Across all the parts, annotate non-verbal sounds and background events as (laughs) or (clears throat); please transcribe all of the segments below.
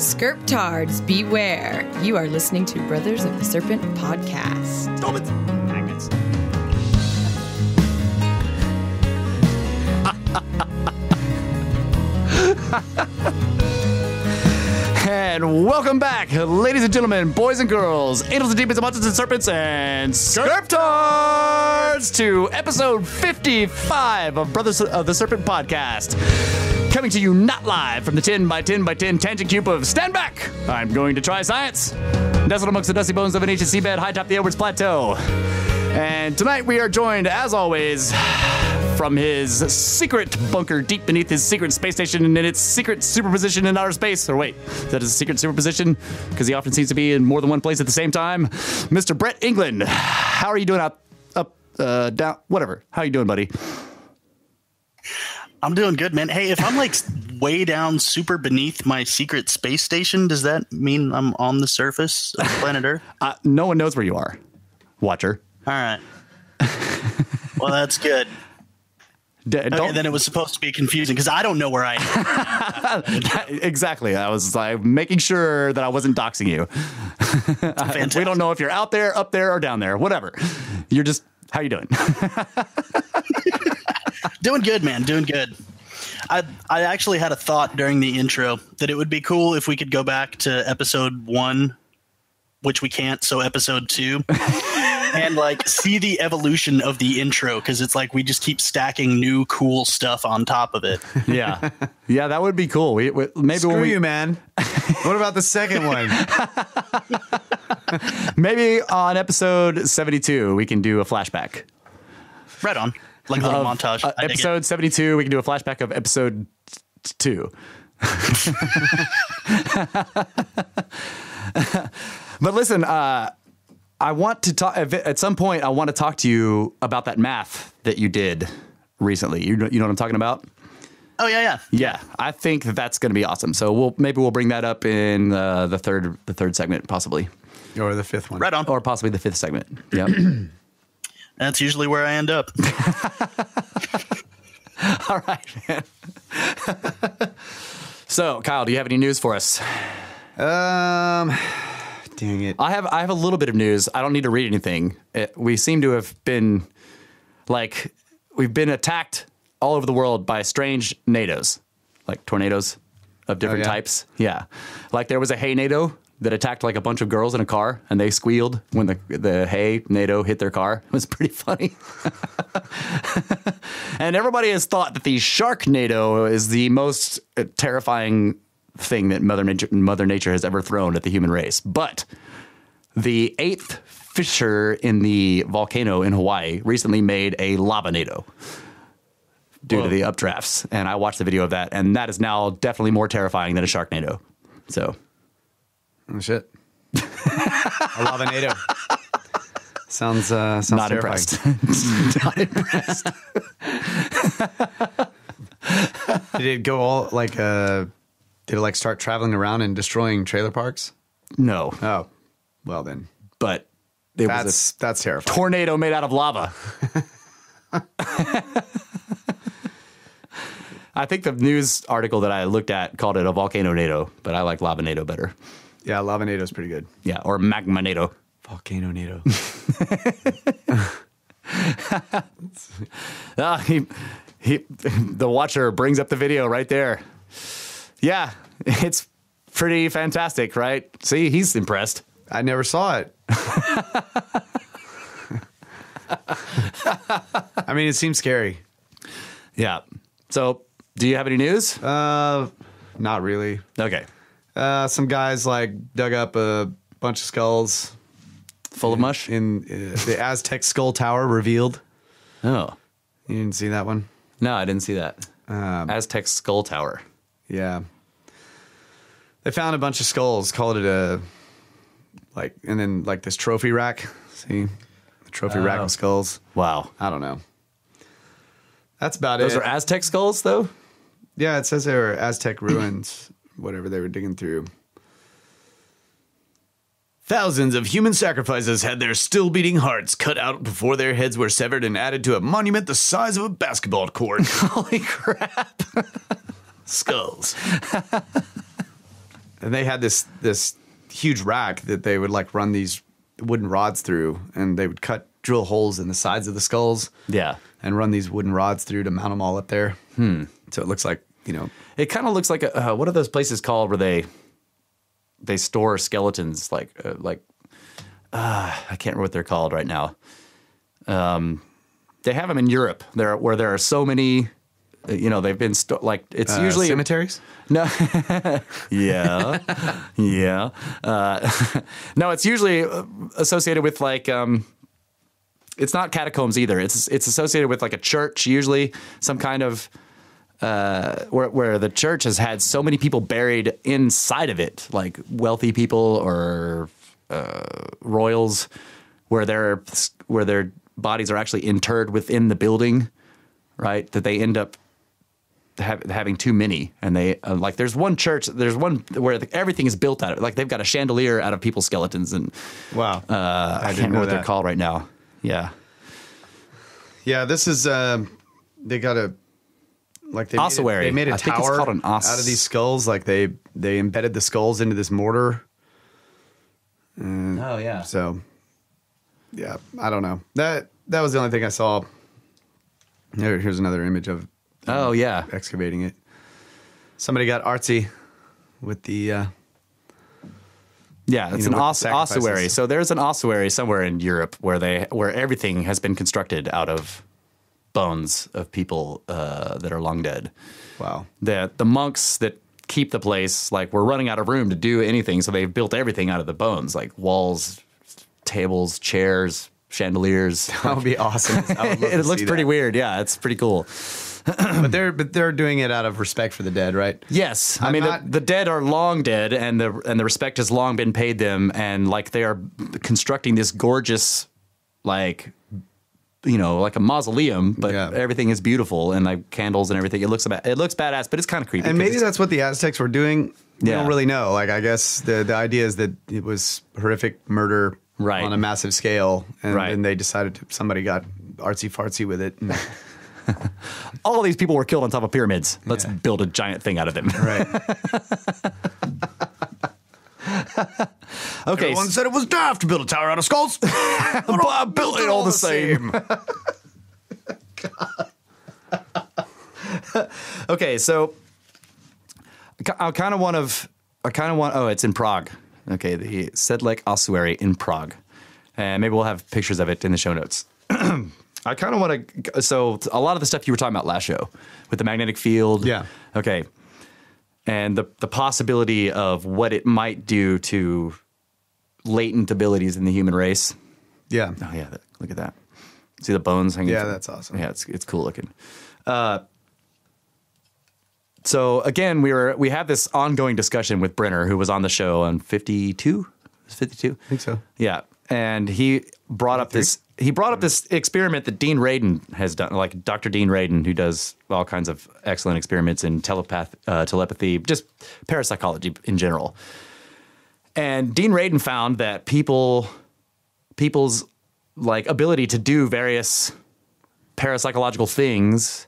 Skirptards, beware. You are listening to Brothers of the Serpent podcast. Stop it! Magnets. and welcome back, ladies and gentlemen, boys and girls, angels and demons, and monsters and serpents, and Skirptards to episode 55 of Brothers of the Serpent podcast. Coming to you not live from the 10 by 10 by 10 tangent cube of Stand Back! I'm going to try science. Nestled amongst the dusty bones of an ancient seabed high atop the Edwards Plateau. And tonight we are joined, as always, from his secret bunker deep beneath his secret space station and in its secret superposition in outer space. Or wait, that is a secret superposition because he often seems to be in more than one place at the same time. Mr. Brett England, how are you doing up, up, uh, down, whatever? How are you doing, buddy? I'm doing good, man. Hey, if I'm like way down super beneath my secret space station, does that mean I'm on the surface of planet Earth? (laughs) Uh, no one knows where you are, Watcher. All right. Well, that's good. D- Okay, then it was supposed to be confusing because I don't know where I am. (laughs) exactly. I was like making sure that I wasn't doxing you. (laughs) we don't know if you're out there, up there, or down there. Whatever. You're just how you doing? Doing good, man. Doing good. I I actually had a thought during the intro that it would be cool if we could go back to episode one, which we can't. So episode two. (laughs) And like see the evolution of the intro because it's like we just keep stacking new cool stuff on top of it. (laughs) yeah, yeah, that would be cool. We, we maybe Screw when we, you, man. (laughs) what about the second one? maybe on episode seventy-two we can do a flashback. Right on, like a little of, montage. uh, I dig it. episode seventy-two, we can do a flashback of episode two. (laughs) but listen, uh, I want to talk at some point. I want to talk to you about that math that you did recently. You know, you know what I'm talking about? Oh yeah, yeah. Yeah, I think that that's going to be awesome. So we'll maybe we'll bring that up in uh, the third the third segment, possibly, or the fifth one? Right on. or possibly the fifth segment. Yeah. (clears throat) That's usually where I end up. (laughs) All right, man. (laughs) so, Kyle, do you have any news for us? Um, dang it. I have I have a little bit of news. I don't need to read anything. It, we seem to have been like we've been attacked all over the world by strange NATOs, like tornadoes of different Oh, yeah? types. Yeah, like there was a hey NATO that attacked like a bunch of girls in a car, and they squealed when the the hay NATO hit their car. (laughs) It was pretty funny. (laughs) and everybody has thought that the Sharknado is the most uh, terrifying thing that Mother Nature, Mother Nature has ever thrown at the human race. But the eighth fissure in the volcano in Hawaii recently made a Lavanado due to the updrafts. And I watched the video of that, and that is now definitely more terrifying than a Sharknado. So, Oh shit. I (laughs) Lavanado. Sounds uh, sounds not terrifying. impressed. (laughs) not impressed. (laughs) Did it go all like uh? Did it like start traveling around and destroying trailer parks? No, Oh, well then, but it was that's that's terrifying. tornado made out of lava. I think the news article that I looked at called it a volcano NATO, but I like Lavanado better. Yeah, Lavanado's pretty good. Yeah, or magma NATO. Volcano NATO. (laughs) Ah, he, he, the watcher brings up the video right there. Yeah, it's pretty fantastic, right? See, he's impressed. I never saw it. I mean, it seems scary. Yeah. So, do you have any news? Uh, not really. Okay. Uh, some guys like dug up a bunch of skulls Full of mush? in uh, the Aztec skull tower revealed. Oh. You didn't see that one? No, I didn't see that. Um, Aztec Skull Tower. yeah. They found a bunch of skulls, called it a like, and then like this trophy rack. See, the trophy rack Oh. of skulls. Wow. I don't know. That's about it. Those it. are Aztec skulls, though? yeah, it says they were Aztec (clears throat) ruins, whatever they were digging through. Thousands of human sacrifices had their still beating hearts cut out before their heads were severed and added to a monument the size of a basketball court. (laughs) Holy crap. (laughs) Skulls. and they had this this huge rack that they would like run these wooden rods through, and they would cut drill holes in the sides of the skulls. Yeah. and run these wooden rods through to mount them all up there. Hmm. So it looks like you know. It kind of looks like a, uh, what are those places called where they they store skeletons like uh, like uh, I can't remember what they're called right now. Um, they have them in Europe. There where there are so many. uh, You know, they've been sto- like it's uh, usually cemeteries. No. (laughs) yeah. yeah. Uh, (laughs) no, it's usually associated with like um, it's not catacombs either. It's it's associated with like a church, usually some kind of uh, where where the church has had so many people buried inside of it, like wealthy people or uh, royals, where their where their bodies are actually interred within the building, right? That they end up have, having too many, and they uh, like. There's one church. There's one where the, everything is built out of. Like they've got a chandelier out of people's skeletons, and Wow, uh, I, didn't can't know remember what they're called right now. Yeah, Yeah, this is. Uh, they got a like they Made Ossuary. a, they made a I think it's called an os- out of these skulls. Like they they embedded the skulls into this mortar. Oh yeah. So, yeah, I don't know. That that was the only thing I saw. Here, here's another image of Oh yeah. excavating it. Somebody got artsy with the. Uh, Yeah, it's know, an os- ossuary. So there's an ossuary somewhere in Europe where they where everything has been constructed out of bones of people uh, that are long dead. wow. The the monks that keep the place like we're running out of room to do anything, so they've built everything out of the bones, like walls, tables, chairs, chandeliers. (laughs) That would be awesome. I would love (laughs) it looks pretty that. weird. Yeah, it's pretty cool. (clears throat) but they're but they're doing it out of respect for the dead, right? Yes, I I'm mean not- the, the dead are long dead, and the and the respect has long been paid them, and like they are constructing this gorgeous, like, you know, like a mausoleum, but Yeah. everything is beautiful and like candles and everything. It looks about it looks badass, but it's kind of creepy. And maybe that's what the Aztecs were doing. We Yeah. don't really know. Like I guess the the idea is that it was horrific murder Right. on a massive scale, and Right. then they decided to, somebody got artsy fartsy with it. (laughs) all these people were killed on top of pyramids. Let's Yeah. build a giant thing out of them. right. (laughs) (laughs) okay, Everyone said it was daft to build a tower out of skulls. (laughs) but I built it all the same. (laughs) okay, so I kind of want to. I kind of want. Oh, it's in Prague. Okay, the Sedlec Ossuary in Prague, and maybe we'll have pictures of it in the show notes. (clears throat) I kind of want to. So a lot of the stuff you were talking about last show with the magnetic field. Yeah. Okay. And the the possibility of what it might do to latent abilities in the human race. yeah. Oh yeah, look at that. See the bones hanging. Yeah, from- that's awesome. Yeah, it's it's cool looking. Uh, so again, we were we had this ongoing discussion with Brenner, who was on the show on fifty two. Fifty two. I think so. Yeah, and he brought up this. He brought up this experiment that Dean Radin has done, like Dr. Dean Radin, who does all kinds of excellent experiments in telepath, uh, telepathy, just parapsychology in general. And Dean Radin found that people, people's like ability to do various parapsychological things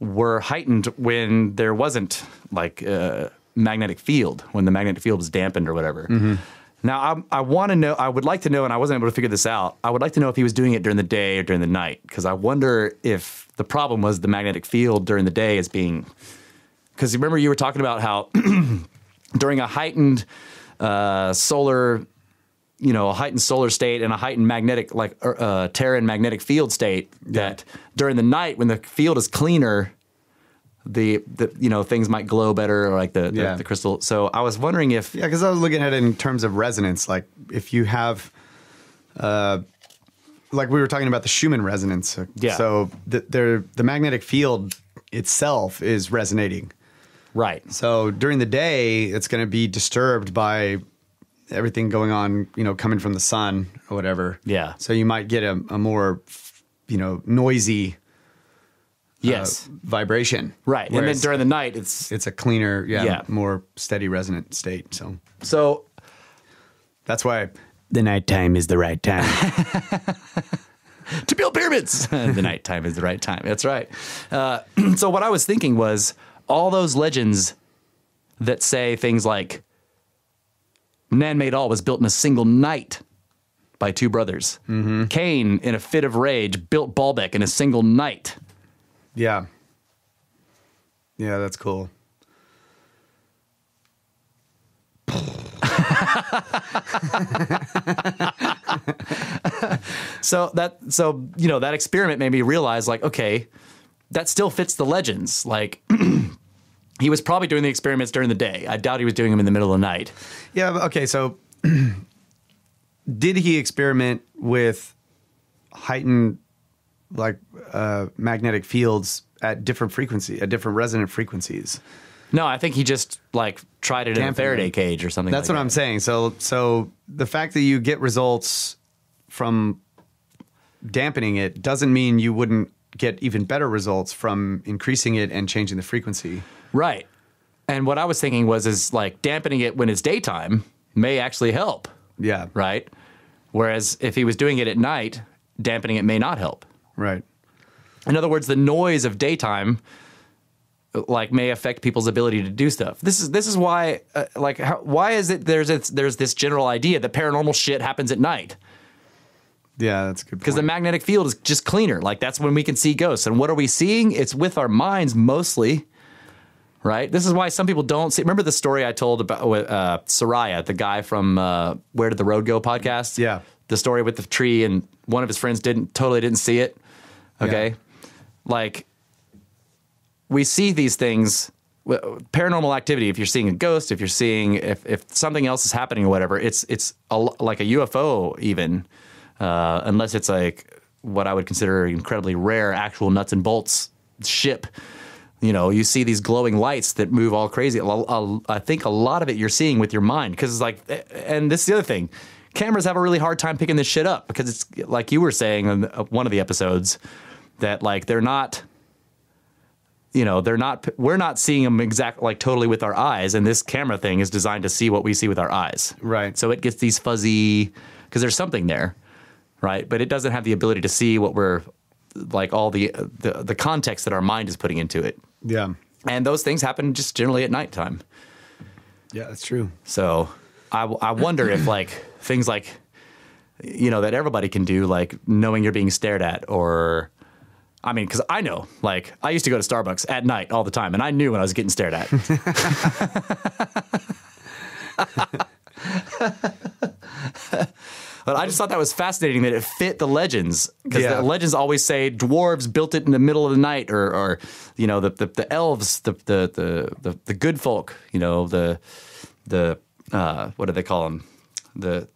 were heightened when there wasn't like a magnetic field, when the magnetic field was dampened or whatever. Mm-hmm. Now, I, I want to know, I would like to know, and I wasn't able to figure this out. I would like to know if he was doing it during the day or during the night, because I wonder if the problem was the magnetic field during the day as being. Because remember, you were talking about how (clears throat) during a heightened uh, solar, you know, a heightened solar state and a heightened magnetic, like uh, Terran magnetic field state, that during the night when the field is cleaner, the, the you know things might glow better, or like the, the, Yeah. the crystal. So I was wondering if Yeah, because I was looking at it in terms of resonance. Like if you have, uh, like we were talking about the Schumann resonance. Yeah. So the, the the magnetic field itself is resonating. Right, So during the day, it's going to be disturbed by everything going on, you know, coming from the sun or whatever. Yeah. So you might get a, a more, you know, noisy yes, uh, vibration. right, and then during the night it's it's a cleaner, yeah, Yeah. more steady resonant state. So so that's why the nighttime is the right time. (laughs) to build pyramids. (laughs) the nighttime is the right time. That's right. Uh, (clears throat) so what I was thinking was all those legends that say things like Nan Madol was built in a single night by two brothers. Mm-hmm. Cain, in a fit of rage, built Baalbek in a single night. Yeah. Yeah, that's cool. (laughs) So that so you know that experiment made me realize like okay, that still fits the legends. Like (clears throat) he was probably doing the experiments during the day. I doubt he was doing them in the middle of the night. Yeah. Okay. So, (clears throat) did he experiment with heightened, like, uh, magnetic fields at different frequency, at different resonant frequencies? No, I think he just like tried it in a Faraday cage or something. That's like what that. I'm saying. So, so the fact that you get results from dampening it doesn't mean you wouldn't get even better results from increasing it and changing the frequency. Right. And what I was thinking was is like dampening it when it's daytime may actually help, Yeah. right? Whereas if he was doing it at night, dampening it may not help. Right. In other words, the noise of daytime like may affect people's ability to do stuff. This is this is why uh, like how, why is it there's a, there's this general idea that paranormal shit happens at night Yeah, that's good. because the magnetic field is just cleaner. Like that's when we can see ghosts. And what are we seeing? It's with our minds mostly. Right. This is why some people don't see. Remember the story I told about uh, Seriah, the guy from uh, Where Did the Road Go podcast? Yeah. The story with the tree, and one of his friends didn't totally didn't see it. Okay. Yeah. Like we see these things. Paranormal activity. If you're seeing a ghost, if you're seeing if, if something else is happening or whatever, it's it's a, like a UFO even, uh, unless it's like what I would consider incredibly rare actual nuts and bolts ship. You know, you see these glowing lights that move all crazy. A lo- a- I think a lot of it you're seeing with your mind because it's like, and this is the other thing. Cameras have a really hard time picking this shit up because it's like you were saying in one of the episodes that like they're not you know they're not we're not seeing them exact like totally with our eyes and this camera thing is designed to see what we see with our eyes Right. so it gets these fuzzy because there's something there right but it doesn't have the ability to see what we're like all the the, the context that our mind is putting into it yeah. and those things happen just generally at nighttime Yeah, that's true. so I, I wonder if (clears throat) like things like you know that everybody can do like knowing you're being stared at or I mean because I know like I used to go to Starbucks at night all the time and I knew when I was getting stared at. (laughs) (laughs) Just thought that was fascinating that it fit the legends because Yeah. the legends always say dwarves built it in the middle of the night, or, or you know, the, the, the elves, the, the the the good folk, you know, the the uh, what do they call them? The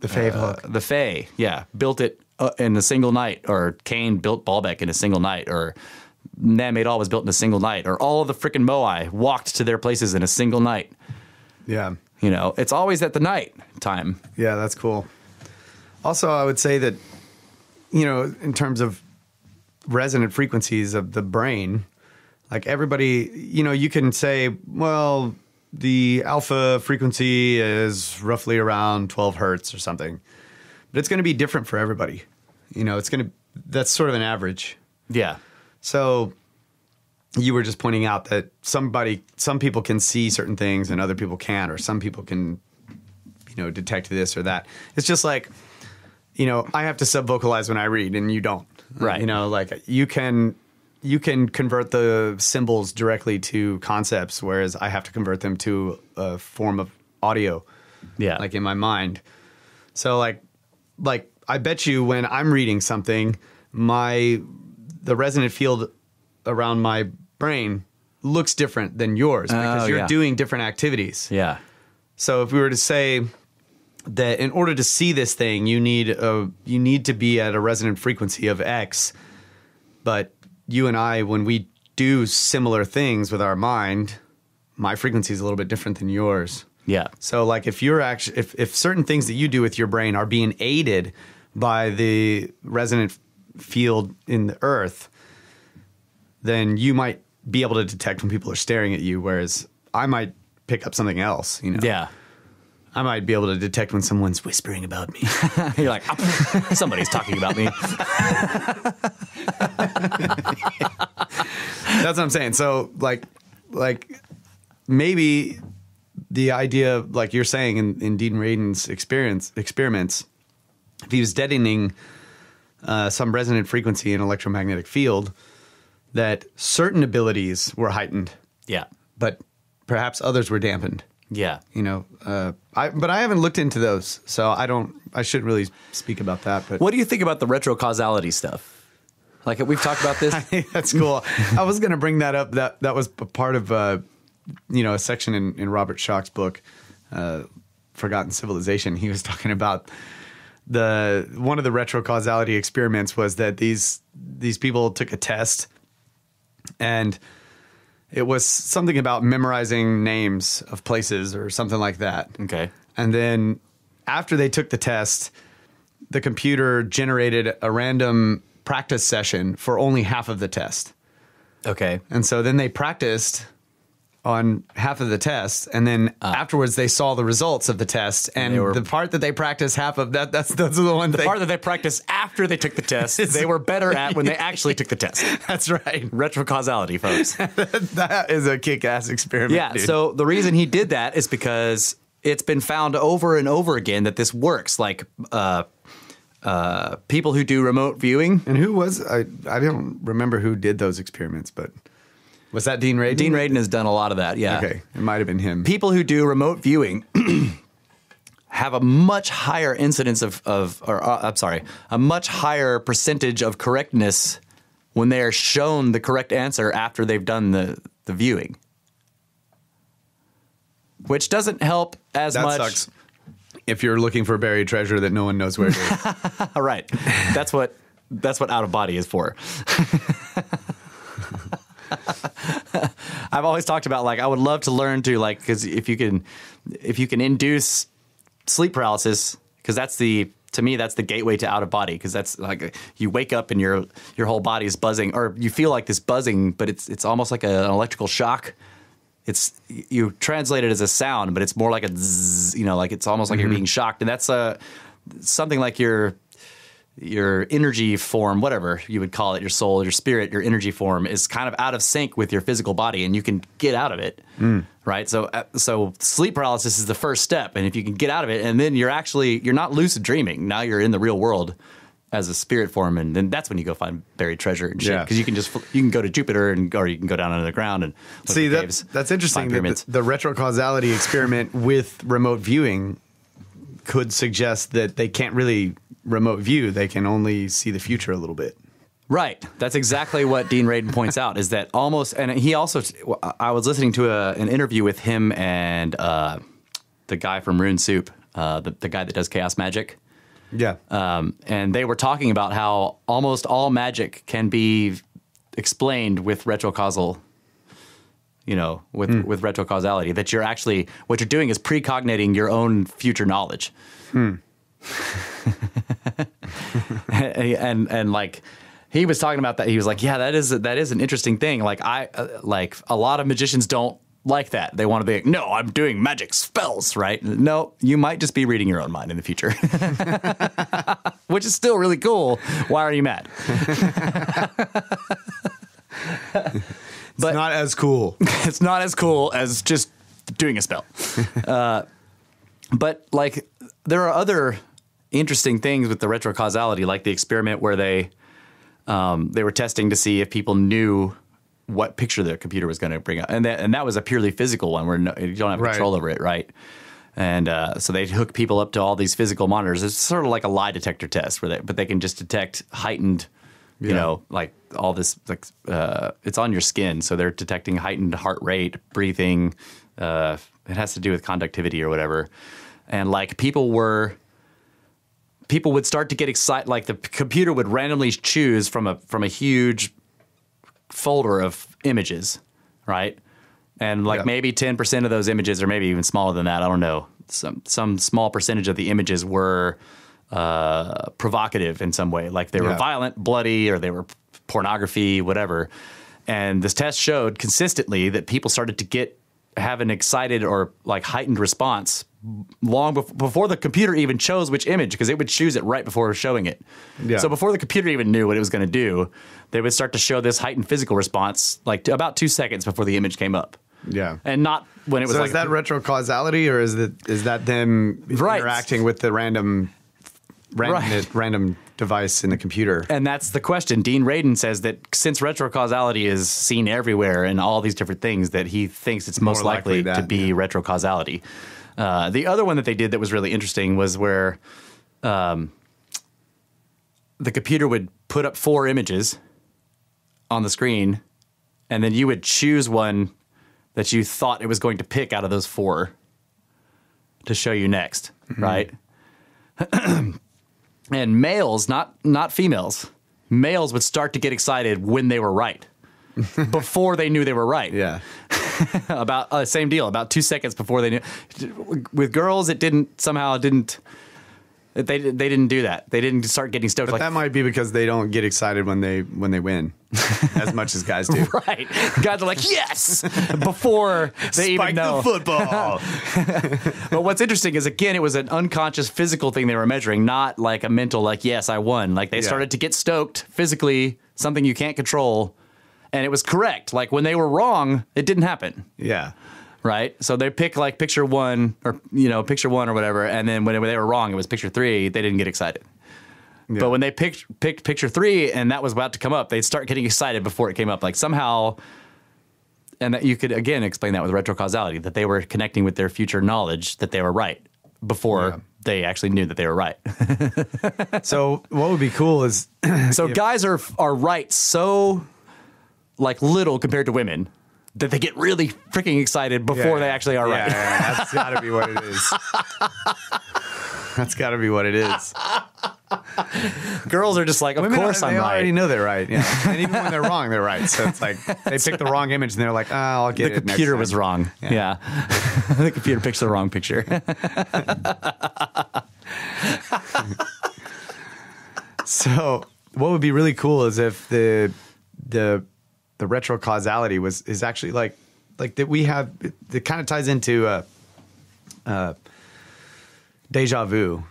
The Fae folk. the Fae, yeah, built it uh, in a single night, or Cain built Baalbek in a single night, or All was built in a single night, or all of the freaking Moai walked to their places in a single night. Yeah. You know, it's always at the night time. Yeah, that's cool. Also, I would say that, you know, in terms of resonant frequencies of the brain, like everybody, you know, you can say, well, the alpha frequency is roughly around 12 hertz or something, but it's going to be different for everybody. You know, it's going to, that's sort of an average. Yeah. So you were just pointing out that somebody, some people can see certain things and other people can't, or some people can, you know, detect this or that. It's just like, you know, I have to sub vocalize when I read and you don't. Right. You know, like you can, you can convert the symbols directly to concepts, whereas I have to convert them to a form of audio Yeah. like in my mind. So like like I bet you when I'm reading something, my the resonant field around my brain looks different than yours oh, because Oh, you're yeah. doing different activities. yeah. So if we were to say that in order to see this thing, you need a you need to be at a resonant frequency of X, but you and I, when we do similar things with our mind, my frequency is a little bit different than yours. Yeah. So like if you're actually if, if certain things that you do with your brain are being aided by the resonant field in the earth, then you might be able to detect when people are staring at you, whereas I might pick up something else, you know. Yeah. I might be able to detect when someone's whispering about me. (laughs) You're like, "Ah, somebody's talking about me. (laughs) That's what I'm saying. So like like maybe the idea, like you're saying in, in Dean Radin's experience experiments, if he was deadening uh, some resonant frequency in electromagnetic field, that certain abilities were heightened, Yeah. but perhaps others were dampened. Yeah. You know, uh, I but I haven't looked into those, so I don't. I shouldn't really speak about that. But What do you think about the retrocausality stuff? Like we've talked about this. (laughs) That's cool. I was going to bring that up. That that was a part of uh, you know a section in, in Robert Schoch's book, uh, Forgotten Civilization. He was talking about the one of the retrocausality experiments was that these these people took a test, and it was something about memorizing names of places or something like that. Okay. And then after they took the test, the computer generated a random practice session for only half of the test. Okay. And so then they practiced on half of the test and then afterwards they saw the results of the test and, they were- the part that they practiced half of that that's that's the one The thing part that they practiced after they took the test, (laughs) they were better at when they actually took the test. (laughs) that's right Retrocausality, folks. (laughs) that is a kick-ass experiment Yeah. dude. So the reason he did that is because it's been found over and over again that this works. Like uh, uh, people who do remote viewing. and who was I I don't remember who did those experiments but was that Dean Radin? Dean Radin has done a lot of that. Yeah. Okay, it might have been him. People who do remote viewing (clears throat) have a much higher incidence of, of or uh, I'm sorry, a much higher percentage of correctness when they are shown the correct answer after they've done the, the viewing. Which doesn't help as That much. sucks. If you're looking for buried treasure that no one knows where it is. All (laughs) right. That's what that's what out of body is for. (laughs) (laughs) I've always talked about like I would love to learn to like cuz if you can if you can induce sleep paralysis cuz that's the to me that's the gateway to out of body because that's like you wake up and your your whole body is buzzing or you feel like this buzzing but it's it's almost like a, an electrical shock. It's you translate it as a sound, but it's more like a zzz, you know, like it's almost like you're mm-hmm. being shocked, and that's a something like your your energy form, whatever you would call it, your soul, your spirit, your energy form is kind of out of sync with your physical body, and you can get out of it, right? So, uh, so sleep paralysis is the first step, and if you can get out of it, and then you're actually you're not lucid dreaming. Now you're in the real world as a spirit form, and then that's when you go find buried treasure and shit. Yeah. Because you can just you can go to Jupiter and or you can go down under the ground and See that caves, that's interesting. the, the retrocausality experiment with remote viewing could suggest that they can't really remote view; they can only see the future a little bit. Right. That's exactly what Dean Radin points out is that almost, and he also, I was listening to a, an interview with him and uh, the guy from Rune Soup, uh, the, the guy that does chaos magic. Yeah, Um, and they were talking about how almost all magic can be explained with retrocausal, you know, with, with retrocausality, that you're actually, what you're doing is precognating your own future knowledge. (laughs) and and like he was talking about that he was like yeah that is that is an interesting thing like i uh, like a lot of magicians don't like that. They want to be like no i'm doing magic spells right? No you might just be reading your own mind in the future. (laughs) Which is still really cool. Why are you mad (laughs) it's not as cool. (laughs) it's not as cool as just doing a spell. (laughs) uh, but like, there are other interesting things with the retrocausality, like the experiment where they um, they were testing to see if people knew what picture the computer was going to bring up, and that and that was a purely physical one where no, you don't have Right. control over it, right? And uh, so they hook people up to all these physical monitors. It's sort of like a lie detector test, where they but they can just detect heightened, you know, like all this like uh, it's on your skin, so they're detecting heightened heart rate, breathing. Uh, it has to do with conductivity or whatever, and like people were people would start to get excited. Like the computer would randomly choose from a from a huge folder of images, right? And like Yeah. maybe ten percent of those images, or maybe even smaller than that, I don't know. Some some small percentage of the images were uh, provocative in some way, like they were Yeah. violent, bloody, or they were pornography, whatever. And this test showed consistently that people started to get have an excited or like heightened response long bef- before the computer even chose which image because it would choose it right before showing it. Yeah. So before the computer even knew what it was going to do, they would start to show this heightened physical response like about two seconds before the image came up. Yeah. and not when it was So like is that retro causality, or is that is that them Right. interacting with the random random, Right. random device in the computer? And that's the question. Dean Radin says that since retrocausality is seen everywhere in all these different things, that he thinks it's most likely, likely to that, be yeah. retrocausality. Uh, the other one that they did that was really interesting was where um, the computer would put up four images on the screen, and then you would choose one that you thought it was going to pick out of those four to show you next, right? (clears throat) and males, not not females, males would start to get excited when they were right, (laughs) before they knew they were right. yeah. (laughs) About uh, same deal. About two seconds before they knew. With girls, it didn't somehow it didn't. They they didn't do that. They didn't start getting stoked. But like that might be because they don't get excited when they when they win, as (laughs) much as guys do. (laughs) right, guys are like yes before they even know. football. (laughs) But what's interesting is again, it was an unconscious physical thing they were measuring, not like a mental like yes, I won. Like they Yeah. started to get stoked physically, something you can't control, and it was correct. Like when they were wrong, it didn't happen. yeah. Right? So they pick like picture one or you know picture one or whatever, and then when they were wrong, it was picture three. They didn't get excited. Yeah. But when they picked picked picture three and that was about to come up, they'd start getting excited before it came up. Like somehow, and that you could again explain that with retrocausality that they were connecting with their future knowledge that they were right before Yeah. they actually knew that they were right. (laughs) So what would be cool is so (clears throat) guys are are right so like little compared to women that they get really freaking excited before they actually are Yeah, right. yeah, yeah. That's got to be what it is. (laughs) That's got to be what it is. Girls are just like, of Women, course they I'm right. already know they're right. Yeah. And even when they're wrong, they're right. So it's like they pick the wrong image and they're like, oh, I'll get the it. next computer time." was wrong. Yeah. Yeah. (laughs) the computer picks the wrong picture. (laughs) So what would be really cool is if the the the retro causality was is actually like like that we have it, it kind of ties into uh uh deja vu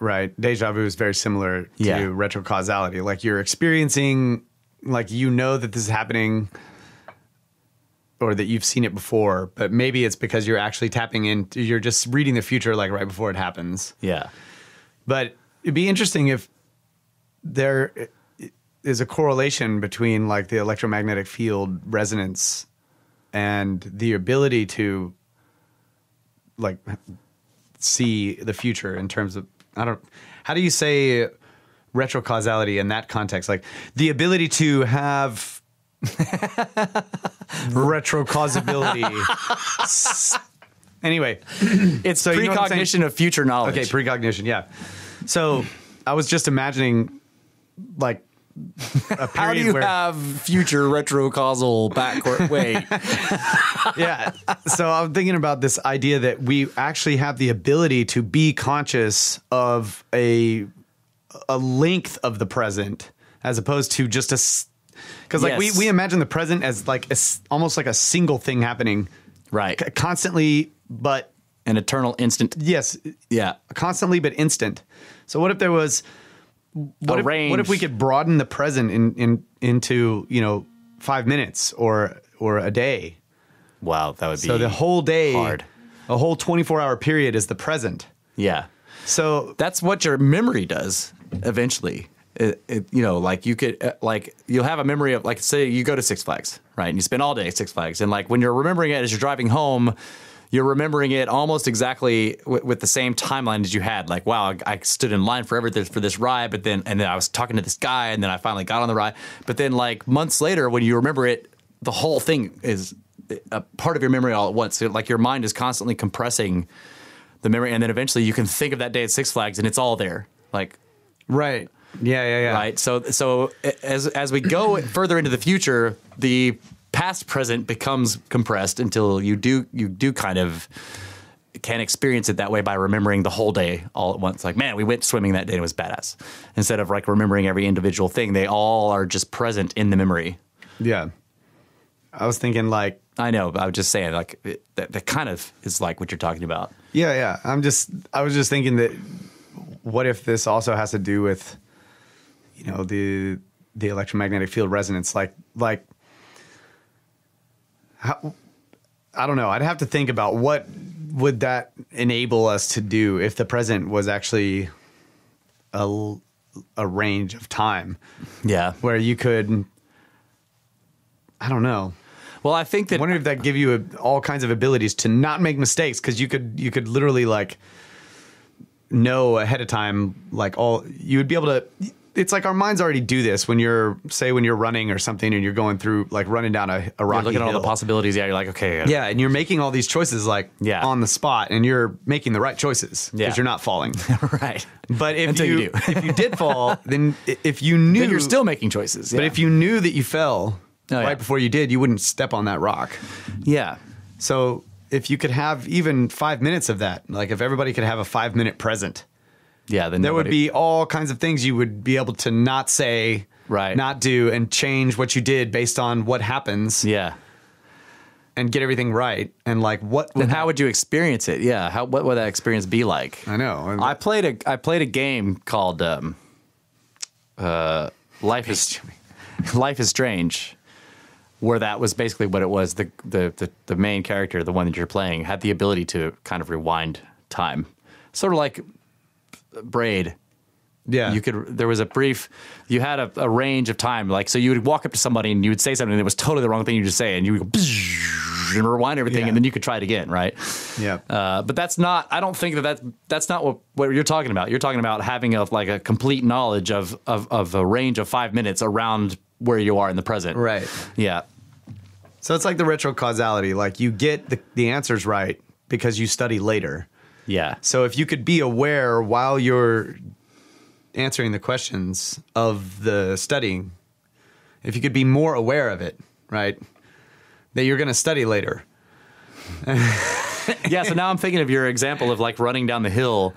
right deja vu is very similar to Yeah. retro causality like you're experiencing like you know that this is happening or that you've seen it before but maybe it's because you're actually tapping into you're just reading the future like right before it happens yeah. but it'd be interesting if there is a correlation between like the electromagnetic field resonance and the ability to like see the future in terms of I don't how do you say retrocausality in that context like the ability to have (laughs) retrocausability anyway It's So you know what I'm saying? precognition of future knowledge. Okay, precognition. Yeah. So I was just imagining, like, How do you where, have future retrocausal backward? (laughs) Wait. yeah. So I'm thinking about this idea that we actually have the ability to be conscious of a a length of the present as opposed to just a because like Yes. we we imagine the present as like a almost like a single thing happening right. constantly, but An eternal instant. yes, Yeah. constantly but instant. So what if there was what if, range. what if we could broaden the present in, in into you know five minutes or or a day? Wow, that would be So the whole day, hard. a whole twenty four hour period is the present. Yeah. So That's what your memory does eventually. It, it, you know, like you could, uh, like you'll have a memory of, like, say you go to Six Flags, right? And you spend all day at Six Flags, and like when you're remembering it as you're driving home, you're remembering it almost exactly w- with the same timeline as you had. Like, wow, I, I stood in line forever th- for this ride, but then and then I was talking to this guy, and then I finally got on the ride. But then, like months later, when you remember it, the whole thing is a part of your memory all at once. So, like your mind is constantly compressing the memory, and then eventually you can think of that day at Six Flags, and it's all there. Like right, yeah, yeah, yeah. right? So so as as we go further into the future, the past present becomes compressed until you do you do kind of can experience it that way by remembering the whole day all at once. Like, man, we went swimming that day and it was badass. Instead of like remembering every individual thing, they all are just present in the memory. Yeah. I was thinking like, I know, but I was just saying, like, it, that, that kind of is like what you're talking about. yeah, yeah. I'm just, I was just thinking that, what if this also has to do with, you know, the the electromagnetic field resonance, like like how I don't know. I'd have to think about what would that enable us to do if the present was actually a, a range of time Yeah. where you could. I don't know. Well, I think that. I wonder if that give you a, all kinds of abilities to not make mistakes because you could you could literally like know ahead of time like all you would be able to. It's like our minds already do this when you're say when you're running or something and you're going through like running down a, a you're rocky looking at all the possibilities. Yeah, you're like, okay, Yeah, and you're making all these choices like Yeah. on the spot, and you're making the right choices because Yeah. you're not falling. (laughs) right. But if Until you, you (laughs) if you did fall, (laughs) then if you knew Then you're still making choices. But if you knew that you fell Oh, right yeah. before you did, you wouldn't step on that rock. yeah, So if you could have even five minutes of that, like if everybody could have a five minute present, yeah, then there would be all kinds of things you would be able to not say, Right. not do, and change what you did based on what happens yeah. and get everything right. And like what Then how would you experience it? Yeah, how what would that experience be like? I know. I played a I played a game called um, uh, Life is (laughs) Life is Strange, where that was basically what it was. The, the the the main character, the one that you're playing, had the ability to kind of rewind time, sort of like Braid. yeah. You could. There was a brief. You had a, a range of time. Like so, you would walk up to somebody and you would say something and it was totally the wrong thing you just say, and you would go and rewind everything, Yeah. and then you could try it again, right? Yeah. Uh, but that's not. I don't think that that's that's not what, what you're talking about. You're talking about having a like a complete knowledge of of of a range of five minutes around where you are in the present. Right. Yeah. So it's like the retro causality. Like you get the, the answers right because you study later. Yeah. So if you could be aware while you're answering the questions of the studying, if you could be more aware of it, right? That you're going to study later. (laughs) yeah. So now I'm thinking of your example of like running down the hill.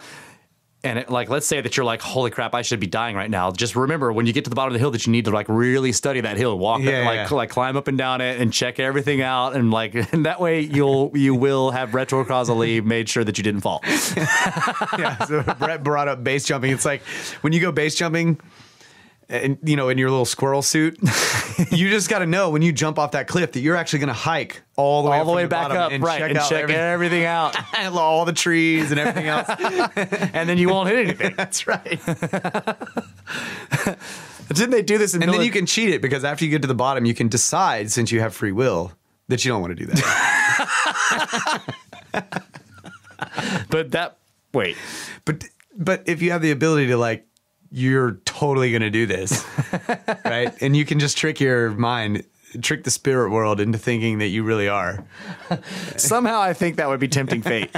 And it, like, let's say that you're like, holy crap, I should be dying right now. Just remember when you get to the bottom of the hill that you need to like really study that hill, walk, Yeah, it, like, yeah. like climb up and down it, and check everything out, and like, (laughs) and that way you'll you will have retrocausally (laughs) made sure that you didn't fall. (laughs) yeah. So Brett brought up base jumping. It's like when you go base jumping, and you know, in your little squirrel suit, (laughs) you just got to know when you jump off that cliff that you're actually going to hike all the way All the way back up, and right, check and out check everything- everything out, (laughs) all the trees and everything else. (laughs) and then you won't hit anything. That's right. Didn't they do this in And then you can cheat it because after you get to the bottom, you can decide, since you have free will, that you don't want to do that. But that wait, but but if you have the ability to like, you're totally going to do this, (laughs) right? And you can just trick your mind, trick the spirit world into thinking that you really are. somehow I think that would be tempting fate.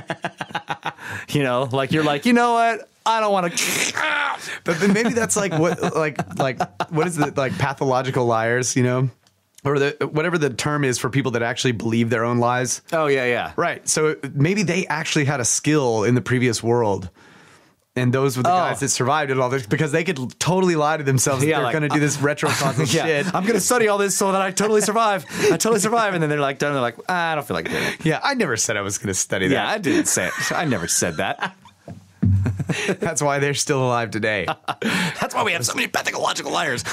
(laughs) you know, like you're like, you know what? I don't want to. (laughs) But then maybe that's like what like like what is it like pathological liars, you know? Or the whatever the term is for people that actually believe their own lies. Oh yeah, yeah. Right. So maybe they actually had a skill in the previous world. And those were the Oh. guys that survived it all this because they could totally lie to themselves Yeah, they're like, going to do this retro (laughs) causal Yeah, shit. I'm gonna study all this so that I totally survive. I totally survive, and then they're like done. They're like, ah, I don't feel like doing it. Yeah, I never said I was going to study that. Yeah, I didn't say it. I never said that. (laughs) That's why they're still alive today. (laughs) That's why we have so many pathological liars.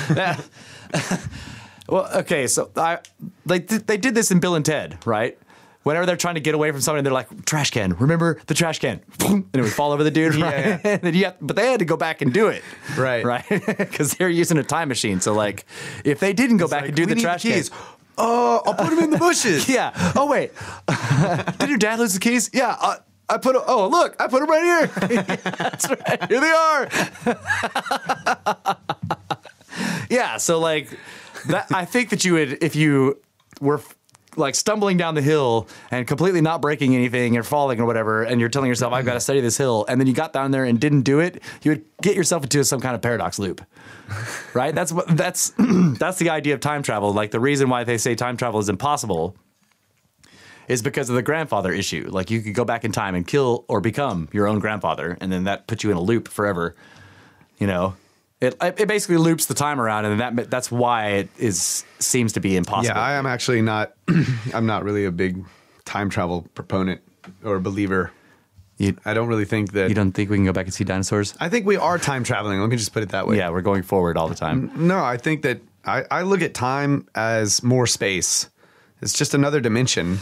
well, okay, so I they they did this in Bill and Ted, right? Whenever they're trying to get away from somebody, they're like, "Trash can! Remember the trash can?" And it would fall over the dude. (laughs) Yeah, Right? yeah. (laughs) Have- but they had to go back and do it, Right. (laughs) Right? Because they're using a time machine. So like, if they didn't go back Like, and do the trash keys. can, Oh, I'll put them in the bushes. yeah. Oh wait, did your dad lose the keys? Yeah. Uh, I put. 'em- Oh look, I put them right here. That's right. Here they are. yeah. So like, that I think that you would if you were like stumbling down the hill and completely not breaking anything or falling or whatever, and you're telling yourself, "I've got to mm-hmm. study this hill," and then you got down there and didn't do it, you would get yourself into some kind of paradox loop. (laughs) Right? That's what that's (clears throat) that's the idea of time travel. Like the reason why they say time travel is impossible is because of the grandfather issue. Like you could go back in time and kill or become your own grandfather, and then that puts you in a loop forever. You know, it it basically loops the time around, and that that's why it is seems to be impossible. Yeah, I am actually not. (clears throat) I'm not really a big time travel proponent or believer. you, I don't really think that. you don't think we can go back and see dinosaurs? I think we are time traveling. Let me just put it that way. Yeah, we're going forward all the time. No, I think that I, I look at time as more space. It's just another dimension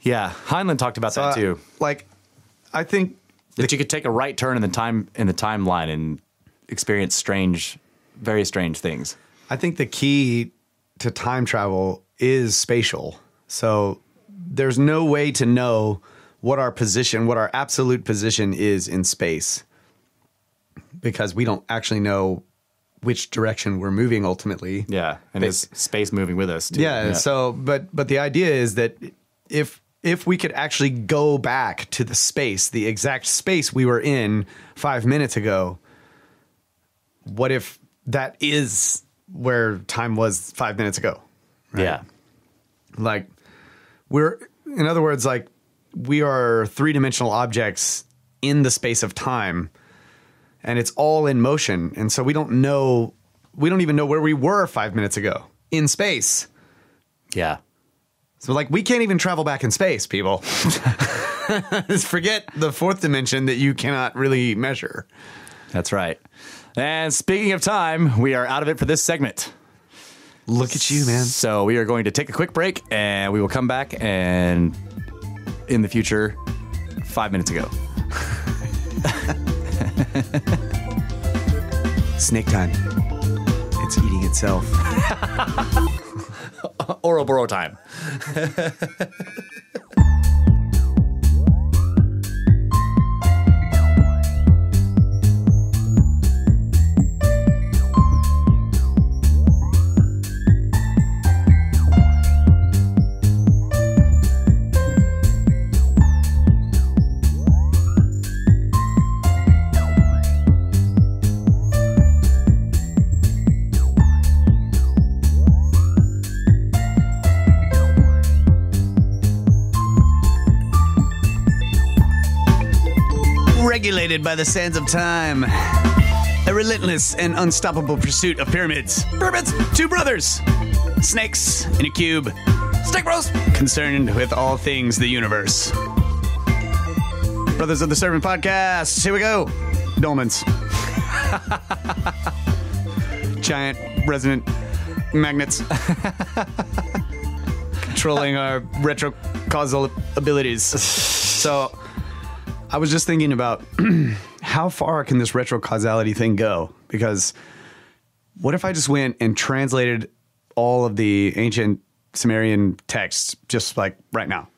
Yeah, Heinlein talked about that Uh, too. Like, I think That you could take a right turn in the time in the timeline and experience strange, very strange things. I think the key to time travel is spatial. So there's no way to know what our position, what our absolute position is in space because we don't actually know which direction we're moving ultimately. Yeah, and is space moving with us? Too. Yeah, so but but the idea is that if if we could actually go back to the space, the exact space we were in 5 minutes ago, what if that is where time was 5 minutes ago? yeah, Like we're in other words like we are three-dimensional objects in the space of time and it's all in motion and so we don't know we don't even know where we were 5 minutes ago in space. yeah. So like we can't even travel back in space, people. Just (laughs) forget the fourth dimension that you cannot really measure. That's right. And speaking of time, we are out of it for this segment. Look at you, man. So we are going to take a quick break, and we will come back and in the future, five minutes ago. (laughs) Snake time. It's eating itself. (laughs) Ouroboros time. (laughs) Regulated by the sands of time. A relentless and unstoppable pursuit of pyramids. Pyramids, two brothers. Snakes in a cube. Snake Bros. Concerned with all things the universe. Brothers of the Serpent podcast. Here we go. Dolmens. (laughs) Giant resonant magnets. (laughs) Controlling our retro causal abilities. So I was just thinking about (clears throat) how far can this retro causality thing go? Because what if I just went and translated all of the ancient Sumerian texts just like right now?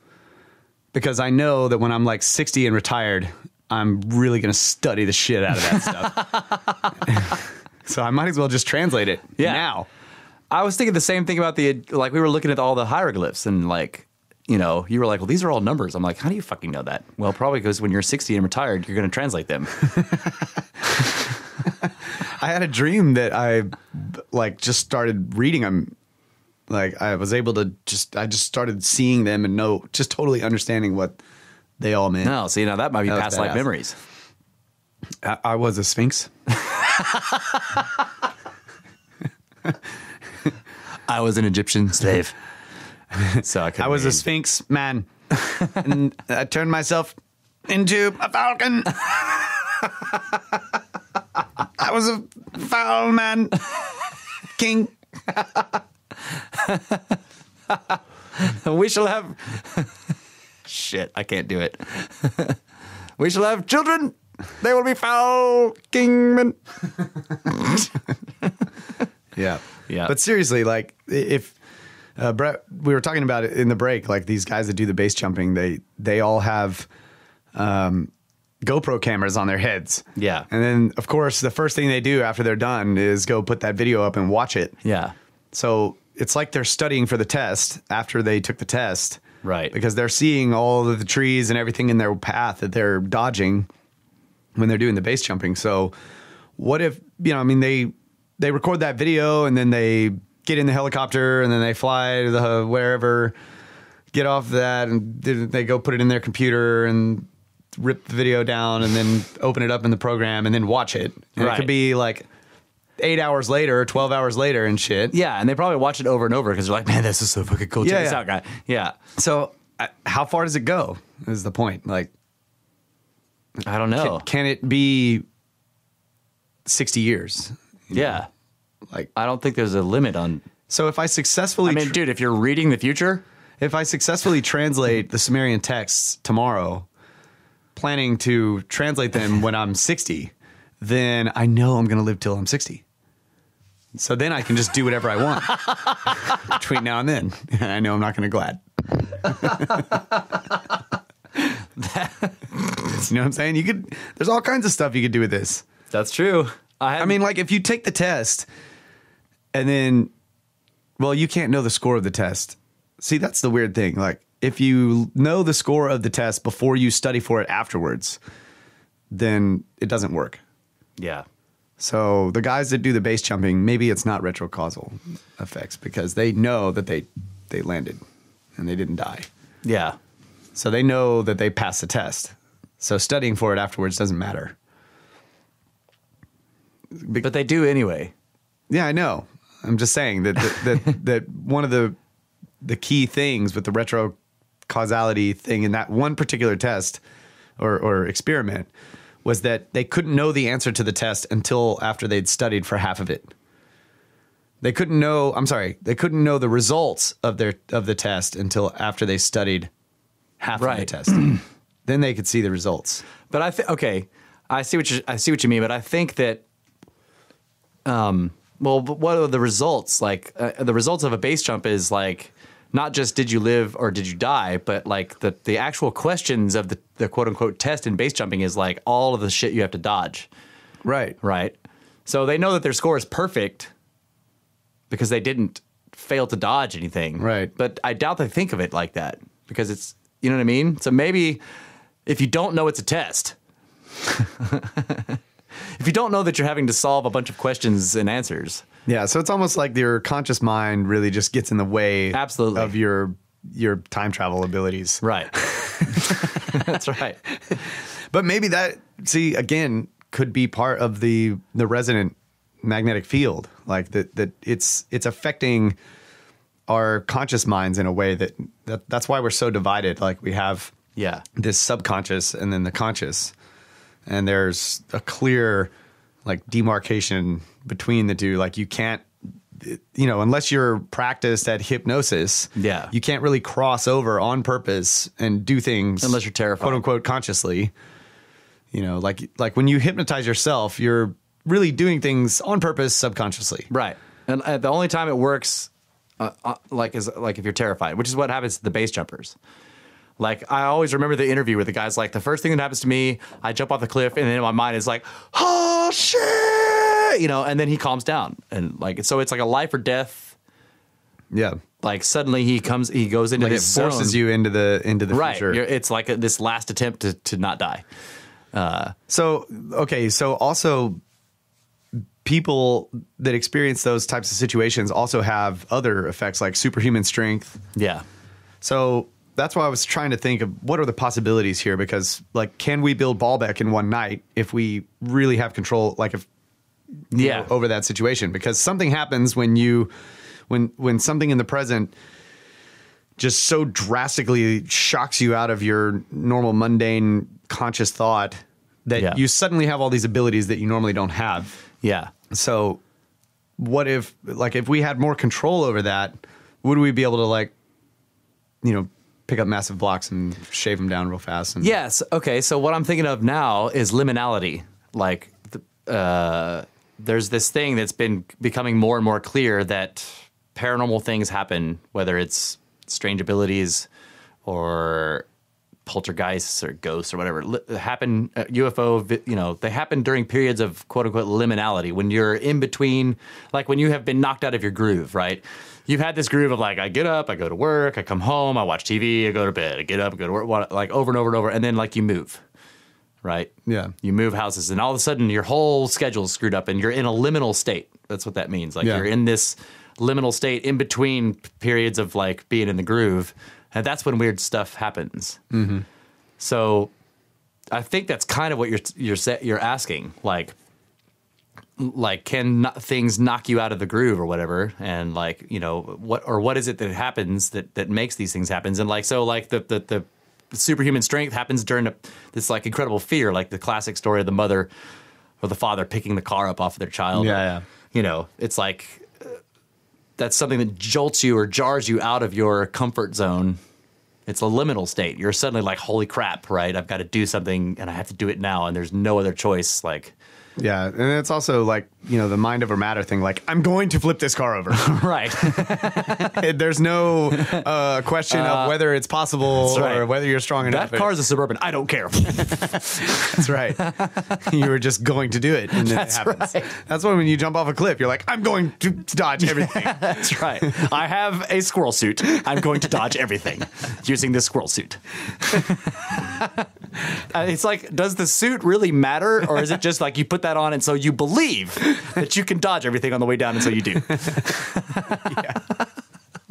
Because I know that when I'm like 60 and retired, I'm really going to study the shit out of that stuff. (laughs) (laughs) so I might as well just translate it Yeah. now. I was thinking the same thing about the like we were looking at all the hieroglyphs and like you know you were like well these are all numbers I'm like how do you fucking know that well probably because when you're 60 and retired you're going to translate them (laughs) I had a dream that I like just started reading them. Like I was able to just I just started seeing them and know just totally understanding what they all meant. no see now that might be That past life memories I, I was a sphinx. (laughs) I was an Egyptian slave (laughs) so I, I was a sphinx man, and I turned myself into a falcon. I was a foul man, king. we shall have shit I can't do it. We shall have children. They will be foul kingmen. (laughs) Yeah, Yeah. But seriously, like if uh, Brett, we were talking about it in the break, like these guys that do the base jumping, they they all have um, GoPro cameras on their heads. Yeah. and then of course the first thing they do after they're done is go put that video up and watch it. yeah So it's like they're studying for the test after they took the test. Right. Because they're seeing all of the trees and everything in their path that they're dodging when they're doing the base jumping. So what if, you know, I mean they they record that video and then they get in the helicopter and then they fly to the wherever, get off that and then they go put it in their computer and rip the video down and then open it up in the program and then watch it. And it could be like 8 hours later, 12 hours later and shit. Yeah, and they probably watch it over and over because they're like, man, this is so fucking cool. Check Yeah, this yeah. out, guy. Yeah. So, uh, how far does it go? Is the point? Like, I don't know. can, can it be sixty years? yeah. Like, I don't think there's a limit on. so if I successfully, I mean, dude, if you're reading the future, if I successfully translate the Sumerian texts tomorrow, planning to translate them (laughs) when I'm 60, then I know I'm going to live till I'm 60. So then I can just do whatever I want (laughs) between now and then. And (laughs) I know I'm not going to glad. you know what I'm saying? You could. There's all kinds of stuff you could do with this. That's true. I, I mean, like if you take the test and then, well, you can't know the score of the test. See, that's the weird thing. Like if you know the score of the test before you study for it afterwards, then it doesn't work. yeah. So the guys that do the base jumping, maybe it's not retrocausal effects because they know that they they landed and they didn't die. Yeah. So they know that they passed the test. So studying for it afterwards doesn't matter. But they do anyway. Yeah, I know. I'm just saying that that, that, (laughs) that one of the the key things with the retro causality thing in that one particular test or, or experiment was that they couldn't know the answer to the test until after they'd studied for half of it. They couldn't know. I'm sorry. They couldn't know the results of their of the test until after they studied half of the test. (clears throat) then they could see the results. But I think okay, I see what you I see what you mean. But I think that, um, well, but what are the results? Like uh, the results of a base jump is like not just did you live or did you die, but like the the actual questions of the the quote unquote test in base jumping is like all of the shit you have to dodge, Right. right? So they know that their score is perfect because they didn't fail to dodge anything, Right. But I doubt they think of it like that because it's you know what I mean. So maybe if you don't know it's a test. (laughs) if you don't know that you're having to solve a bunch of questions and answers, Yeah, so it's almost like your conscious mind really just gets in the way Absolutely. of your your time travel abilities. right? (laughs) (laughs) That's right. But maybe that see again could be part of the the resonant magnetic field, like that that it's it's affecting our conscious minds in a way that, that that's why we're so divided. Like we have Yeah. this subconscious and then the conscious, and there's a clear like demarcation between the two. Like you can't, you know, unless you're practiced at hypnosis, Yeah. you can't really cross over on purpose and do things Unless you're terrified. quote unquote, consciously. You know, like like when you hypnotize yourself, you're really doing things on purpose subconsciously. Right. And uh, the only time it works, uh, uh, like, is like if you're terrified, which is what happens to the base jumpers. Like I always remember the interview where the guy's like, the first thing that happens to me, I jump off the cliff, and then in my mind is like, oh shit, you know, and then he calms down, and like so it's like a life or death. Yeah. Like suddenly he comes, he goes into Like it this forces zone. you into the into the right. future. You're, it's like a, this last attempt to to not die. Uh, so okay, so also people that experience those types of situations also have other effects like superhuman strength. Yeah. So that's why I was trying to think of what are the possibilities here because like can we build Baalbek in one night if we really have control like if Yeah. know, over that situation because something happens when you when when something in the present just so drastically shocks you out of your normal mundane conscious thought that Yeah. you suddenly have all these abilities that you normally don't have. Yeah. So what if like if we had more control over that, would we be able to like you know pick up massive blocks and shave them down real fast and Yes. Okay. So what I'm thinking of now is liminality. Like, the, uh, there's this thing that's been becoming more and more clear that paranormal things happen, whether it's strange abilities or poltergeists or ghosts or whatever happen uh, UFO you know they happen during periods of quote unquote liminality when you're in between like when you have been knocked out of your groove right you've had this groove of like I get up I go to work I come home I watch TV I go to bed I get up I go to work like over and over and over and then like you move right Yeah. you move houses and all of a sudden your whole schedule's screwed up and you're in a liminal state that's what that means like Yeah. you're in this liminal state in between periods of like being in the groove and that's when weird stuff happens Mm-hmm. so I think that's kind of what you're you're you're asking, like, like can things knock you out of the groove or whatever, and like you know what or what is it that happens that that makes these things happen, and like so like the the, the superhuman strength happens during a, this like incredible fear, like the classic story of the mother or the father picking the car up off of their child. Yeah, yeah. You know, it's like uh, that's something that jolts you or jars you out of your comfort zone. It's a liminal state. You're suddenly like, holy crap, right? I've got to do something and I have to do it now, and there's no other choice. Like, Yeah, and it's also like you know the mind over matter thing. Like I'm going to flip this car over. (laughs) right. (laughs) There's no uh, question of whether it's possible right. or whether you're strong enough. that car's a suburban. I don't care. (laughs) That's right. you were just going to do it, and then That's it happens. right. That's why when you jump off a cliff, you're like, I'm going to dodge everything. That's right. I have a squirrel suit. I'm going to dodge everything using this squirrel suit. Uh, it's like, does the suit really matter, or is it just like you put that on and so you believe (laughs) that you can dodge everything on the way down, and so you do? yeah. (laughs) (laughs)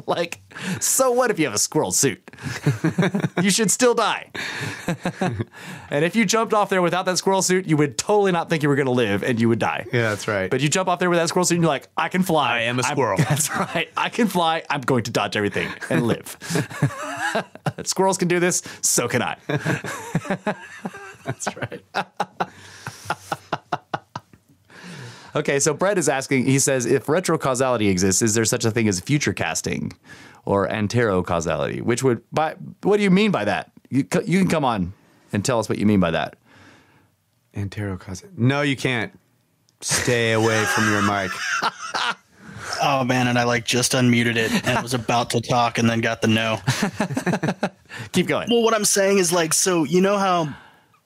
Like, so what if you have a squirrel suit? you should still die. and if you jumped off there without that squirrel suit, you would totally not think you were going to live, and you would die. Yeah, that's right. But you jump off there with that squirrel suit and you're like, I can fly. I am a I'm- squirrel. that's right. I can fly. I'm going to dodge everything and live. Squirrels can do this, so can I. That's right. Okay, so Brett is asking, he says, if retrocausality exists, is there such a thing as future casting or anterocausality? Which would, by, what do you mean by that? You, you can come on and tell us what you mean by that. Anterocausality. No, you can't. Stay away from your mic. (laughs) Oh man, and I like just unmuted it and was about to talk and then got the no. (laughs) Keep going. Well, what I'm saying is like, so you know how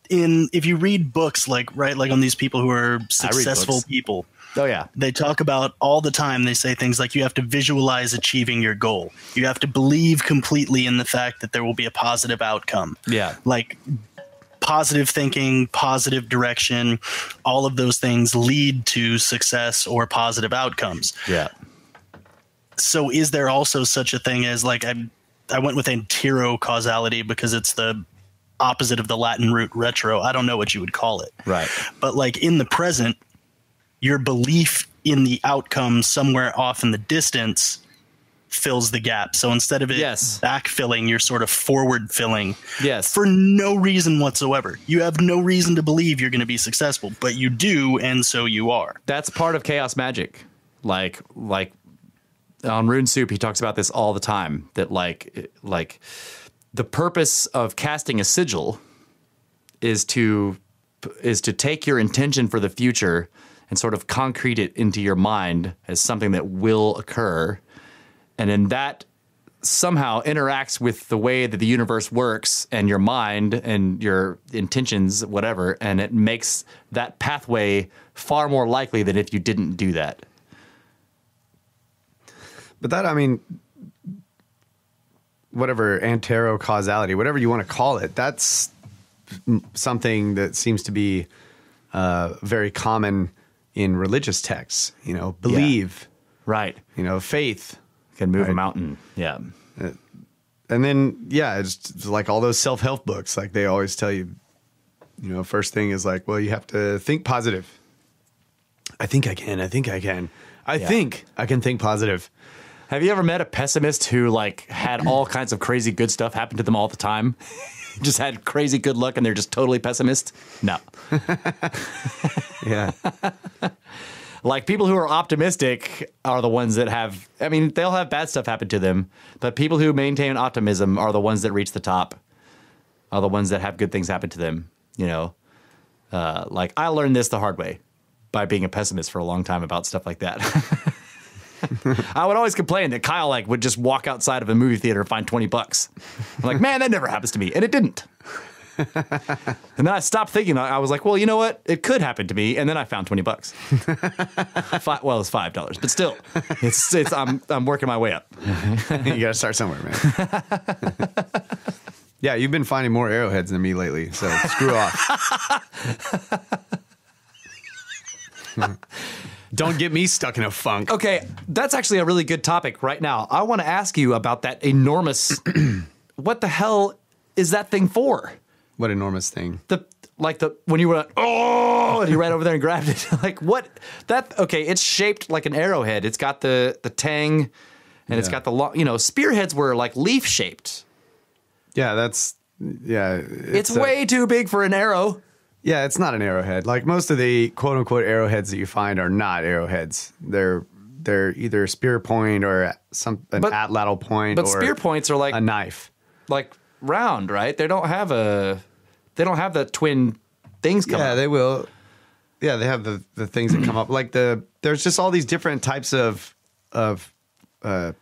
in if you read books, like right, like on these people who are successful people, Oh, yeah. they talk about all the time. They say things like you have to visualize achieving your goal. You have to believe completely in the fact that there will be a positive outcome. Yeah. like positive thinking, positive direction, all of those things lead to success or positive outcomes. Yeah. So is there also such a thing as like I I went with antero causality because it's the opposite of the Latin root retro. I don't know what you would call it. Right. But like in the present, your belief in the outcome somewhere off in the distance fills the gap. So instead of it Yes. backfilling, you're sort of forward filling Yes. for no reason whatsoever. You have no reason to believe you're going to be successful, but you do, and so you are. that's part of chaos magic like like on rune soup he talks about this all the time that like like the purpose of casting a sigil is to is to take your intention for the future and sort of concrete it into your mind as something that will occur. And then that somehow interacts with the way that the universe works and your mind and your intentions whatever and it makes that pathway far more likely than if you didn't do that. But that, I mean, whatever antero causality, whatever you want to call it, that's something that seems to be uh, very common in religious texts. You know, believe, right you know, faith. can move a mountain yeah And then, yeah, it's like all those self help books. Like they always tell you, you know, first thing is like, well, you have to think positive. I think I can. I think I can. I Yeah. think I can think positive. Have you ever met a pessimist who like had all (clears throat) kinds of crazy good stuff happen to them all the time? (laughs) Just had crazy good luck and they're just totally pessimist? No. (laughs) Yeah. (laughs) like people who are optimistic are the ones that have i mean they'll have bad stuff happen to them but people who maintain optimism are the ones that reach the top are the ones that have good things happen to them you know? Uh, like i learned this the hard way by being a pessimist for a long time about stuff like that (laughs) i would always complain that kyle like would just walk outside of a movie theater and find 20 bucks i'm like man that never happens to me and it didn't (laughs) and then I stopped thinking. I was like, well, you know what? It could happen to me. And then I found 20 bucks. (laughs) Five, well, it's $5, but still, it's, it's, I'm, I'm working my way up. you got to start somewhere, man. yeah, you've been finding more arrowheads than me lately, so screw off. Don't get me stuck in a funk. Okay. That's actually a really good topic right now. I want to ask you about that enormous, (clears throat) what the hell is that thing for? What enormous thing. The, like the, when you went, oh, and you ran over there and grabbed it. (laughs) like what, that, okay, it's shaped like an arrowhead. It's got the, the tang and it's got the long, you know, spearheads were like leaf shaped. Yeah, that's yeah. It's, a- way too big for an arrow. Yeah, it's not an arrowhead. Like most of the quote unquote arrowheads that you find are not arrowheads. They're they're either spear point or some an But- atlatl point. But spear points are like a knife. like round, right? They don't have a they don't have the twin things coming. Yeah, up. they will. Yeah, they have the the things that come up like the. There's just all these different types of of. Uh,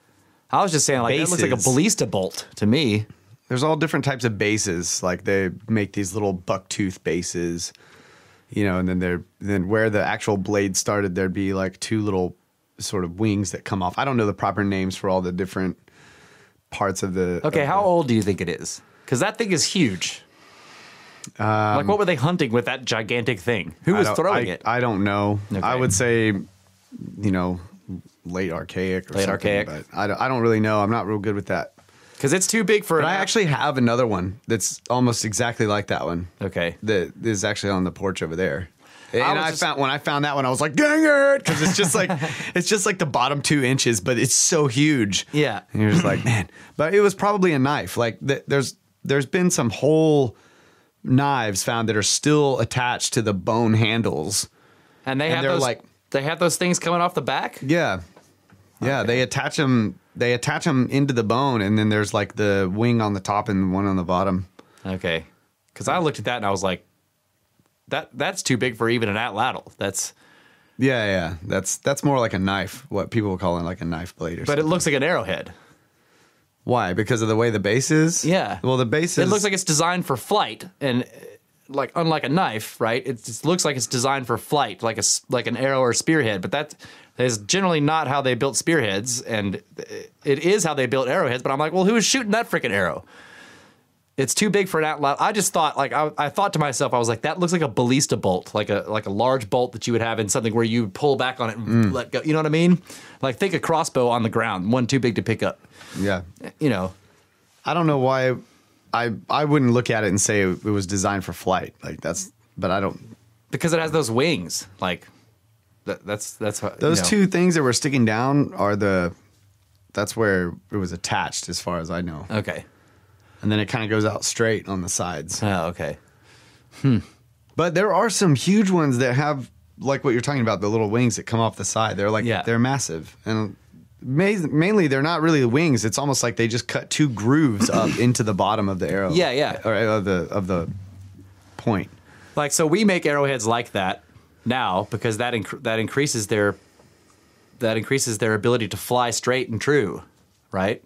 I was just saying like that looks like a ballista bolt to me. There's all different types of bases. Like they make these little bucktooth bases, you know, and then they're then where the actual blade started, there'd be like two little sort of wings that come off. I don't know the proper names for all the different parts of the. Okay, of how the- old do you think it is? Because that thing is huge. like, what were they hunting with that gigantic thing? Who Um, was throwing I, it? I don't know. Okay. I would say, you know, late archaic. Or Late something, archaic. but I don't, I don't really know. I'm not real good with that. Because it's too big for. But an I app- actually have another one that's almost exactly like that one. Okay. That is actually on the porch over there. And was I, just- found when I found that one, I was like, "Dang it!" Because it's just like (laughs) it's just like the bottom two inches, but it's so huge. Yeah. and you're just like, (clears throat) man. But it was probably a knife. Like th- there's there's been some whole knives found that are still attached to the bone handles. and they and have they're those like- they have those things coming off the back. Yeah, yeah. They attach them. They attach them into the bone, and then there's like the wing on the top and one on the bottom. Okay. Because I looked at that and I was like, that that's too big for even an atlatl. That's Yeah, yeah. That's that's more like a knife. What people would call it like a knife blade or but it looks like an arrowhead. Why? Because of the way the base is. Yeah. Well, the base is. It looks like it's designed for flight, and like unlike a knife, right? It just looks like it's designed for flight, like a like an arrow or spearhead. But that is generally not how they built spearheads, and it is how they built arrowheads. But I'm like, well, who is shooting that freaking arrow? It's too big for an atlatl. I just thought, like, I, I thought to myself, I was like, that looks like a ballista bolt, like a like a large bolt that you would have in something where you pull back on it and mm. let go. You know what I mean? Like, think a crossbow on the ground, one too big to pick up. Yeah. You know, I don't know why. I I wouldn't look at it and say it was designed for flight. Like that's. But I don't. because it has those wings. Like, that, that's that's what Those you know. two things that were sticking down are the. That's where it was attached, as far as I know, Okay. and then it kind of goes out straight on the sides. Oh, okay. Hmm. But there are some huge ones that have like what you're talking about, the little wings that come off the side. They're like Yeah. they're massive, and mainly they're not really wings. It's almost like they just cut two grooves up (coughs) into the bottom of the arrow. Yeah, yeah. or of the of the point. Like, so we make arrowheads like that now because that inc- that increases their that increases their ability to fly straight and true, right?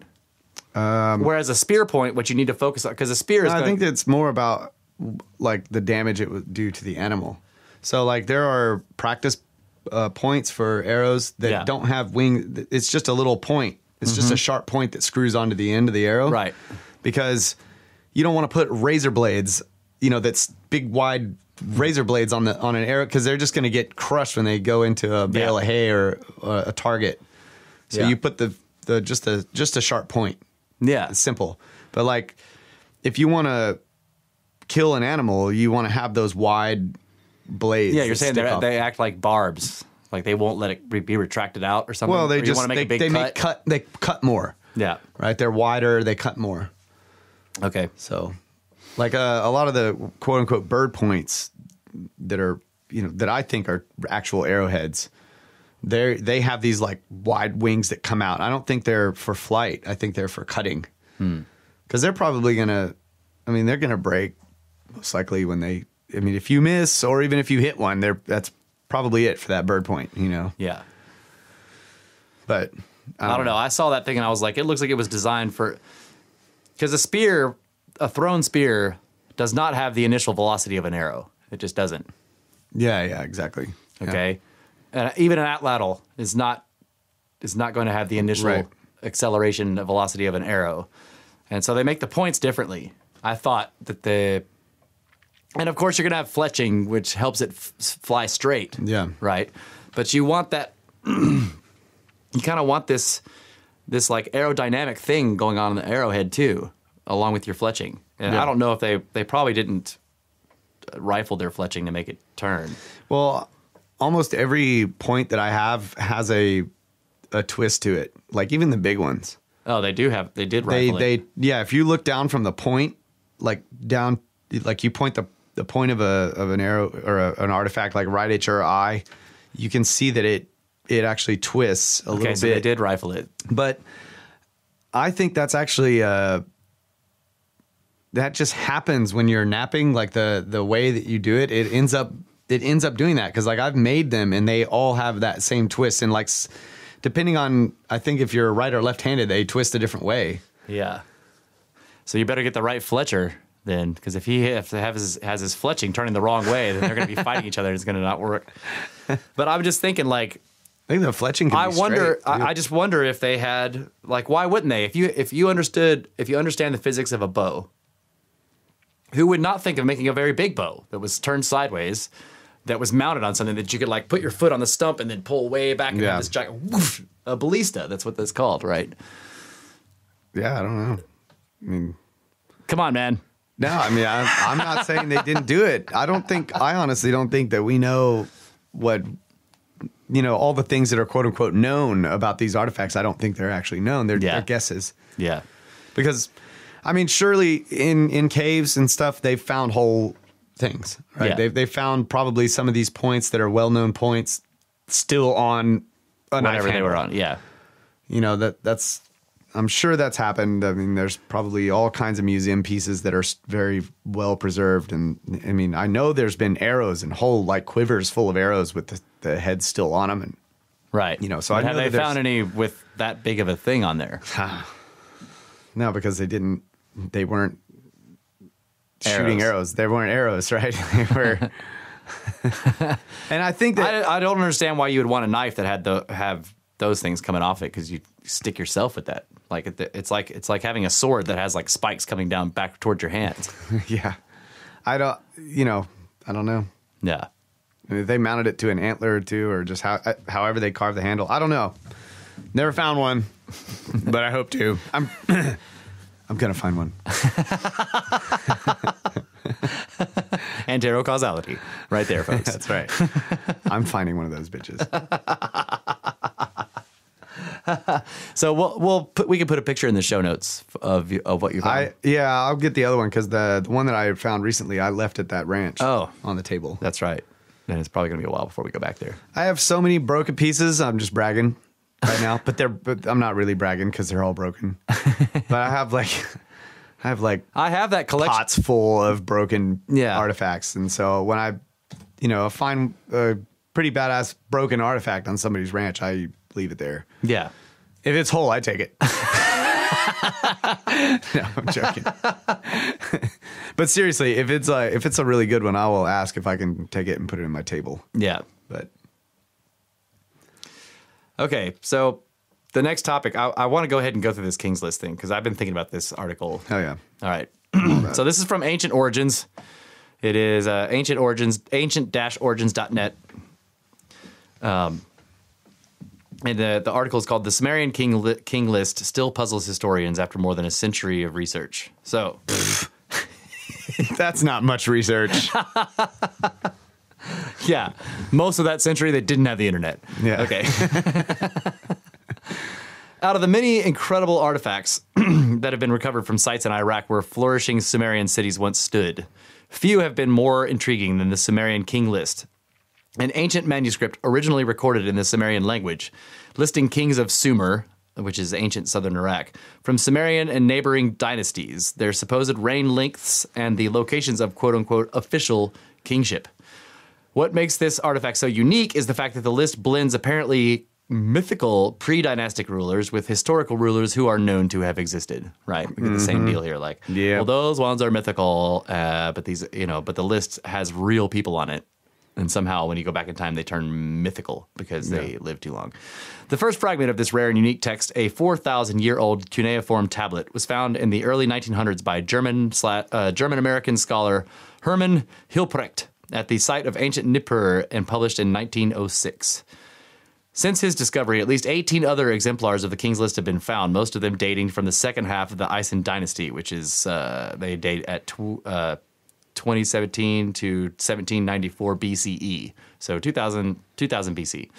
Um, Whereas a spear point, what you need to focus on, because a spear is I going, think it's more about like the damage it would do to the animal. So like there are practice uh, points for arrows that Yeah. Mm-hmm. don't have wing. It's just a little point. It's just a sharp point that screws onto the end of the arrow. Right. Because you don't want to put razor blades, you know, that's big wide razor blades on the on an arrow because they're just going to get crushed when they go into a bale Yeah. of hay or uh, a target. So Yeah. you put the the just a just a sharp point. yeah, It's simple. But like if you want to kill an animal, you want to have those wide blades. yeah. You're saying they they act like barbs, like they won't let it be retracted out or something. well, they you just make they, a big they cut. make cut they cut more. Yeah. Right? They're wider, they cut more. Okay. So like uh, a lot of the quote unquote bird points that are, you know, that I think are actual arrowheads. They they have these like wide wings that come out. I don't think they're for flight. I think they're for cutting. Hmm. Cuz they're probably going to I mean, they're going to break most likely when they I mean, if you miss or even if you hit one, they're that's probably it for that bird point, you know. Yeah. But I don't know. I saw that thing and I was like, it looks like it was designed for because a spear, a thrown spear, does not have the initial velocity of an arrow. It just doesn't. Yeah, yeah, exactly. Yeah. Okay, and even an atlatl is not is not going to have the initial Right. acceleration velocity of an arrow, and so they make the points differently. I thought that the and of course you're going to have fletching, which helps it f- fly straight. Yeah. right. But you want that. (clears throat) you kind of want this this like aerodynamic thing going on in the arrowhead too, along with your fletching. And Yeah. I don't know if they they probably didn't rifle their fletching to make it turn. Well, almost every point that I have has a a twist to it. Like even the big ones. Oh, they do have. They did They rifle it. they yeah, if you look down from the point, like down like you point the the point of a of an arrow or a, an artifact like right at your eye, you can see that it it actually twists a Okay, little so bit. they did rifle it. But I think that's actually uh, that just happens when you're knapping. Like the the way that you do it, it ends up it ends up doing that because like I've made them and they all have that same twist and like depending on I think if you're right or left handed, they twist a different way. Yeah. So you better get the right Fletcher then, because if he if have his, has his fletching turning the wrong way, then they're going to be (laughs) fighting each other. and It's going to not work. But I'm just thinking, like, I think the fletching. Can I wonder. I, I just wonder if they had like, why wouldn't they? If you if you understood if you understand the physics of a bow, who would not think of making a very big bow that was turned sideways, that was mounted on something that you could like put your foot on the stump and then pull way back and Yeah. have this giant whoosh, a ballista. That's what that's called, right? yeah, I don't know. I mean, Come on, man. no, I mean, I, I'm not saying they didn't do it. I don't think. I honestly don't think that we know what you know all the things that are quote unquote known about these artifacts. I don't think they're actually known. They're, Yeah. they're guesses Yeah. because, I mean, surely in in caves and stuff they've found whole things. Right? Yeah. They've they found probably some of these points that are well known points still on a Whatever they were on. Yeah. you know that that's i'm sure that's happened i mean there's probably all kinds of museum pieces that are very well preserved and i mean i know there's been arrows and whole like quivers full of arrows with the, the heads still on them and Right. You know, so But I have know they found any with that big of a thing on there? (sighs) no because they didn't they weren't shooting Arrows. arrows they weren't arrows (laughs) right they were (laughs) (laughs) and i think that I, I don't understand why you would want a knife that had the have those things coming off it because you stick yourself with that. Like it, it's like it's like having a sword that has like spikes coming down back towards your hands. yeah i don't you know i don't know Yeah. I mean, they mounted it to an antler or two, or just how, uh, however they carved the handle. I don't know. Never found one, but I hope to. I'm (clears throat) I'm gonna find one. (laughs) Antero causality, right there, folks. (laughs) That's right. I'm finding one of those bitches. (laughs) so we'll we'll put we can put a picture in the show notes of of what you found. I yeah, I'll get the other one because the the one that I found recently, I left at that ranch. Oh. on the table. That's right. And it's probably gonna be a while before we go back there. I have so many broken pieces. I'm just bragging right now, but they're but I'm not really bragging because they're all broken. (laughs) but I have like (laughs) I have like I have that collection. pots full of broken Yeah. artifacts. And so when I, you know, find a pretty badass broken artifact on somebody's ranch, I leave it there. Yeah. If it's whole, I take it. (laughs) no, I'm joking. but seriously, if it's a if it's a really good one, I will ask if I can take it and put it in my table. Yeah. Okay, so the next topic, I, I want to go ahead and go through this King's List thing because I've been thinking about this article. hell yeah, All right. (clears throat) so this is from Ancient Origins. It is uh, Ancient Origins, ancient-origins.net. Um, and the, the article is called "The Sumerian King Li- King List Still Puzzles Historians After More Than a Century of Research." So, (laughs) that's not much research. (laughs) yeah, most of that century they didn't have the internet. Yeah. Okay. (laughs) (laughs) Out of the many incredible artifacts (clears throat) that have been recovered from sites in Iraq where flourishing Sumerian cities once stood, few have been more intriguing than the Sumerian King List, an ancient manuscript originally recorded in the Sumerian language, listing kings of Sumer, which is ancient southern Iraq, from Sumerian and neighboring dynasties, their supposed reign lengths, and the locations of quote unquote official kingship. What makes this artifact so unique is the fact that the list blends apparently mythical pre-dynastic rulers with historical rulers who are known to have existed. Right, we get the same deal here. Like, Yeah. well, those ones are mythical, uh, but these, you know, but the list has real people on it, and somehow when you go back in time, they turn mythical because they lived too long. The first fragment of this rare and unique text, a 4,000-year-old cuneiform tablet, was found in the early 1900s by German uh, German American scholar Hermann Hilprecht at the site of ancient Nippur and published in 1906. Since his discovery, at least 18 other exemplars of the King's List have been found, most of them dating from the second half of the Isin dynasty, which is, uh, they date at tw- uh, 2017 to 1794 BCE. So 2000, 2000 BC.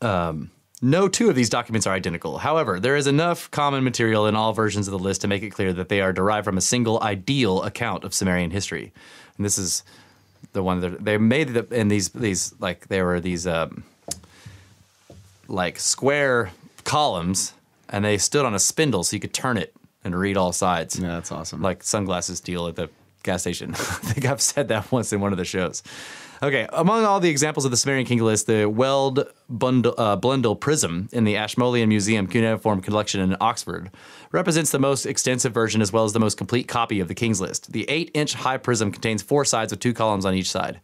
Um, no two of these documents are identical. However, there is enough common material in all versions of the list to make it clear that they are derived from a single ideal account of Sumerian history. And this is the one that they made the, in these these like there were these um, like square columns, and they stood on a spindle so you could turn it and read all sides. Yeah, that's awesome. Like sunglasses deal at the gas station. (laughs) I think I've said that once in one of the shows. Okay, among all the examples of the Sumerian king list, the Weld Bundle, uh, Blundell Prism in the Ashmolean Museum cuneiform collection in Oxford represents the most extensive version as well as the most complete copy of the king's list. The 8 inch high prism contains four sides with two columns on each side.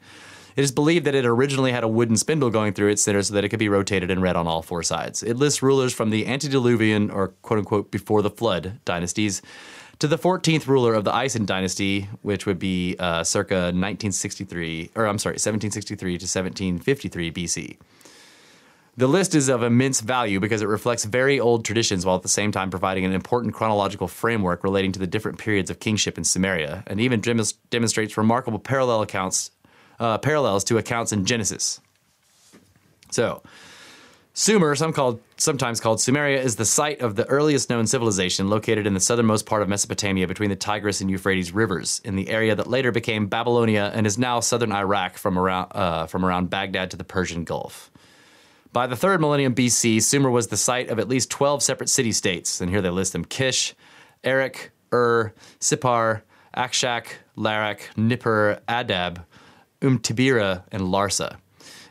It is believed that it originally had a wooden spindle going through its center so that it could be rotated and read on all four sides. It lists rulers from the antediluvian, or quote unquote, before the flood dynasties, to the 14th ruler of the Isin dynasty, which would be uh, circa 1963, or I'm sorry, 1763 to 1753 BC. The list is of immense value because it reflects very old traditions while at the same time providing an important chronological framework relating to the different periods of kingship in Sumeria, and even demonst- demonstrates remarkable parallel accounts, uh, parallels to accounts in Genesis. So, Sumer, some called, sometimes called Sumeria, is the site of the earliest known civilization located in the southernmost part of Mesopotamia between the Tigris and Euphrates rivers, in the area that later became Babylonia and is now southern Iraq from around, uh, from around Baghdad to the Persian Gulf. By the third millennium BC, Sumer was the site of at least 12 separate city states, and here they list them Kish, Erech, Ur, Sippar, Akshak, Larak, Nippur, Adab, Umtibira, and Larsa.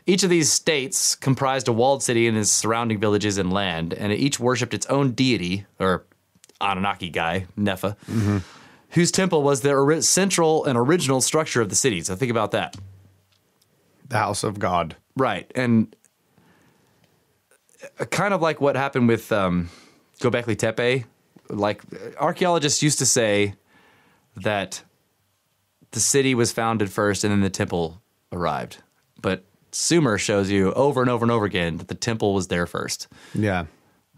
Each of these states comprised a walled city and its surrounding villages and land, and each worshipped its own deity, or Anunnaki guy, Nepha, whose temple was the ori- central and original structure of the city. So think about that. the house of God. Right. And uh, kind of like what happened with um, Göbekli Tepe, like archaeologists used to say that the city was founded first and then the temple arrived. But Sumer shows you over and over and over again that the temple was there first. Yeah.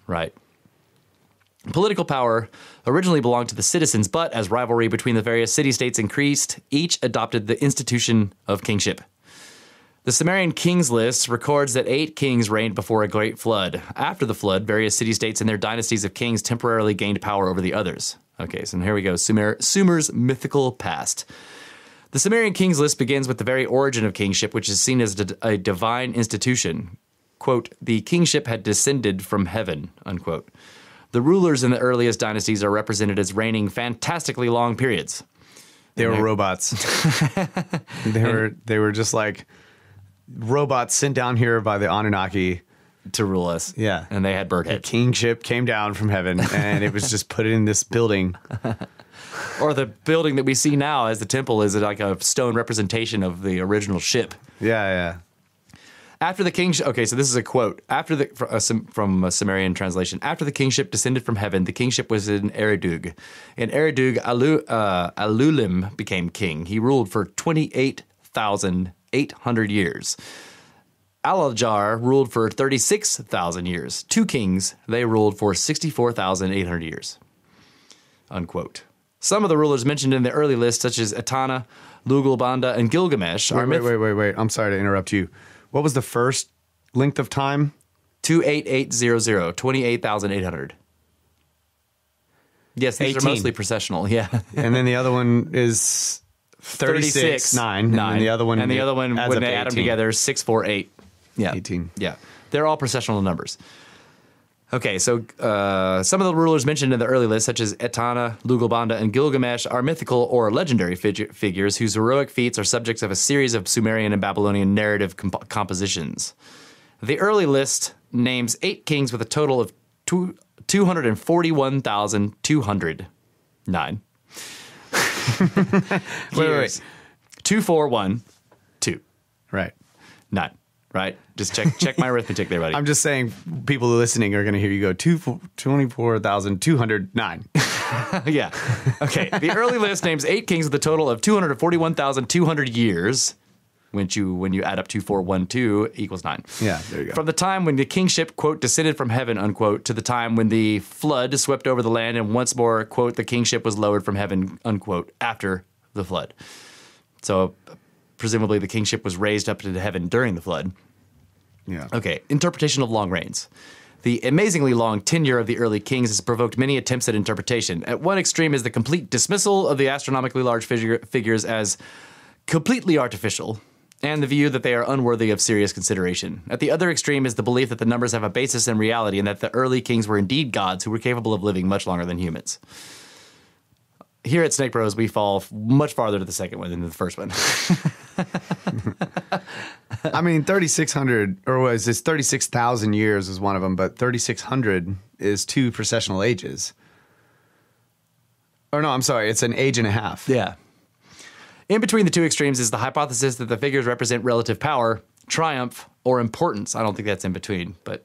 Right. Political power originally belonged to the citizens, but as rivalry between the various city states increased, each adopted the institution of kingship. The Sumerian kings list records that eight kings reigned before a great flood. After the flood, various city states and their dynasties of kings temporarily gained power over the others. Okay, so here we go Sumer, Sumer's mythical past. The Sumerian kings list begins with the very origin of kingship, which is seen as a divine institution. Quote, the kingship had descended from heaven, unquote. The rulers in the earliest dynasties are represented as reigning fantastically long periods. They were robots. (laughs) they were they were just like robots sent down here by the Anunnaki. to rule us. Yeah. And they had bird heads. kingship came down from heaven and it was just put in this building. (laughs) (laughs) Or the building that we see now as the temple is like a stone representation of the original ship. Yeah, yeah. After the kingship, okay, so this is a quote. After the fr- from a Sumerian translation, after the kingship descended from heaven, the kingship was in Eridug. In Eridug, Alu, uh, Alulim became king. He ruled for twenty eight thousand eight hundred years. Alaljar ruled for thirty six thousand years. Two kings, they ruled for sixty four thousand eight hundred years. Unquote. Some of the rulers mentioned in the early list, such as Etana, Lugalbanda, and Gilgamesh, are Wait, wait, myth- wait, wait, wait. I'm sorry to interrupt you. What was the first length of time? 28800, 28,800. Yes, these 18. are mostly precessional. Yeah. (laughs) And then the other one is 36, 9. And then the other one And the other one, adds when up they to add them 18. together, is 648. Yeah. 18. Yeah. They're all precessional numbers. Okay, so uh, some of the rulers mentioned in the early list, such as Etana, Lugalbanda, and Gilgamesh, are mythical or legendary figu- figures whose heroic feats are subjects of a series of Sumerian and Babylonian narrative comp- compositions. The early list names eight kings with a total of two, 241,209. (laughs) Wait, wait, wait. Two, four, one, two, Right. nine. Right? Just check check my arithmetic there, buddy. I'm just saying people listening are going to hear you go two, 24,209. (laughs) yeah. Okay. The early list names eight kings with a total of 241,200 years. When you when you add up two four one two equals nine. Yeah, there you go. From the time when the kingship quote descended from heaven unquote to the time when the flood swept over the land and once more quote the kingship was lowered from heaven unquote after the flood. So presumably the kingship was raised up into heaven during the flood. Yeah. Okay, interpretation of long reigns. The amazingly long tenure of the early kings has provoked many attempts at interpretation. At one extreme is the complete dismissal of the astronomically large figure, figures as completely artificial. and the view that they are unworthy of serious consideration. At the other extreme is the belief that the numbers have a basis in reality and that the early kings were indeed gods who were capable of living much longer than humans. Here at Snake Bros, we fall much farther to the second one than the first one. (laughs) I mean, 3,600, or was this 36,000 years is one of them, but 3,600 is two precessional ages. Or no, I'm sorry, it's an age and a half. Yeah. In between the two extremes is the hypothesis that the figures represent relative power, triumph, or importance. I don't think that's in between, but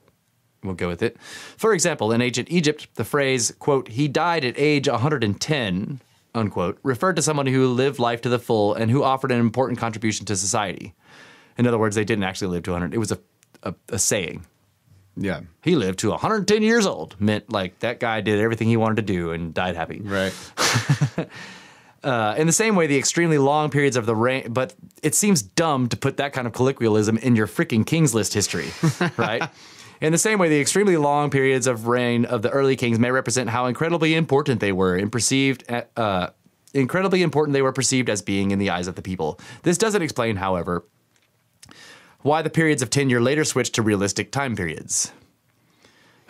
we'll go with it. For example, in ancient Egypt, the phrase, quote, he died at age 110, unquote, referred to someone who lived life to the full and who offered an important contribution to society. In other words, they didn't actually live to 100. It was a, a, a saying. Yeah. He lived to 110 years old. Meant like that guy did everything he wanted to do and died happy. Right. (laughs) Uh, in the same way, the extremely long periods of the reign, but it seems dumb to put that kind of colloquialism in your freaking Kings List history, (laughs) right? In the same way, the extremely long periods of reign of the early kings may represent how incredibly important they were and perceived, uh, incredibly important they were perceived as being in the eyes of the people. This doesn't explain, however, why the periods of tenure later switched to realistic time periods.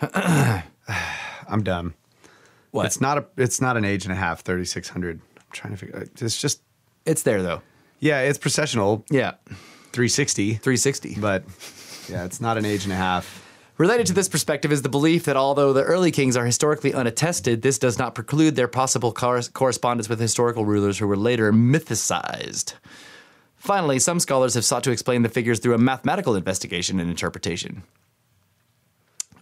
(clears throat) I'm done. What? It's not a. It's not an age and a half. 3,600. I'm trying to figure. It's just. It's there though. Yeah, it's precessional. Yeah, 360. 360. But yeah, it's not an age and a half. Related to this perspective is the belief that although the early kings are historically unattested, this does not preclude their possible cor- correspondence with historical rulers who were later mythicized. Finally, some scholars have sought to explain the figures through a mathematical investigation and interpretation.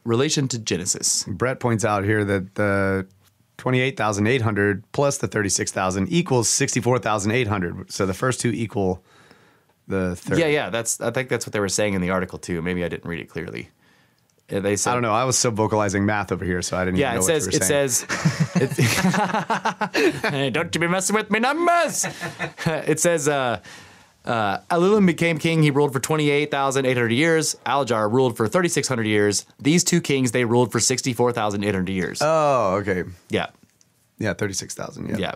Relation to Genesis. Brett points out here that the 28,800 plus the 36,000 equals 64,800. So the first two equal the third. Yeah, yeah, that's. I think that's what they were saying in the article too. Maybe I didn't read it clearly. They said, I don't know. I was so vocalizing math over here, so I didn't Yeah, it says it says. (laughs) it- (laughs) Hey, don't you be messing with me numbers. (laughs) it says. Uh, uh, Alulim became king. He ruled for 28,800 years. Aljar ruled for 3,600 years. These two kings, they ruled for 64,800 years. Oh, okay. yeah. Yeah, 36,000. Yeah. Yeah.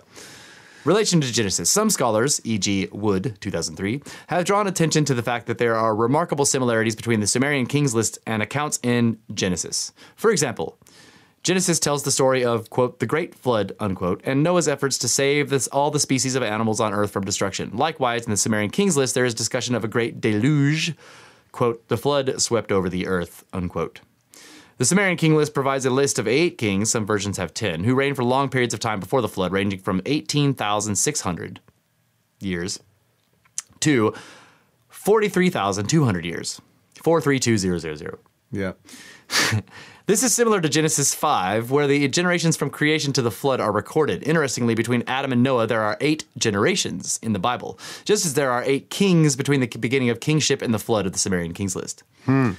Relation to Genesis. Some scholars, e.g., Wood, 2003, have drawn attention to the fact that there are remarkable similarities between the Sumerian kings list and accounts in Genesis. For example, Genesis tells the story of, quote, the great flood, unquote, and Noah's efforts to save this, all the species of animals on earth from destruction. Likewise, in the Sumerian kings list, there is discussion of a great deluge, quote, the flood swept over the earth, unquote. The Sumerian king list provides a list of eight kings, some versions have 10, who reigned for long periods of time before the flood, ranging from 18,600 years to 43,200 years. 432000. Yeah. (laughs) This is similar to Genesis 5, where the generations from creation to the flood are recorded. Interestingly, between Adam and Noah, there are eight generations in the Bible, just as there are eight kings between the beginning of kingship and the flood of the Sumerian kings list. Hmm.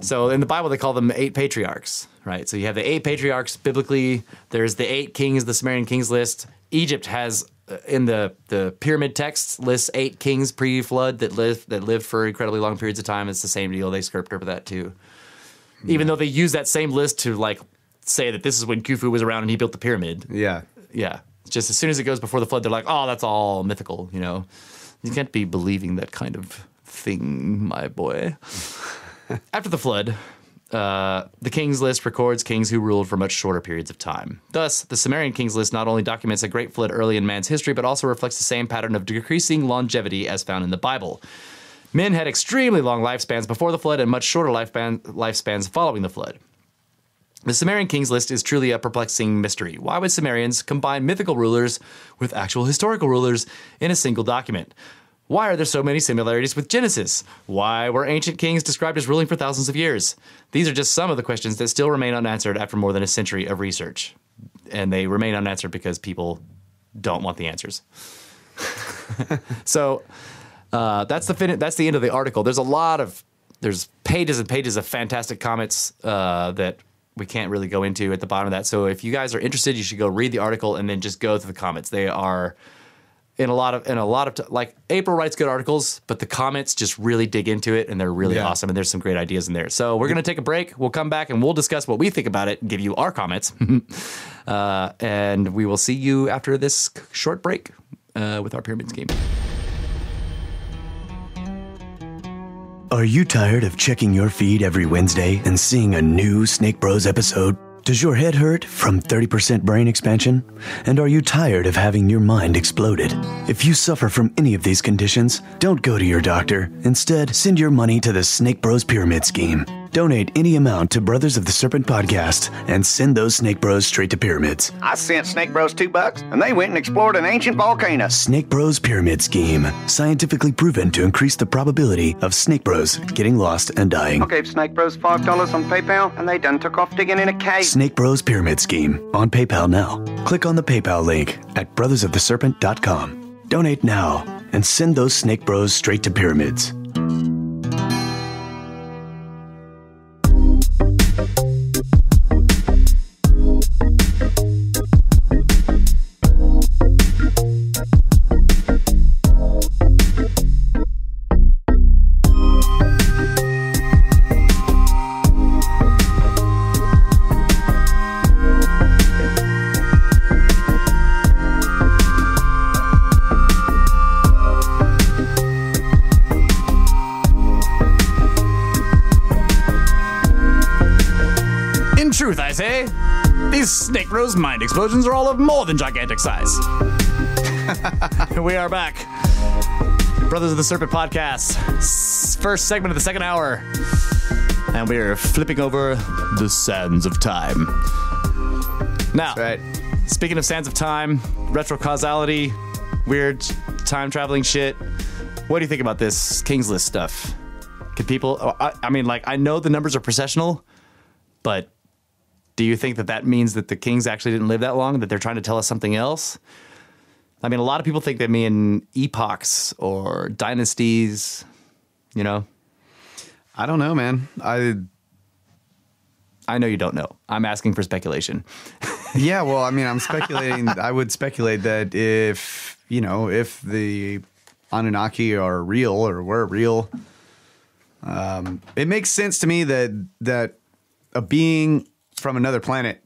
So in the Bible, they call them eight patriarchs, right? So you have the eight patriarchs biblically. There's the eight kings, the Sumerian kings list. Egypt has uh, in the the pyramid texts lists eight kings pre-flood that lived that lived for incredibly long periods of time. It's the same deal. They script over that too, even though they use that same list to like say that this is when Khufu was around and he built the pyramid. Yeah. Yeah, just as soon as it goes before the flood, they're like, oh, that's all mythical. You know, you can't be believing that kind of thing, my boy. After the flood, uh, the kings list records kings who ruled for much shorter periods of time. Thus, the Sumerian kings list not only documents a great flood early in man's history, but also reflects the same pattern of decreasing longevity as found in the Bible. Men had extremely long lifespans before the flood and much shorter lifespan, lifespans following the flood. The Sumerian kings list is truly a perplexing mystery. Why would Sumerians combine mythical rulers with actual historical rulers in a single document? Why are there so many similarities with Genesis? Why were ancient kings described as ruling for thousands of years? These are just some of the questions that still remain unanswered after more than a century of research. And they remain unanswered because people don't want the answers. (laughs) so uh, that's the fin- that's the end of the article. There's a lot of there's pages and pages of fantastic comments uh, that we can't really go into at the bottom of that. So if you guys are interested, you should go read the article and then just go through the comments. They are in a lot of in a lot of t- like April writes good articles, but the comments just really dig into it and they're really Yeah. awesome and there's some great ideas in there. So we're gonna take a break. We'll come back and we'll discuss what we think about it and give you our comments. (laughs) uh, and we will see you after this short break uh, with our pyramids game. Are you tired of checking your feed every Wednesday and seeing a new Snake Bros episode? Does your head hurt from 30% brain expansion? And are you tired of having your mind exploded? If you suffer from any of these conditions, don't go to your doctor. Instead, send your money to the Snake Bros Pyramid Scheme. Donate any amount to Brothers of the Serpent podcast and send those Snake Bros straight to pyramids. I sent Snake Bros two bucks, and they went and explored an ancient volcano. Snake Bros Pyramid Scheme. Scientifically proven to increase the probability of Snake Bros getting lost and dying. I gave Snake Bros five dollars on PayPal, and they done took off digging in a cave. Snake Bros Pyramid Scheme on PayPal now. Click on the PayPal link at brothersoftheserpent.com. Donate now and send those Snake Bros straight to pyramids. Snake Bros mind explosions are all of more than gigantic size. (laughs) we are back. Brothers of the Serpent podcast, first segment of the second hour. And we are flipping over the sands of time. Now, Right. speaking of sands of time, retro causality, weird time traveling shit, what do you think about this King's List stuff? Can people, oh, I, I mean, like, I know the numbers are precessional, but do you think that that means that the kings actually didn't live that long? That they're trying to tell us something else? I mean, a lot of people think they mean epochs or dynasties. You know, I don't know, man. I I know you don't know. I'm asking for speculation. (laughs) yeah. Well, I mean, I'm speculating. I would speculate that if you know, if the Anunnaki are real or were real, um, it makes sense to me that that a being from another planet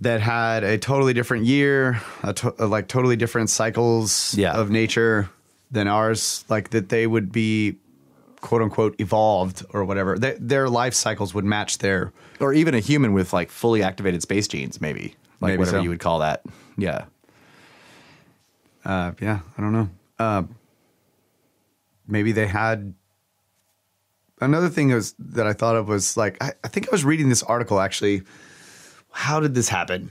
that had a totally different year, a to- uh, like totally different cycles Yeah. of nature than ours, like that they would be quote unquote evolved or whatever. They, their life cycles would match their Or even a human with like fully activated space genes, maybe. Like Maybe whatever so. you would call that. Yeah. Uh, yeah, I don't know. Uh, maybe they had another thing was that I thought of was like I, I think I was reading this article actually. How did this happen?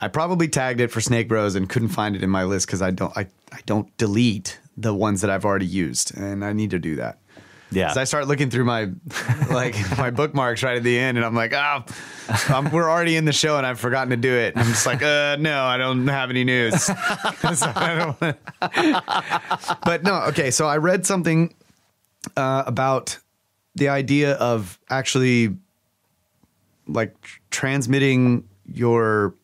I probably tagged it for Snake Bros and couldn't find it in my list because I don't I, I don't delete the ones that I've already used and I need to do that. Yeah. As I start looking through my (laughs) like my bookmarks right at the end, and I'm like, oh, um, we're already in the show, and I've forgotten to do it. And I'm just like, uh, no, I don't have any news. (laughs) So wanna- (laughs) but no, okay. So I read something uh, about the idea of actually like transmitting your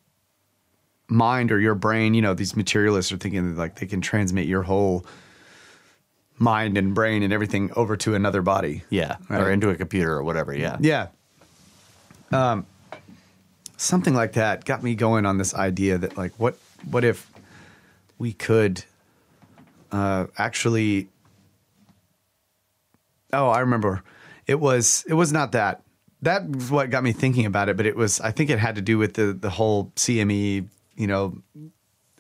mind or your brain. You know, these materialists are thinking that like they can transmit your whole mind and brain and everything over to another body. yeah. Right. Or into a computer or whatever. Yeah. Yeah. Um, something like that got me going on this idea that like, what, what if we could, uh, actually, oh, I remember it was, it was not that, that was what got me thinking about it, but it was, I think it had to do with the, the whole CME, you know,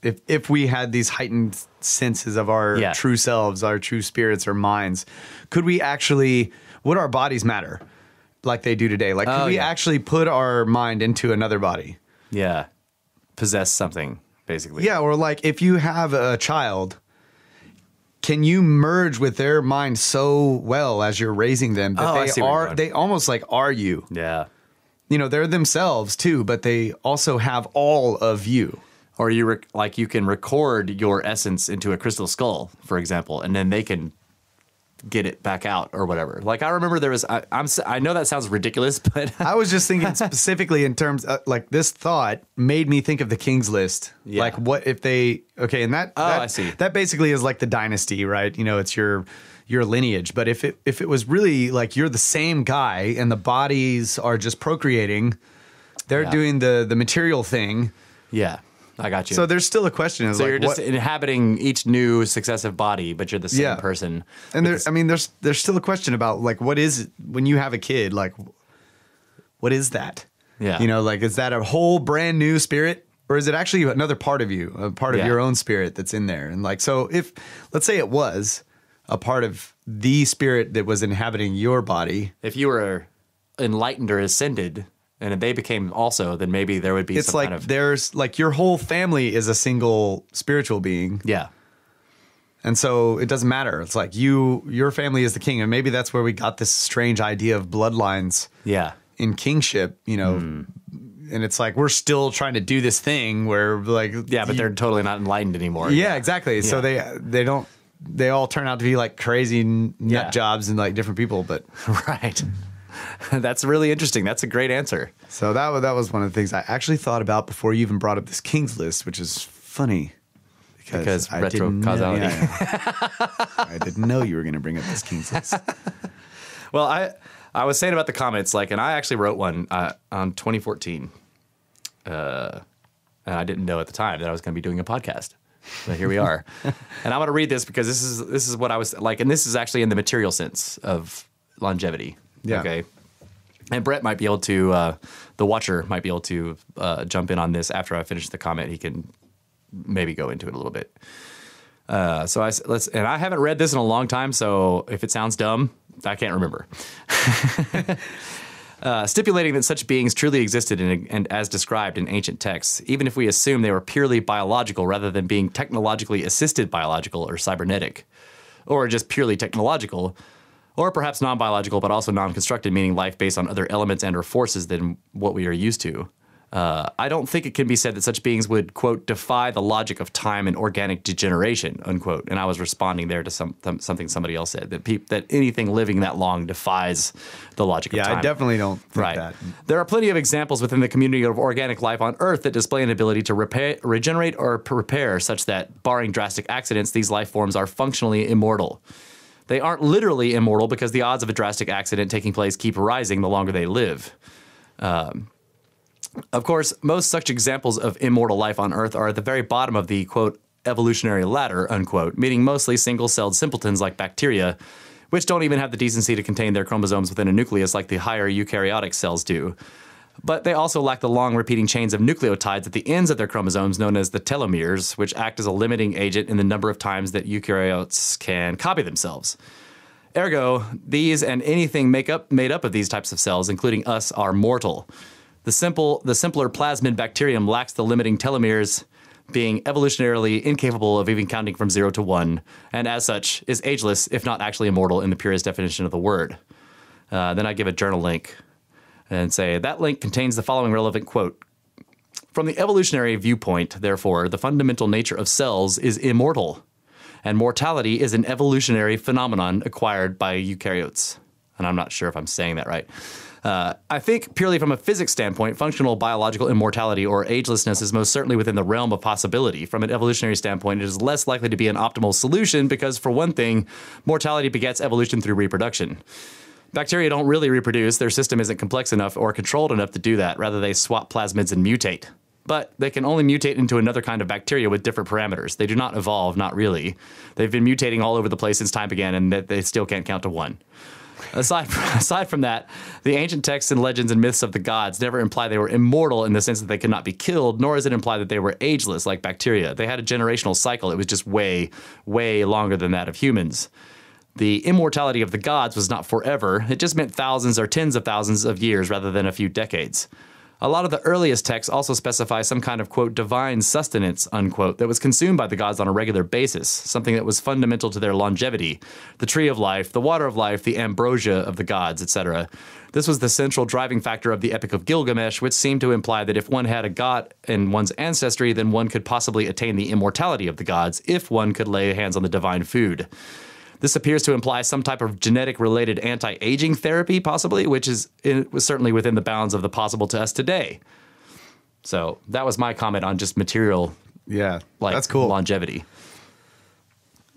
if, if we had these heightened senses of our Yeah. true selves, our true spirits or minds, could we actually, would our bodies matter like they do today? Like, could Oh, we yeah. actually put our mind into another body? Yeah. Possess something, basically. Yeah, or like if you have a child, can you merge with their mind so well as you're raising them that Oh, I they see you're they almost like are you? Yeah. You know, they're themselves too, but they also have all of you. Or you rec- like you can record your essence into a crystal skull, for example, and then they can get it back out or whatever. Like I remember there was I, I'm I know that sounds ridiculous, (laughs) but I was just thinking specifically in terms of, like this thought made me think of the King's List. Yeah. Like what if they okay, and that Oh, that, I see. That basically is like the dynasty, right? You know, it's your your lineage. But if it if it was really like you're the same guy and the bodies are just procreating, they're Yeah. doing the the material thing. yeah. I got you. So there's still a question. Is So like, you're just what- inhabiting each new successive body, but you're the same Yeah. person. and there, I mean, there's there's still a question about like what is when you have a kid, like what is that? Yeah. You know, like is that a whole brand new spirit? Or is it actually another part of you, a part of Yeah. your own spirit that's in there? And like, so if, let's say it was a part of the spirit that was inhabiting your body, If you were enlightened or ascended, and if they became also, then maybe there would be it's some like kind of there's like your whole family is a single spiritual being. yeah, And so it doesn't matter. It's like you, your family is the king. And maybe that's where we got this strange idea of bloodlines yeah, in kingship, you know. Hmm. And it's like we're still trying to do this thing where like yeah. But you- they're totally not enlightened anymore. yeah, exactly. So they they don't they all turn out to be like crazy nut Yeah. jobs and like different people. But (laughs) right. (laughs) That's really interesting. That's a great answer. so that was that was one of the things I actually thought about before you even brought up this kings list, which is funny Because I retro didn't know- causality. yeah, yeah. (laughs) I didn't know you were going to bring up this kings list. (laughs) Well, I I was saying about the comments, like, and I actually wrote one uh, on 2014, uh, and I didn't know at the time that I was going to be doing a podcast. But here we are, and I'm going to read this because this is this is what I was like, and this is actually in the material sense of longevity. Yeah. Okay. And Brett might be able to, uh, the watcher might be able to uh, jump in on this after I finish the comment. He can maybe go into it a little bit. Uh, so I let's, and I haven't read this in a long time. So if it sounds dumb, I can't remember. (laughs) Uh, stipulating that such beings truly existed in, and as described in ancient texts, even if we assume they were purely biological rather than being technologically assisted biological or cybernetic, or just purely technological, or perhaps non-biological but also non-constructed, meaning life based on other elements and or forces than what we are used to. Uh, I don't think it can be said that such beings would quote defy the logic of time and organic degeneration unquote. And I was responding there to some, some something somebody else said that peop, that anything living that long defies the logic Yeah, of I definitely don't think Right. that. There are plenty of examples within the community of organic life on Earth that display an ability to repair, regenerate or repair, such that, barring drastic accidents, these life forms are functionally immortal. They aren't literally immortal because the odds of a drastic accident taking place keep rising the longer they live. Um, of course, most such examples of immortal life on Earth are at the very bottom of the quote evolutionary ladder, unquote, meaning mostly single celled simpletons like bacteria, which don't even have the decency to contain their chromosomes within a nucleus like the higher eukaryotic cells do. But they also lack the long repeating chains of nucleotides at the ends of their chromosomes, known as the telomeres, which act as a limiting agent in the number of times that eukaryotes can copy themselves. Ergo, these and anything make up, made up of these types of cells, including us, are mortal. The simple, the simpler plasmid bacterium lacks the limiting telomeres, being evolutionarily incapable of even counting from zero to one, and as such is ageless, if not actually immortal, in the purest definition of the word. Uh, then I give a journal link and say that link contains the following relevant quote. From the evolutionary viewpoint, therefore, the fundamental nature of cells is immortal, and mortality is an evolutionary phenomenon acquired by eukaryotes. And I'm not sure if I'm saying that right. Uh, I think purely from a physics standpoint, functional biological immortality or agelessness is most certainly within the realm of possibility. From an evolutionary standpoint, it is less likely to be an optimal solution because, for one thing, mortality begets evolution through reproduction. Bacteria don't really reproduce, their system isn't complex enough or controlled enough to do that. Rather, they swap plasmids and mutate. But they can only mutate into another kind of bacteria with different parameters. They do not evolve, not really. They've been mutating all over the place since time began, and they still can't count to one. Aside from, (laughs) aside from that, the ancient texts and legends and myths of the gods never imply they were immortal in the sense that they could not be killed, nor is it implied that they were ageless like bacteria. They had a generational cycle. It was just way, way longer than that of humans. The immortality of the gods was not forever, it just meant thousands or tens of thousands of years rather than a few decades. A lot of the earliest texts also specify some kind of, quote, divine sustenance, unquote, that was consumed by the gods on a regular basis, something that was fundamental to their longevity the tree of life, the water of life, the ambrosia of the gods, etc. This was the central driving factor of the Epic of Gilgamesh, which seemed to imply that if one had a god in one's ancestry, then one could possibly attain the immortality of the gods if one could lay hands on the divine food. This appears to imply some type of genetic related anti aging therapy, possibly, which is it was certainly within the bounds of the possible to us today. So that was my comment on just material, Yeah, like that's cool. longevity.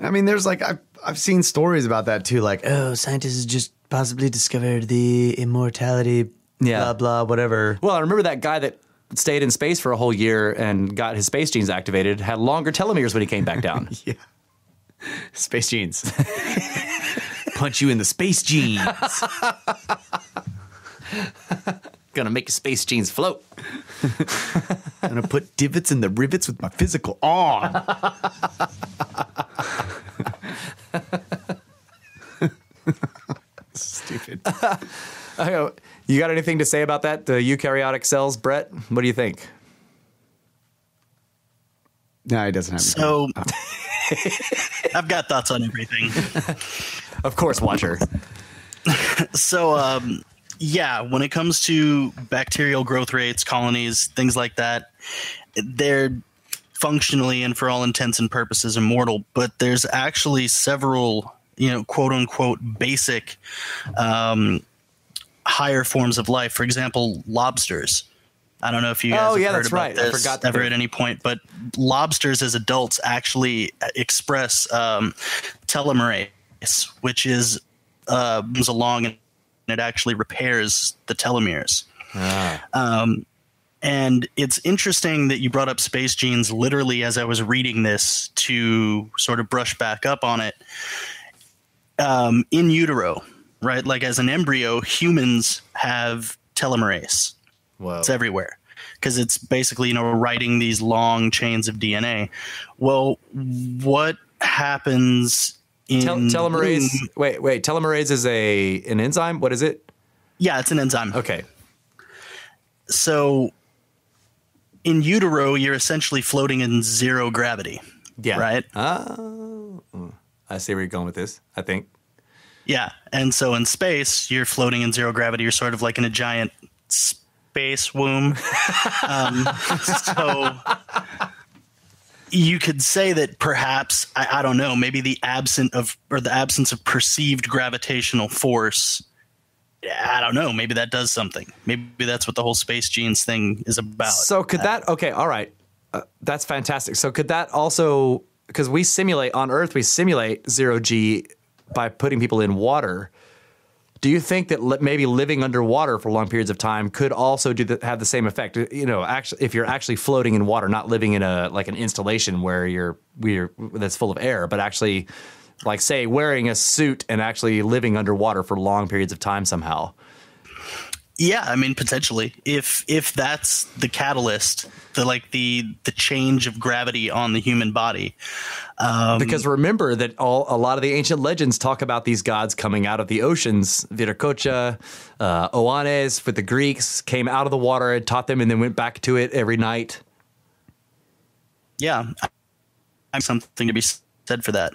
I mean, there's like I've I've seen stories about that too. Like, oh, scientists just possibly discovered the immortality. Yeah. Blah blah whatever. Well, I remember that guy that stayed in space for a whole year and got his space genes activated had longer telomeres when he came back down. (laughs) Space jeans. (laughs) Punch you in the space jeans. Gonna make your space jeans float. I'm gonna put divots in the rivets with my physical arm. (laughs) Stupid. I go, You got anything to say about that? The eukaryotic cells, Brett? What do you think? No, he doesn't have. So oh. (laughs) I've got thoughts on everything. (laughs) Of course, Watcher. (laughs) So um, yeah, when it comes to bacterial growth rates, colonies, things like that, they're functionally and for all intents and purposes immortal. But there's actually several, you know, quote unquote basic um, higher forms of life. For example, lobsters. I don't know if you guys Oh, have yeah, heard that's about right. I this forgot that ever at any point, but lobsters as adults actually express um, telomerase, which is uh, moves along and it actually repairs the telomeres. Um, and it's interesting that you brought up space genes literally as I was reading this to sort of brush back up on it. Um, in utero, right? Like as an embryo, humans have telomerase. Whoa. It's everywhere because it's basically you know writing these long chains of DNA. Well, what happens in Tel- telomerase. Hmm. Wait, wait. Telomerase is a an enzyme. What is it? Yeah, it's an enzyme. Okay. So in utero, you're essentially floating in zero gravity. Yeah. Right. Oh. Mm. I see where you're going with this. I think. Yeah, and so in space, you're floating in zero gravity. You're sort of like in a giant space womb. (laughs) um, so you could say that perhaps I, I don't know, maybe the absent of or the absence of perceived gravitational force. I don't know. Maybe that does something. Maybe that's what the whole space genes thing is about. So could that? Okay. All right. Uh, that's fantastic. So could that also? Because we simulate on Earth, we simulate zero g by putting people in water. Do you think that li- maybe living underwater for long periods of time could also do the, have the same effect? You know, actually, if you're actually floating in water, not living in a like an installation where you're we're that's full of air, but actually, like say, wearing a suit and actually living underwater for long periods of time somehow. Yeah, I mean potentially. If if that's the catalyst, the like the the change of gravity on the human body. Um, Because remember that all a lot of the ancient legends talk about these gods coming out of the oceans. Viracocha, uh, Oannes for the Greeks came out of the water and taught them, and then went back to it every night. yeah, I'm something to be said for that.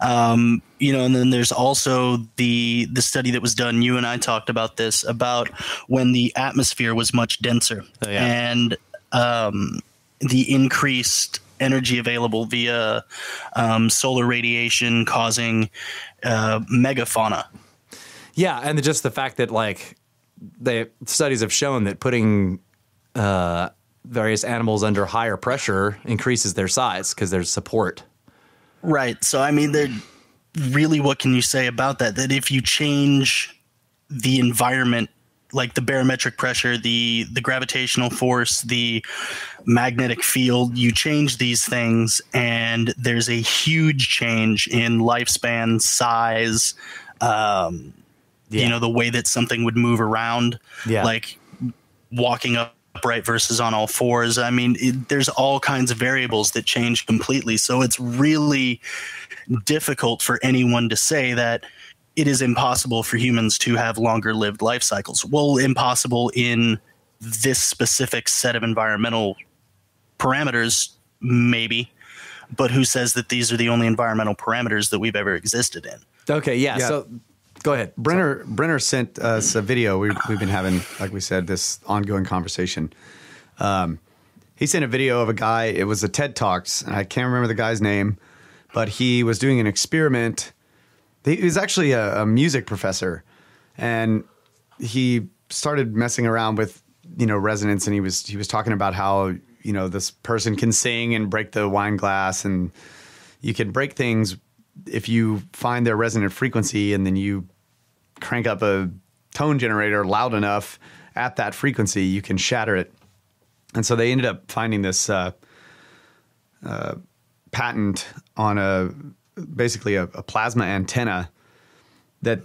Um, you know, and then there's also the the study that was done. You and I talked about this about when the atmosphere was much denser Oh, yeah. and um, the increased energy available via um, solar radiation causing uh, megafauna. Yeah, and just the fact that like the studies have shown that putting uh, various animals under higher pressure increases their size because there's support. Right. So I mean, there really, what can you say about that? That if you change the environment, like the barometric pressure, the the gravitational force, the magnetic field, you change these things, and there's a huge change in lifespan, size. Um, You know, the way that something would move around, Yeah. like walking upright versus on all fours. I mean, it, there's all kinds of variables that change completely. So it's really difficult for anyone to say that it is impossible for humans to have longer lived life cycles. Well, impossible in this specific set of environmental parameters, maybe. But who says that these are the only environmental parameters that we've ever existed in? Okay, yeah. Yeah. So go ahead. Brenner Brenner sent us a video. We, we've been having, like we said, this ongoing conversation. Um, he sent a video of a guy. It was a TED Talks, and I can't remember the guy's name, but he was doing an experiment. He was actually a, a music professor, and he started messing around with you know resonance, and he was he was talking about how you know this person can sing and break the wine glass, and you can break things if you find their resonant frequency, and then you crank up a tone generator loud enough at that frequency, you can shatter it. And so they ended up finding this uh, uh, patent on a basically a, a plasma antenna that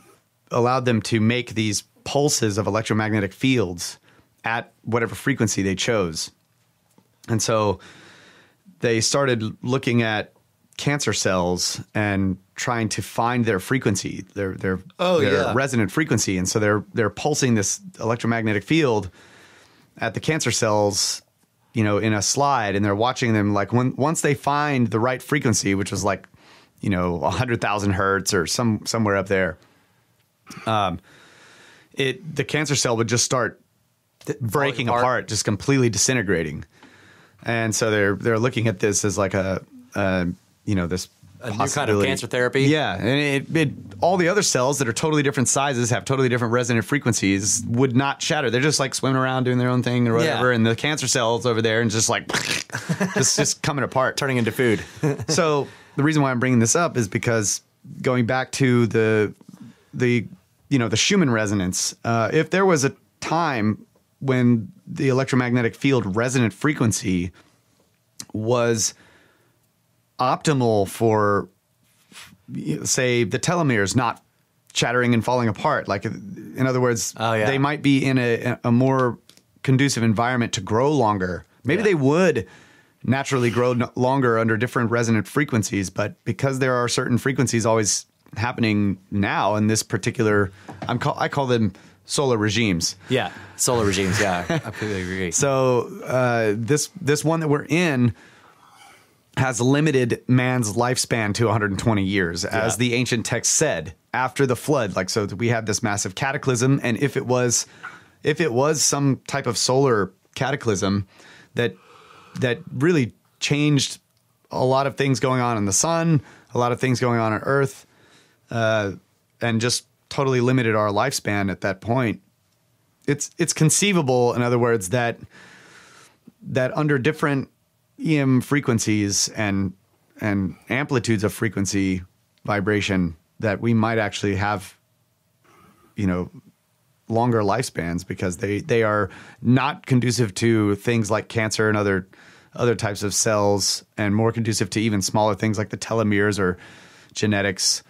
allowed them to make these pulses of electromagnetic fields at whatever frequency they chose. And so they started looking at cancer cells and trying to find their frequency, their their, Oh, their yeah. resonant frequency. And so they're they're pulsing this electromagnetic field at the cancer cells, you know, in a slide, and they're watching them like when once they find the right frequency, which was like, you know, hundred thousand hertz or some somewhere up there. Um, it the cancer cell would just start breaking apart. apart. just completely disintegrating. And so they're they're looking at this as like a, a you know this A new kind of cancer therapy? Yeah, and it, it all the other cells that are totally different sizes have totally different resonant frequencies would not shatter. They're just like swimming around doing their own thing or whatever, Yeah. and the cancer cells over there and just like (laughs) just just coming apart. Turning into food. (laughs) so the reason why I'm bringing this up is because going back to the the you know the Schumann resonance, uh, if there was a time when the electromagnetic field resonant frequency was optimal for say the telomeres not chattering and falling apart like in other words Oh, yeah. they might be in a, a more conducive environment to grow longer maybe Yeah. they would naturally grow longer under different resonant frequencies but because there are certain frequencies always happening now in this particular i'm call, i call them solar regimes yeah. Solar regimes. Yeah. I completely agree. (laughs) so uh, this this one that we're in has limited man's lifespan to 120 years, as the ancient text said. After the flood, like so, we had this massive cataclysm, and if it was, if it was some type of solar cataclysm that that really changed a lot of things going on in the sun, a lot of things going on on Earth, uh, and just totally limited our lifespan at that point it's it's conceivable in other words that that under different EM frequencies and and amplitudes of frequency vibration that we might actually have you know longer lifespans because they they are not conducive to things like cancer and other other types of cells and more conducive to even smaller things like the telomeres or genetics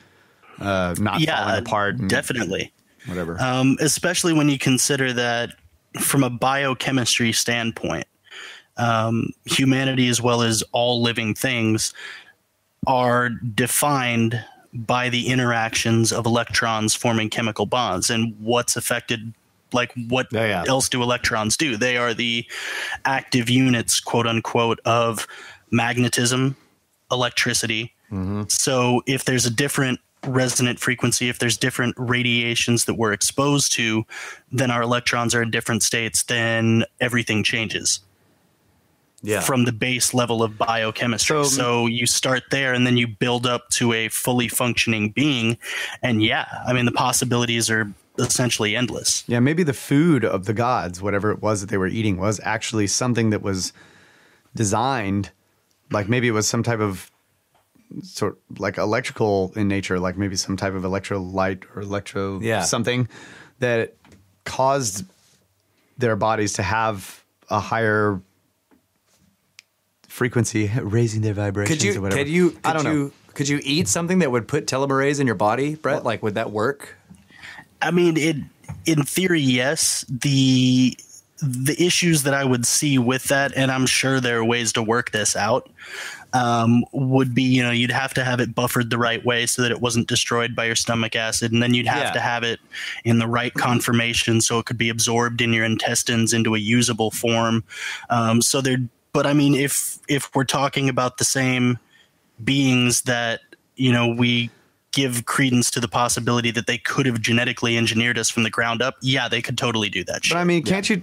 uh, not yeah, falling apart and definitely. whatever. Um, especially when you consider that from a biochemistry standpoint, um, humanity as well as all living things are defined by the interactions of electrons forming chemical bonds. And what's affected like what Oh, yeah. else do electrons do? They are the active units quote unquote of magnetism electricity. So if there's a different resonant frequency, if there's different radiations that we're exposed to, then our electrons are in different states, then everything changes Yeah. from the base level of biochemistry. So- So, you start there and then you build up to a fully functioning being. And yeah, I mean, the possibilities are essentially endless. Yeah, maybe the food of the gods, whatever it was that they were eating, was actually something that was designed, like maybe it was some type of sort like electrical in nature, like maybe some type of electrolyte or electro Yeah. something that caused their bodies to have a higher frequency, raising their vibrations Could you? or whatever. Could you? Could I don't know. Could you eat something that would put telomerase in your body, Brett? Like, would that work? I mean, it in theory, yes. The the issues that I would see with that, and I'm sure there are ways to work this out, um, would be you know you'd have to have it buffered the right way so that it wasn't destroyed by your stomach acid, and then you'd have Yeah. to have it in the right conformation so it could be absorbed in your intestines into a usable form. Um, so there, but I mean, if if we're talking about the same beings that you know we give credence to the possibility that they could have genetically engineered us from the ground up yeah they could totally do that shit. But I mean, can't you,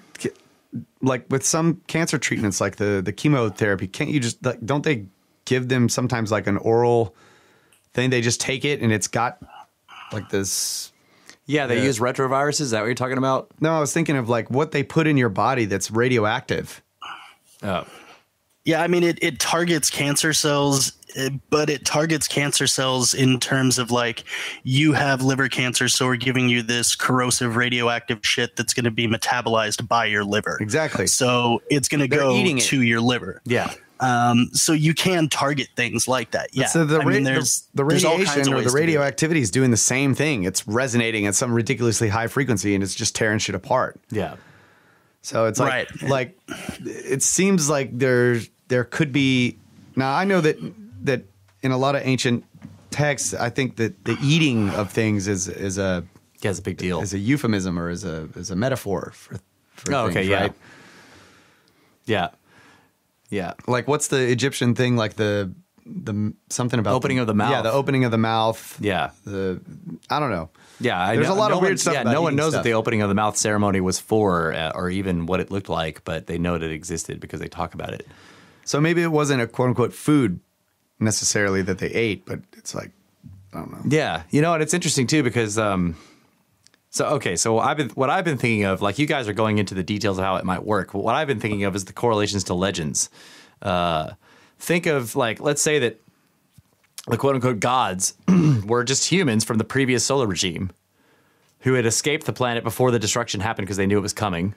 like with some cancer treatments, like the the chemotherapy, can't you just like don't they give them sometimes like an oral thing? They just take it and it's got like this. Yeah, they Yeah. use retroviruses. Is that what you're talking about? No, I was thinking of like what they put in your body that's radioactive. Oh, Yeah, I mean it, it targets cancer cells, eh, but it targets cancer cells in terms of like you have liver cancer, so we're giving you this corrosive radioactive shit that's going to be metabolized by your liver. Exactly. So it's going to go eating it. to your liver. Yeah. Um, so you can target things like that. Yeah. So the, I mean, there's the, the there's all kinds radiation of or the to do it. radioactivity is doing the same thing. It's resonating at some ridiculously high frequency and it's just tearing shit apart. Yeah. So it's like Right. like it seems like there there could be now I know that that in a lot of ancient texts I think that the eating of things is is a Yeah, it's a big deal. is a euphemism or is a is a metaphor for, for Oh, okay, yeah. right? Yeah. Yeah. Like what's the Egyptian thing like the the something about Opening of the mouth. Yeah, the opening of the mouth. Yeah. The I don't know. Yeah, I There's know- a lot no of weird stuff Yeah, no one knows stuff. what the opening of the mouth ceremony was for, uh, or even what it looked like, but they know that it existed because they talk about it. So maybe it wasn't a quote unquote food necessarily that they ate, but it's like I don't know. Yeah, you know, and it's interesting too because, um, so okay, so I've been what I've been thinking of, like you guys are going into the details of how it might work. What I've been thinking of is the correlations to legends. Uh, think of like, let's say that the quote unquote gods (clears throat) were just humans from the previous solar regime who had escaped the planet before the destruction happened because they knew it was coming,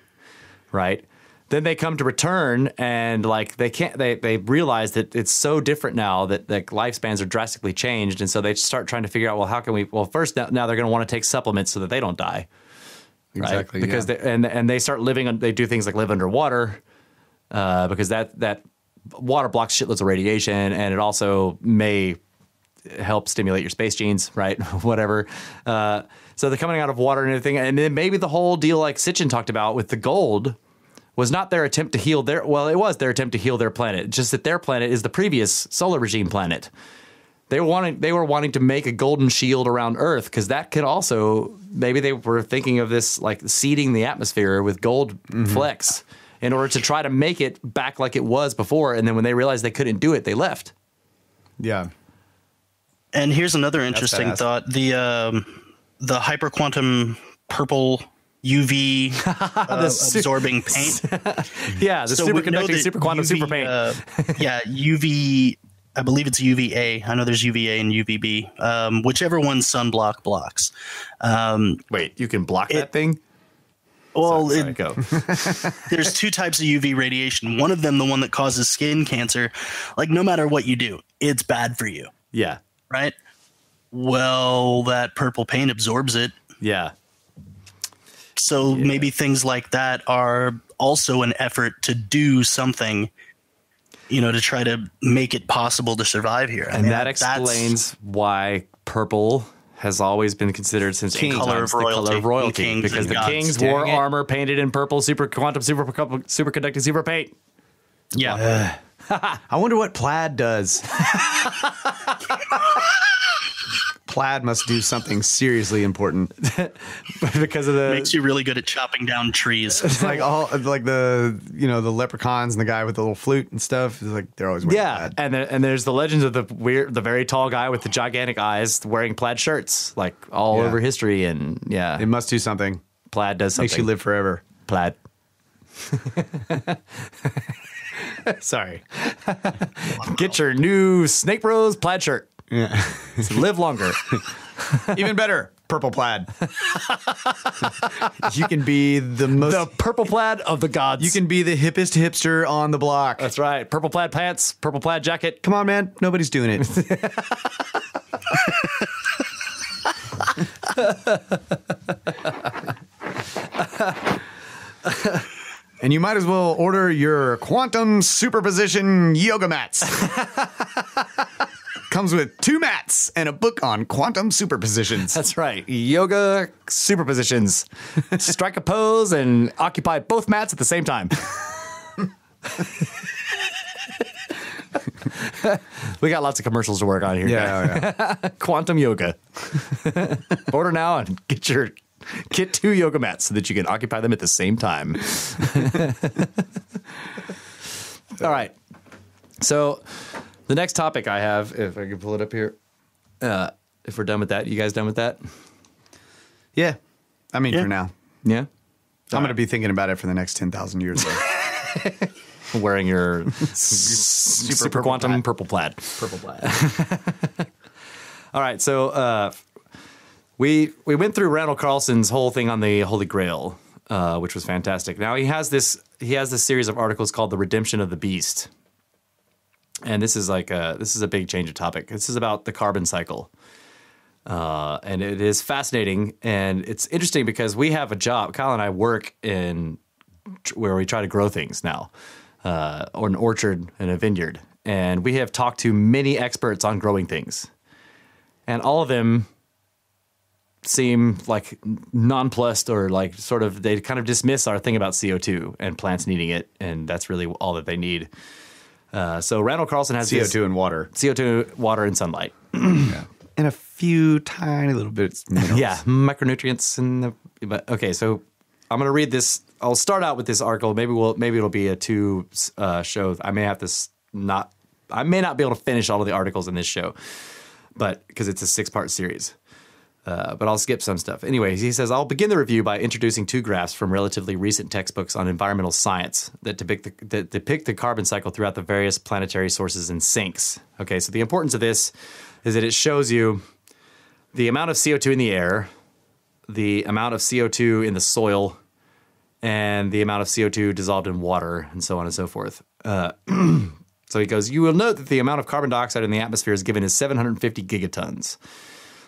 right? Then they come to return and like they can't they they realize that it's so different now that like lifespans are drastically changed and so they start trying to figure out well how can we well first now, now they're going to want to take supplements so that they don't die right? Exactly. because yeah. they, and and they start living on they do things like live underwater uh, because that that water blocks shitloads of radiation and it also may help stimulate your space genes, right? (laughs) Whatever. Uh, so they're coming out of water and everything, and then maybe the whole deal, like Sitchin talked about with the gold, was not their attempt to heal their. Well, it was their attempt to heal their planet. Just that their planet is the previous solar regime planet. They were wanting they were wanting to make a golden shield around Earth because that could also maybe they were thinking of this like seeding the atmosphere with gold flecks in order to try to make it back like it was before. And then when they realized they couldn't do it, they left. yeah. And here's another interesting thought: the um, the hyperquantum purple UV (laughs) uh, su- absorbing (laughs) paint. Yeah, the So we know superconducting that super quantum UV, super paint. uh, (laughs) yeah, UV. I believe it's UVA. I know there's UVA and UVB. Um, whichever one sunblock blocks. Um, Wait, you can block that thing? well, Sorry, it, go. there's two types of UV radiation. One of them, the one that causes skin cancer, like no matter what you do, it's bad for you, yeah, right? Well, that purple paint absorbs it. yeah, So maybe things like that are also an effort to do something, you know, to try to make it possible to survive here. I and mean, that explains why purple has always been considered since King. ancient Color times of the color royalty. of royalty Kings because the gods. kings Dang wore it. armor painted in purple super quantum super superconducting super paint. Yeah. Uh. (laughs) I wonder what plaid does. (laughs) plaid must do something seriously important. (laughs) because of the Makes you really good at chopping down trees. It's (laughs) like all like the you know the leprechauns and the guy with the little flute and stuff. It's like they're always wearing yeah, plaid. and there, and there's the legends of the weird, the very tall guy with the gigantic eyes wearing plaid shirts, like all Yeah. over history, and yeah, It must do something. plaid does something. Makes you live forever. plaid. (laughs) Sorry. Get your new Snake Bros plaid shirt. Yeah. Live longer. (laughs) Even better, purple plaid. you can be the most. the purple plaid of the gods. you can be the hippest hipster on the block. That's right. Purple plaid pants, purple plaid jacket. Come on, man. Nobody's doing it. (laughs) and you might as well order your quantum superposition yoga mats. (laughs) Comes with two mats and a book on quantum superpositions. That's right. Yoga superpositions. (laughs) Strike a pose and occupy both mats at the same time. we got lots of commercials to work on here. Yeah, yeah. (laughs) Quantum yoga. (laughs) Order now and get your get two yoga mats so that you can occupy them at the same time. All right. So the next topic I have, if I can pull it up here, uh, if we're done with that, you guys done with that? Yeah. I mean, Yeah. for now. Yeah. I'm going to be thinking about it for the next 10,000 years. (laughs) wearing your (laughs) super, quantum purple plaid. Purple plaid. (laughs) All right, so uh, we we went through Randall Carlson's whole thing on the Holy Grail, uh, which was fantastic. Now he has this he has this series of articles called "The Redemption of the Beast," and this is like a, this is a big change of topic. This is about the carbon cycle, uh, and it is fascinating and it's interesting because we have a job. Kyle and I work in where we try to grow things now, uh, or an orchard and a vineyard, and we have talked to many experts on growing things, and all of them seem like nonplussed or like sort of they kind of dismiss our thing about CO2 and plants needing it, and that's really all that they need. Uh, so Randall Carlson has CO2 and water. CO2, water, and sunlight. (clears throat) And a few tiny little bits. Minerals. Yeah, micronutrients and the. But okay, so I'm gonna read this. I'll start out with this article. Maybe we'll maybe it'll be a two uh, show. I may have to s- not. I may not be able to finish all of the articles in this show, but because it's a six part series. Uh, but I'll skip some stuff. Anyways, he says I'll begin the review by introducing two graphs from relatively recent textbooks on environmental science that depict the, that depict the carbon cycle throughout the various planetary sources and sinks. Okay, so the importance of this is that it shows you the amount of CO2 in the air, the amount of CO2 in the soil, and the amount of CO2 dissolved in water, and so on and so forth. Uh, (clears throat) so he goes, You will note that the amount of carbon dioxide in the atmosphere is given as 750 gigatons.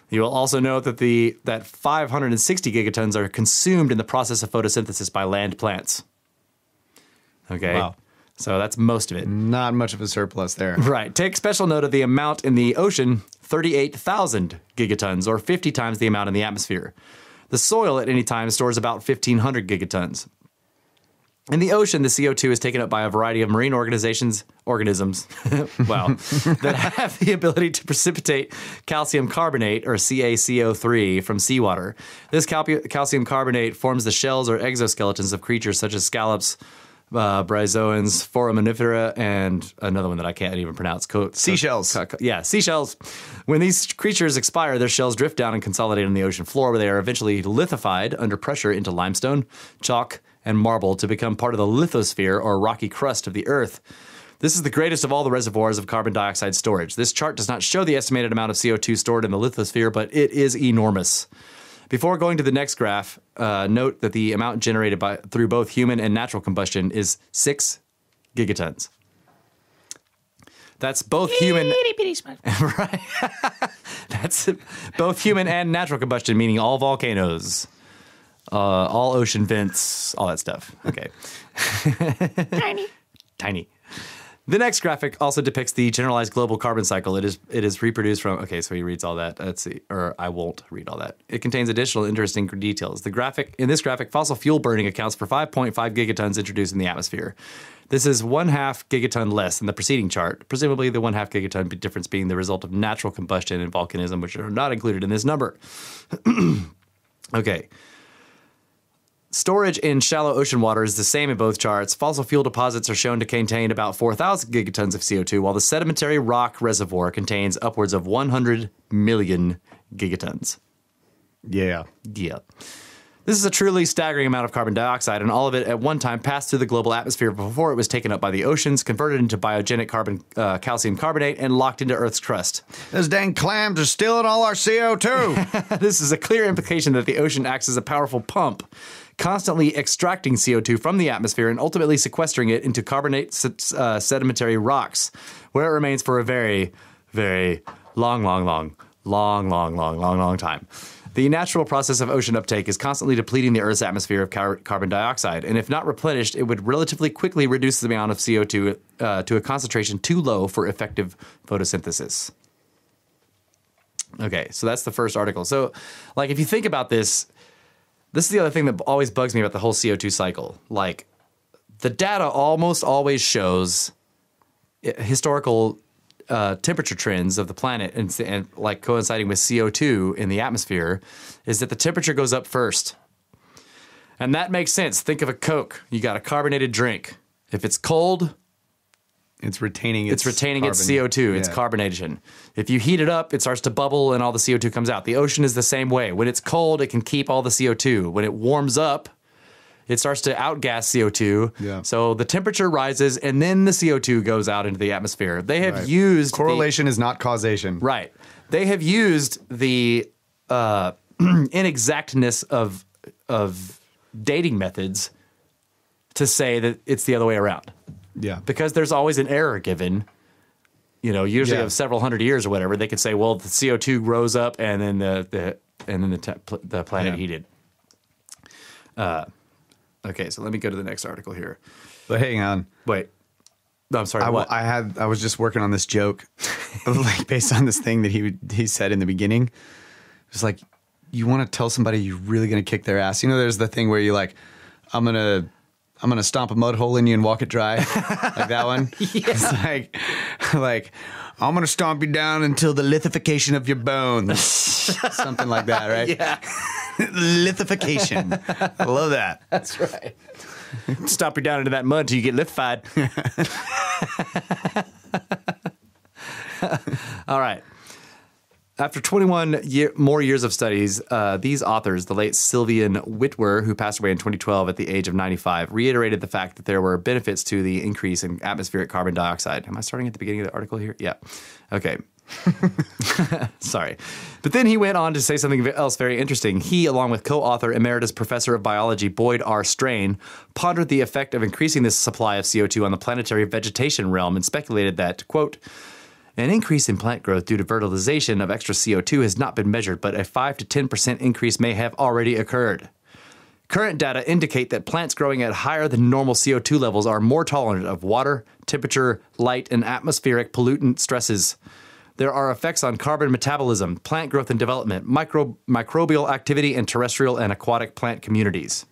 You will also note that the that 560 gigatons are consumed in the process of photosynthesis by land plants. Okay. Wow. So that's most of it. Not much of a surplus there. (laughs) Right. Take special note of the amount in the ocean 38,000 gigatons, or 50 times the amount in the atmosphere. The soil at any time stores about 1,500 gigatons. In the ocean, the CO2 is taken up by a variety of marine organizations, organisms, (laughs) wow, (laughs) that have the ability to precipitate calcium carbonate, or CaCO3, from seawater. This calpu- calcium carbonate forms the shells or exoskeletons of creatures such as scallops, uh, bryozoans, foraminifera, and another one that I can't even pronounce. Co- Seashells. co- yeah, seashells. When these creatures expire, their shells drift down and consolidate on the ocean floor, where they are eventually lithified under pressure into limestone, chalk, and marble to become part of the lithosphere or rocky crust of the Earth. This is the greatest of all the reservoirs of carbon dioxide storage. This chart does not show the estimated amount of CO2 stored in the lithosphere, but it is enormous. Before going to the next graph, uh, note that the amount generated by through both human and natural combustion is six gigatons. That's both human. (laughs) right. (laughs) That's both human and natural combustion, meaning all volcanoes, uh, all ocean vents, all that stuff. Okay. (laughs) Tiny. Tiny. The next graphic also depicts the generalized global carbon cycle. It is it is reproduced from okay, so he reads all that. Let's see, or I won't read all that. It contains additional interesting details. The graphic in this graphic, fossil fuel burning accounts for 5.5 gigatons introduced in the atmosphere. This is one half gigaton less than the preceding chart. Presumably, the one half gigaton difference being the result of natural combustion and volcanism, which are not included in this number. (clears throat) okay. Storage in shallow ocean water is the same in both charts. Fossil fuel deposits are shown to contain about 4,000 gigatons of CO2, while the sedimentary rock reservoir contains upwards of 100 million gigatons. Yeah. Yeah. This is a truly staggering amount of carbon dioxide, and all of it at one time passed through the global atmosphere before it was taken up by the oceans, converted into biogenic carbon, uh, calcium carbonate, and locked into Earth's crust. Those dang clams are stealing all our CO2. (laughs) this is a clear implication that the ocean acts as a powerful pump, constantly extracting CO2 from the atmosphere and ultimately sequestering it into carbonate uh, sedimentary rocks, where it remains for a very, very long, long, long, long, long, long, long, long time. The natural process of ocean uptake is constantly depleting the Earth's atmosphere of car- carbon dioxide, and if not replenished, it would relatively quickly reduce the amount of CO2 uh, to a concentration too low for effective photosynthesis. Okay, so that's the first article. So, like, if you think about this, this is the other thing that always bugs me about the whole CO2 cycle. Like, the data almost always shows historical uh, temperature trends of the planet and, and like coinciding with CO2 in the atmosphere is that the temperature goes up first. And that makes sense. Think of a Coke. You got a carbonated drink. If it's cold, it's retaining its it's retaining its carbon. CO2, its Yeah. carbonation. If you heat it up, it starts to bubble and all the CO2 comes out. The ocean is the same way. When it's cold, it can keep all the CO2. When it warms up, It starts to outgas CO2. Yeah. So the temperature rises and then the CO2 goes out into the atmosphere. They have Right. used the- Correlation is not causation. Right. They have used the uh, (clears throat) inexactness of of dating methods to say that it's the other way around Yeah. because there's always an error given. You know, usually Yeah. of several hundred years or whatever, they could say, well, the CO two rose up and then the, the and then the the planet Yeah. heated. Uh, okay, so let me go to the next article here. But hang on. Wait, no, I'm sorry. I, what? I had I was just working on this joke, like (laughs) based on this thing that he he said in the beginning. It was like, you want to tell somebody you're really gonna kick their ass. You know, there's the thing where you're like, I'm gonna I'm gonna stomp a mud hole in you and walk it dry, (laughs) like that one. It's (laughs) like like I'm gonna stomp you down until the lithification of your bones, (laughs) something like that, right? yeah, lithification. I love that. that's right. Stomp you down into that mud until you get lithified. All right. After 21 year, more years of studies, uh, these authors, the late Sylvan Wittwer, who passed away in 2012 at the age of 95, reiterated the fact that there were benefits to the increase in atmospheric carbon dioxide. Am I starting at the beginning of the article here? Yeah. Okay. (laughs) (laughs) Sorry. But then he went on to say something else very interesting. He, along with co author emeritus professor of biology Boyd R. Strain, pondered the effect of increasing this supply of CO2 on the planetary vegetation realm and speculated that, quote, an increase in plant growth due to fertilization of extra CO2 has not been measured, but a 5 to 10% increase may have already occurred. Current data indicate that plants growing at higher than normal CO2 levels are more tolerant of water, temperature, light, and atmospheric pollutant stresses. There are effects on carbon metabolism, plant growth and development, micro- microbial activity, and terrestrial and aquatic plant communities.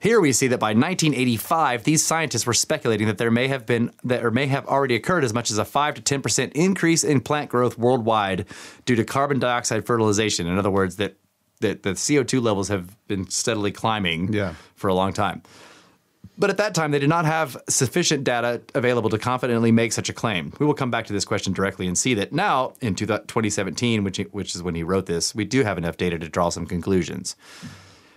Here we see that by 1985, these scientists were speculating that there may have been that or may have already occurred as much as a 5 to 10% increase in plant growth worldwide due to carbon dioxide fertilization. In other words, that that the CO2 levels have been steadily climbing Yeah. for a long time. But at that time, they did not have sufficient data available to confidently make such a claim. We will come back to this question directly and see that now, in 2017, which, which is when he wrote this, we do have enough data to draw some conclusions.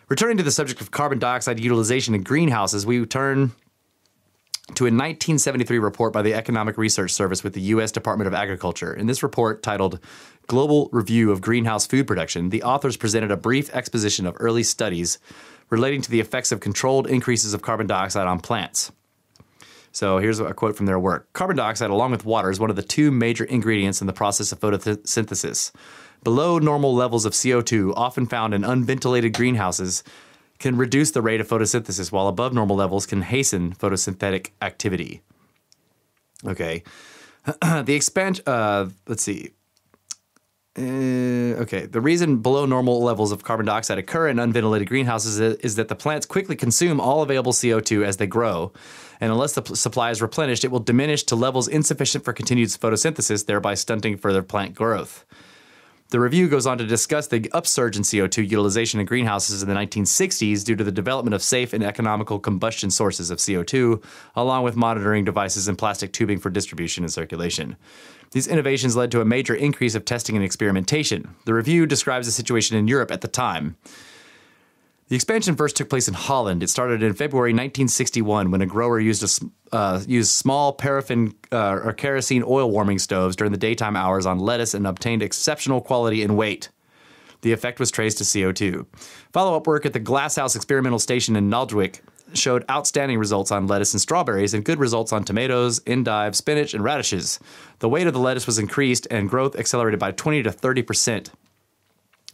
Returning to the subject of carbon dioxide utilization in greenhouses, we turn to a 1973 report by the Economic Research Service with the U.S. Department of Agriculture. In this report, titled Global Review of Greenhouse Food Production, the authors presented a brief exposition of early studies relating to the effects of controlled increases of carbon dioxide on plants. So here's a quote from their work Carbon dioxide, along with water, is one of the two major ingredients in the process of photosynthesis. Below normal levels of CO2, often found in unventilated greenhouses, can reduce the rate of photosynthesis, while above normal levels can hasten photosynthetic activity. Okay. (clears throat) the expansion, uh, let's see. Uh, okay. The reason below normal levels of carbon dioxide occur in unventilated greenhouses is, that the plants quickly consume all available CO2 as they grow. And unless the supply is replenished, it will diminish to levels insufficient for continued photosynthesis, thereby stunting further plant growth. The review goes on to discuss the upsurge in CO2 utilization in greenhouses in the 1960s due to the development of safe and economical combustion sources of CO2, along with monitoring devices and plastic tubing for distribution and circulation. These innovations led to a major increase of testing and experimentation. The review describes the situation in Europe at the time. The expansion first took place in Holland. It started in February 1961 when a grower used a uh, used small paraffin uh, or kerosene oil warming stoves during the daytime hours on lettuce and obtained exceptional quality and weight. The effect was traced to CO2. Follow up work at the Glasshouse Experimental Station in Naaldwijk showed outstanding results on lettuce and strawberries and good results on tomatoes, endive, spinach, and radishes. The weight of the lettuce was increased and growth accelerated by 20 to 30 percent.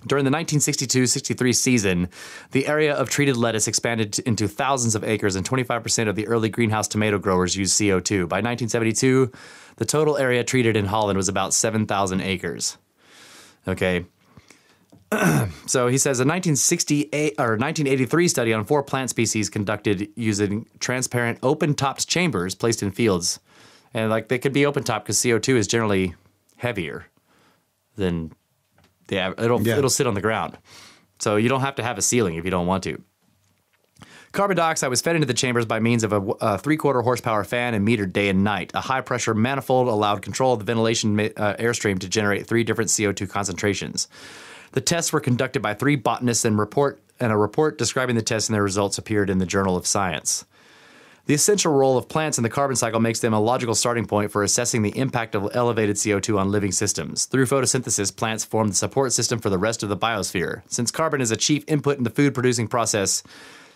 During the 1962 63 season, the area of treated lettuce expanded into thousands of acres, and 25% of the early greenhouse tomato growers used CO2. By 1972, the total area treated in Holland was about 7,000 acres. Okay. (clears throat) so he says a 1968 or 1983 study on four plant species conducted using transparent open topped chambers placed in fields. And like they could be open top because CO2 is generally heavier than yeah, it'll Yeah. it'll sit on the ground. So you don't have to have a ceiling if you don't want to. Carbon dioxide was fed into the chambers by means of a, a three-quarter horsepower fan and metered day and night. A high-pressure manifold allowed control of the ventilation uh, airstream to generate three different CO2 concentrations. The tests were conducted by three botanists and report and a report describing the tests and their results appeared in the Journal of Science. The essential role of plants in the carbon cycle makes them a logical starting point for assessing the impact of elevated CO2 on living systems. Through photosynthesis, plants form the support system for the rest of the biosphere. Since carbon is a chief input in the food producing process,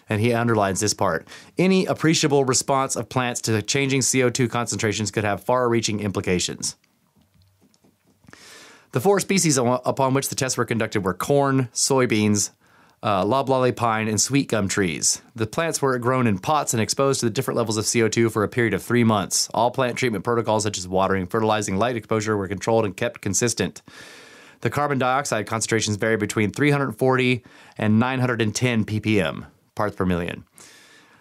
and he underlines this part any appreciable response of plants to changing CO2 concentrations could have far reaching implications. The four species upon which the tests were conducted were corn, soybeans, uh, loblolly pine, and sweet gum trees. The plants were grown in pots and exposed to the different levels of CO2 for a period of three months. All plant treatment protocols, such as watering, fertilizing, light exposure, were controlled and kept consistent. The carbon dioxide concentrations vary between 340 and 910 ppm, parts per million.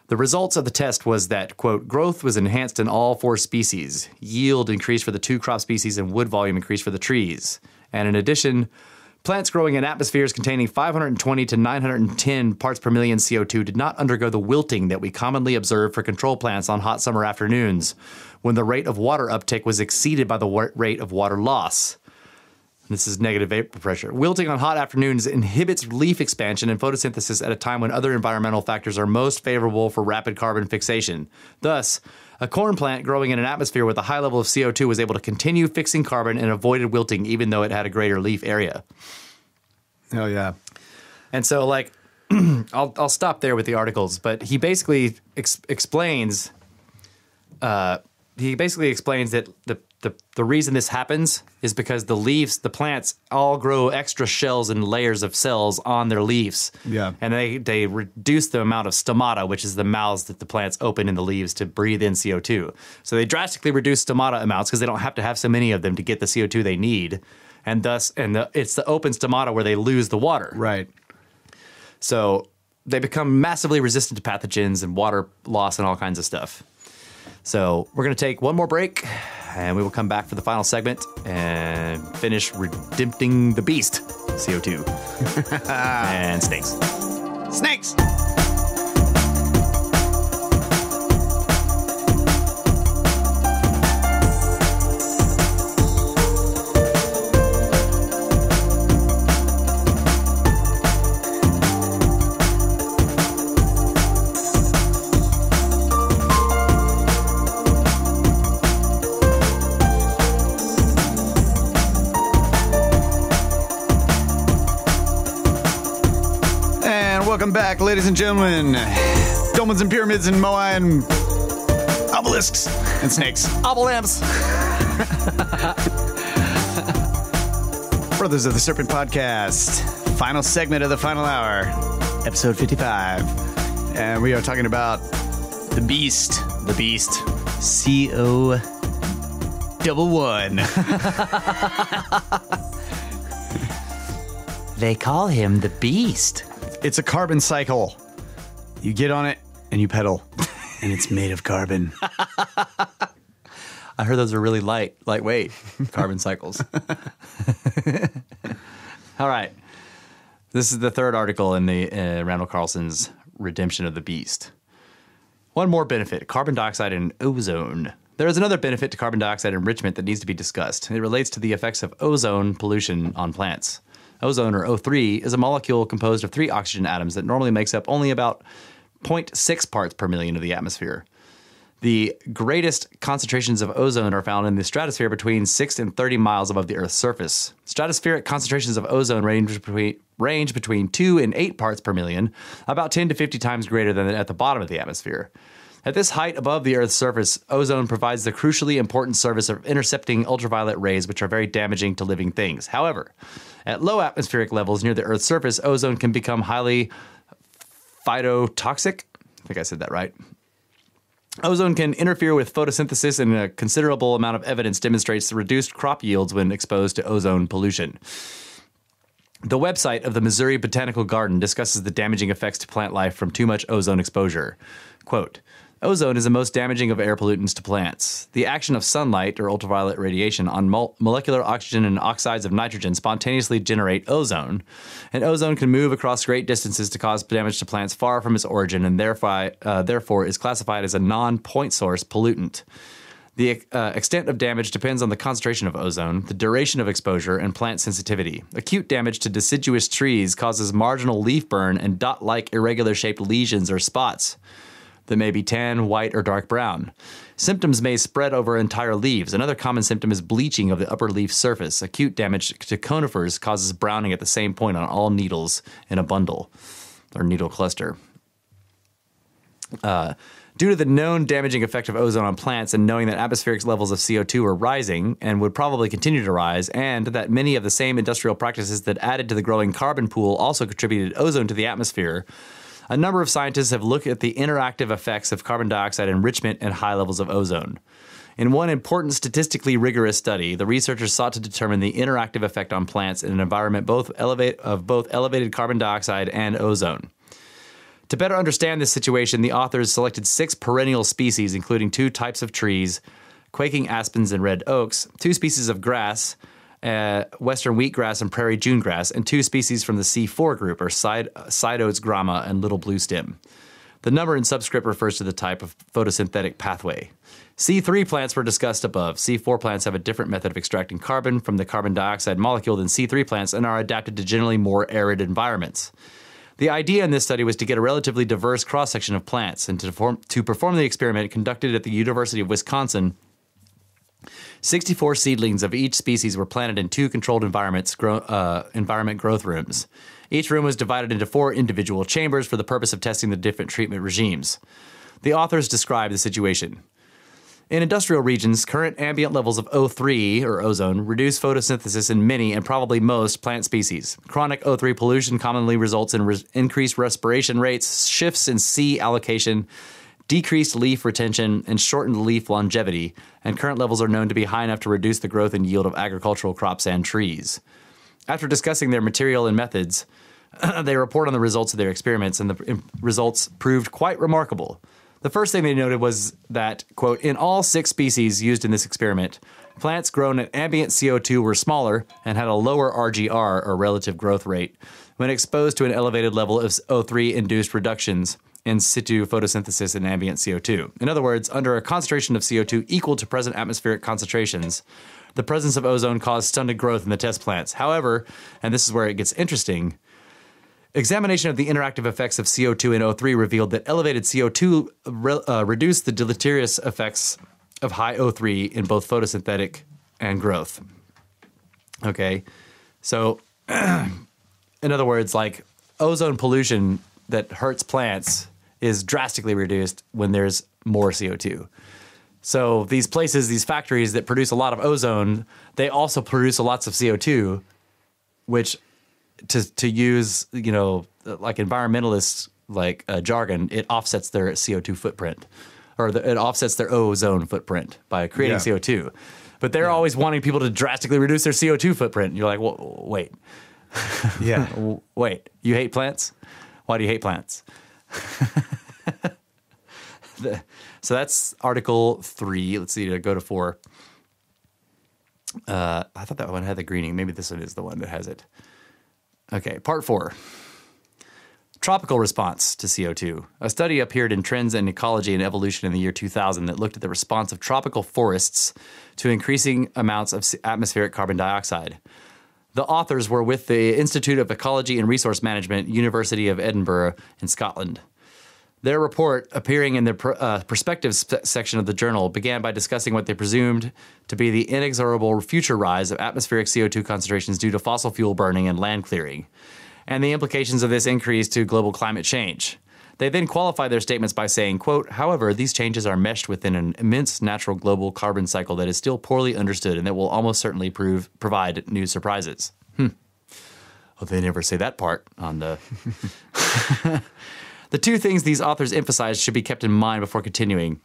The results of the test was that, quote, growth was enhanced in all four species, yield increased for the two crop species, and wood volume increased for the trees. And in addition, plants growing in atmospheres containing 520 to 910 parts per million CO2 did not undergo the wilting that we commonly observe for control plants on hot summer afternoons, when the rate of water uptake was exceeded by the rate of water loss. This is negative vapor pressure. Wilting on hot afternoons inhibits leaf expansion and photosynthesis at a time when other environmental factors are most favorable for rapid carbon fixation. Thus, a corn plant growing in an atmosphere with a high level of CO2 was able to continue fixing carbon and avoided wilting even though it had a greater leaf area. Oh yeah. And so, like, (clears throat) I'll I'll stop there with the articles, but he basically ex- explains. Uh, he basically explains that the, the the reason this happens is because the leaves, the plants, all grow extra shells and layers of cells on their leaves. Yeah. and they they reduce the amount of stomata, which is the mouths that the plants open in the leaves to breathe in CO two. So they drastically reduce stomata amounts because they don't have to have so many of them to get the CO two they need. And thus, and the, it's the open stomata where they lose the water. Right. So they become massively resistant to pathogens and water loss and all kinds of stuff. So we're going to take one more break and we will come back for the final segment and finish redempting the beast CO2 (laughs) and snakes. Snakes. Welcome back, ladies and gentlemen. Dolmens and pyramids and moai and obelisks and snakes. (laughs) Obelamps. Brothers of the Serpent podcast. Final segment of the final hour, episode 55. And we are talking about the beast. The beast. CO double one. (laughs) They call him the beast. It's a carbon cycle. You get on it and you pedal. And it's made of carbon. (laughs) I heard those are really light, lightweight carbon cycles. (laughs) All right. This is the third article in the uh, Randall Carlson's Redemption of the Beast. One more benefit carbon dioxide and ozone. There is another benefit to carbon dioxide enrichment that needs to be discussed. It relates to the effects of ozone pollution on plants. Ozone, or O3, is a molecule composed of three oxygen atoms that normally makes up only about 0.6 parts per million of the atmosphere. The greatest concentrations of ozone are found in the stratosphere between 6 and 30 miles above the Earth's surface. Stratospheric concentrations of ozone range between, range between 2 and 8 parts per million, about 10 to 50 times greater than at the bottom of the atmosphere. At this height above the Earth's surface, ozone provides the crucially important service of intercepting ultraviolet rays, which are very damaging to living things. However, at low atmospheric levels near the Earth's surface, ozone can become highly phytotoxic. I think I said that right. Ozone can interfere with photosynthesis, and a considerable amount of evidence demonstrates reduced crop yields when exposed to ozone pollution. The website of the Missouri Botanical Garden discusses the damaging effects to plant life from too much ozone exposure. Quote, Ozone is the most damaging of air pollutants to plants. The action of sunlight or ultraviolet radiation on mol- molecular oxygen and oxides of nitrogen spontaneously generate ozone, and ozone can move across great distances to cause damage to plants far from its origin and therefore, uh, therefore is classified as a non point source pollutant. The uh, extent of damage depends on the concentration of ozone, the duration of exposure, and plant sensitivity. Acute damage to deciduous trees causes marginal leaf burn and dot like irregular shaped lesions or spots that may be tan, white, or dark brown. Symptoms may spread over entire leaves. Another common symptom is bleaching of the upper leaf surface. Acute damage to conifers causes browning at the same point on all needles in a bundle or needle cluster. Uh, due to the known damaging effect of ozone on plants and knowing that atmospheric levels of CO2 are rising and would probably continue to rise, and that many of the same industrial practices that added to the growing carbon pool also contributed ozone to the atmosphere, a number of scientists have looked at the interactive effects of carbon dioxide enrichment and high levels of ozone. In one important statistically rigorous study, the researchers sought to determine the interactive effect on plants in an environment both elevate, of both elevated carbon dioxide and ozone. To better understand this situation, the authors selected six perennial species, including two types of trees, quaking aspens and red oaks, two species of grass, uh, western wheatgrass and prairie June grass, and two species from the C4 group, are side, side oats grama and little blue stem. The number in subscript refers to the type of photosynthetic pathway. C3 plants were discussed above. C4 plants have a different method of extracting carbon from the carbon dioxide molecule than C3 plants and are adapted to generally more arid environments. The idea in this study was to get a relatively diverse cross section of plants and to, form, to perform the experiment conducted at the University of Wisconsin 64 seedlings of each species were planted in two controlled environments, grow, uh, environment growth rooms. Each room was divided into four individual chambers for the purpose of testing the different treatment regimes. The authors describe the situation. In industrial regions, current ambient levels of O3, or ozone, reduce photosynthesis in many and probably most plant species. Chronic O3 pollution commonly results in re- increased respiration rates, shifts in C allocation, decreased leaf retention, and shortened leaf longevity, and current levels are known to be high enough to reduce the growth and yield of agricultural crops and trees. After discussing their material and methods, (clears throat) they report on the results of their experiments, and the results proved quite remarkable. The first thing they noted was that, quote, in all six species used in this experiment, plants grown at ambient CO2 were smaller and had a lower RGR, or relative growth rate, when exposed to an elevated level of O3 induced reductions in situ photosynthesis in ambient CO2. In other words, under a concentration of CO2 equal to present atmospheric concentrations, the presence of ozone caused stunted growth in the test plants. However, and this is where it gets interesting, examination of the interactive effects of CO2 and O3 revealed that elevated CO2 re- uh, reduced the deleterious effects of high O3 in both photosynthetic and growth. Okay, so (clears throat) in other words, like ozone pollution that hurts plants is drastically reduced when there's more CO2. So these places, these factories that produce a lot of ozone, they also produce lots of CO2, which to to use you know like environmentalists like uh, jargon, it offsets their CO2 footprint, or the, it offsets their ozone footprint by creating Yeah. CO2. But they're always wanting people to drastically reduce their CO2 footprint. And you're like, well, wait, Yeah. (laughs) wait, you hate plants? Why do you hate plants? (laughs) The- so that's Article three. Let's see, to go to four. Uh, I thought that one had the greening. Maybe this one is the one that has it. Okay, part four. Tropical response to CO2. A study appeared in Trends in Ecology and Evolution in the year 2000 that looked at the response of tropical forests to increasing amounts of atmospheric carbon dioxide. The authors were with the Institute of Ecology and Resource Management, University of Edinburgh in Scotland. Their report, appearing in the pr- uh, perspectives section of the journal, began by discussing what they presumed to be the inexorable future rise of atmospheric CO2 concentrations due to fossil fuel burning and land clearing, and the implications of this increase to global climate change. They then qualify their statements by saying, quote, however, these changes are meshed within an immense natural global carbon cycle that is still poorly understood and that will almost certainly prove provide new surprises. Hmm. Well, they never say that part on the (laughs) The two things these authors emphasize should be kept in mind before continuing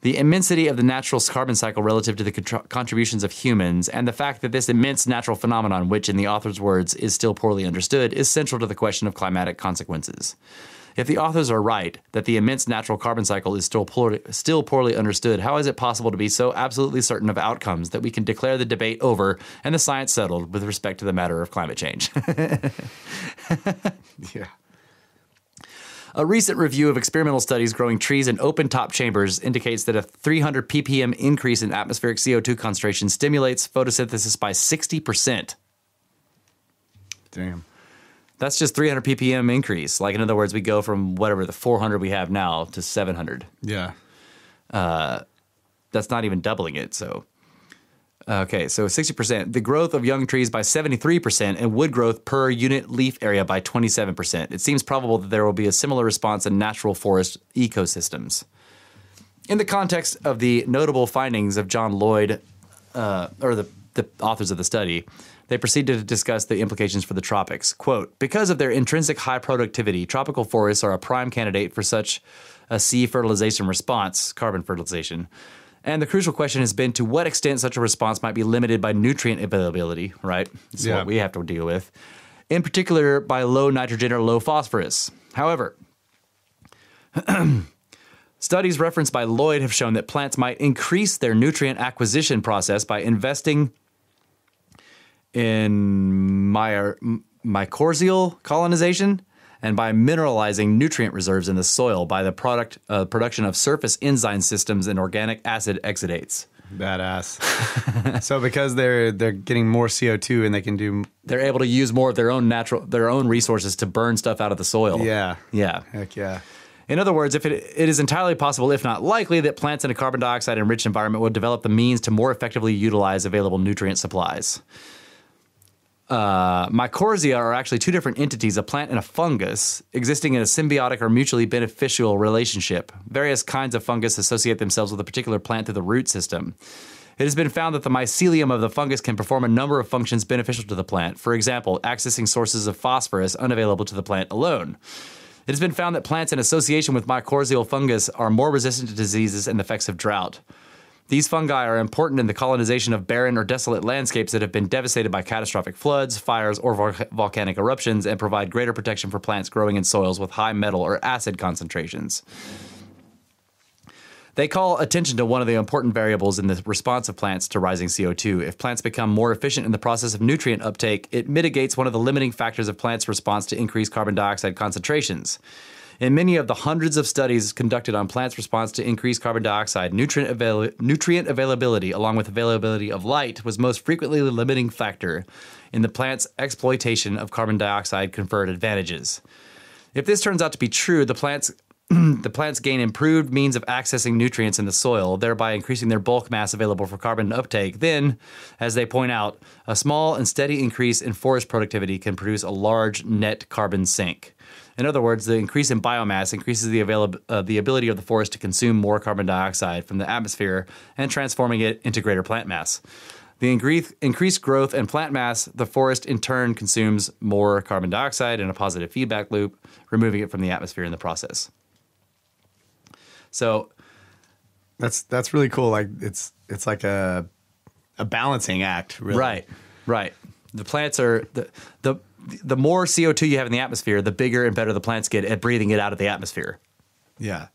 the immensity of the natural carbon cycle relative to the contr- contributions of humans, and the fact that this immense natural phenomenon, which in the author's words is still poorly understood, is central to the question of climatic consequences. If the authors are right that the immense natural carbon cycle is still poorly, still poorly understood, how is it possible to be so absolutely certain of outcomes that we can declare the debate over and the science settled with respect to the matter of climate change? (laughs) yeah. A recent review of experimental studies growing trees in open top chambers indicates that a 300 ppm increase in atmospheric CO2 concentration stimulates photosynthesis by 60%. Damn. That's just 300 ppm increase. Like, in other words, we go from whatever the 400 we have now to 700. Yeah. That's not even doubling it. So, okay, so 60%. The growth of young trees by 73% and wood growth per unit leaf area by 27%. It seems probable that there will be a similar response in natural forest ecosystems. In the context of the notable findings of John Lloyd, uh, or the, the authors of the study, they proceeded to discuss the implications for the tropics. Quote, because of their intrinsic high productivity, tropical forests are a prime candidate for such a C fertilization response, carbon fertilization. And the crucial question has been to what extent such a response might be limited by nutrient availability, right? This is Yeah. what we have to deal with. In particular, by low nitrogen or low phosphorus. However, (clears throat) Studies referenced by Lloyd have shown that plants might increase their nutrient acquisition process by investing in my, mycorrhizal colonization and by mineralizing nutrient reserves in the soil by the product uh, production of surface enzyme systems and organic acid exudates. Badass. (laughs) so because they're they're getting more CO two and they can do They're able to use more of their own natural their own resources to burn stuff out of the soil. yeah Yeah. heck yeah In other words, if it, it is entirely possible, if not likely, that plants in a carbon dioxide enriched environment will develop the means to more effectively utilize available nutrient supplies. Uh, mycorrhizae are actually two different entities, a plant and a fungus, existing in a symbiotic or mutually beneficial relationship. Various kinds of fungus associate themselves with a particular plant through the root system. It has been found that the mycelium of the fungus can perform a number of functions beneficial to the plant. For example, accessing sources of phosphorus unavailable to the plant alone. It has been found that plants in association with mycorrhizal fungus are more resistant to diseases and the effects of drought. These fungi are important in the colonization of barren or desolate landscapes that have been devastated by catastrophic floods, fires, or vol- volcanic eruptions and provide greater protection for plants growing in soils with high metal or acid concentrations. They call attention to one of the important variables in the response of plants to rising CO2. If plants become more efficient in the process of nutrient uptake, it mitigates one of the limiting factors of plants' response to increased carbon dioxide concentrations. In many of the hundreds of studies conducted on plants' response to increased carbon dioxide, nutrient, avail- nutrient availability, along with availability of light, was most frequently the limiting factor in the plant's exploitation of carbon dioxide conferred advantages. If this turns out to be true, the plants (clears throat) the plants gain improved means of accessing nutrients in the soil, thereby increasing their bulk mass available for carbon uptake. Then, as they point out, a small and steady increase in forest productivity can produce a large net carbon sink. In other words, the increase in biomass increases the, uh, the ability of the forest to consume more carbon dioxide from the atmosphere and transforming it into greater plant mass. The incre- increased growth and plant mass, the forest in turn consumes more carbon dioxide in a positive feedback loop, removing it from the atmosphere in the process. So, that's that's really cool like it's it's like a a balancing act really right, right. The plants are the the the more CO2 you have in the atmosphere, the bigger and better the plants get at breathing it out of the atmosphere yeah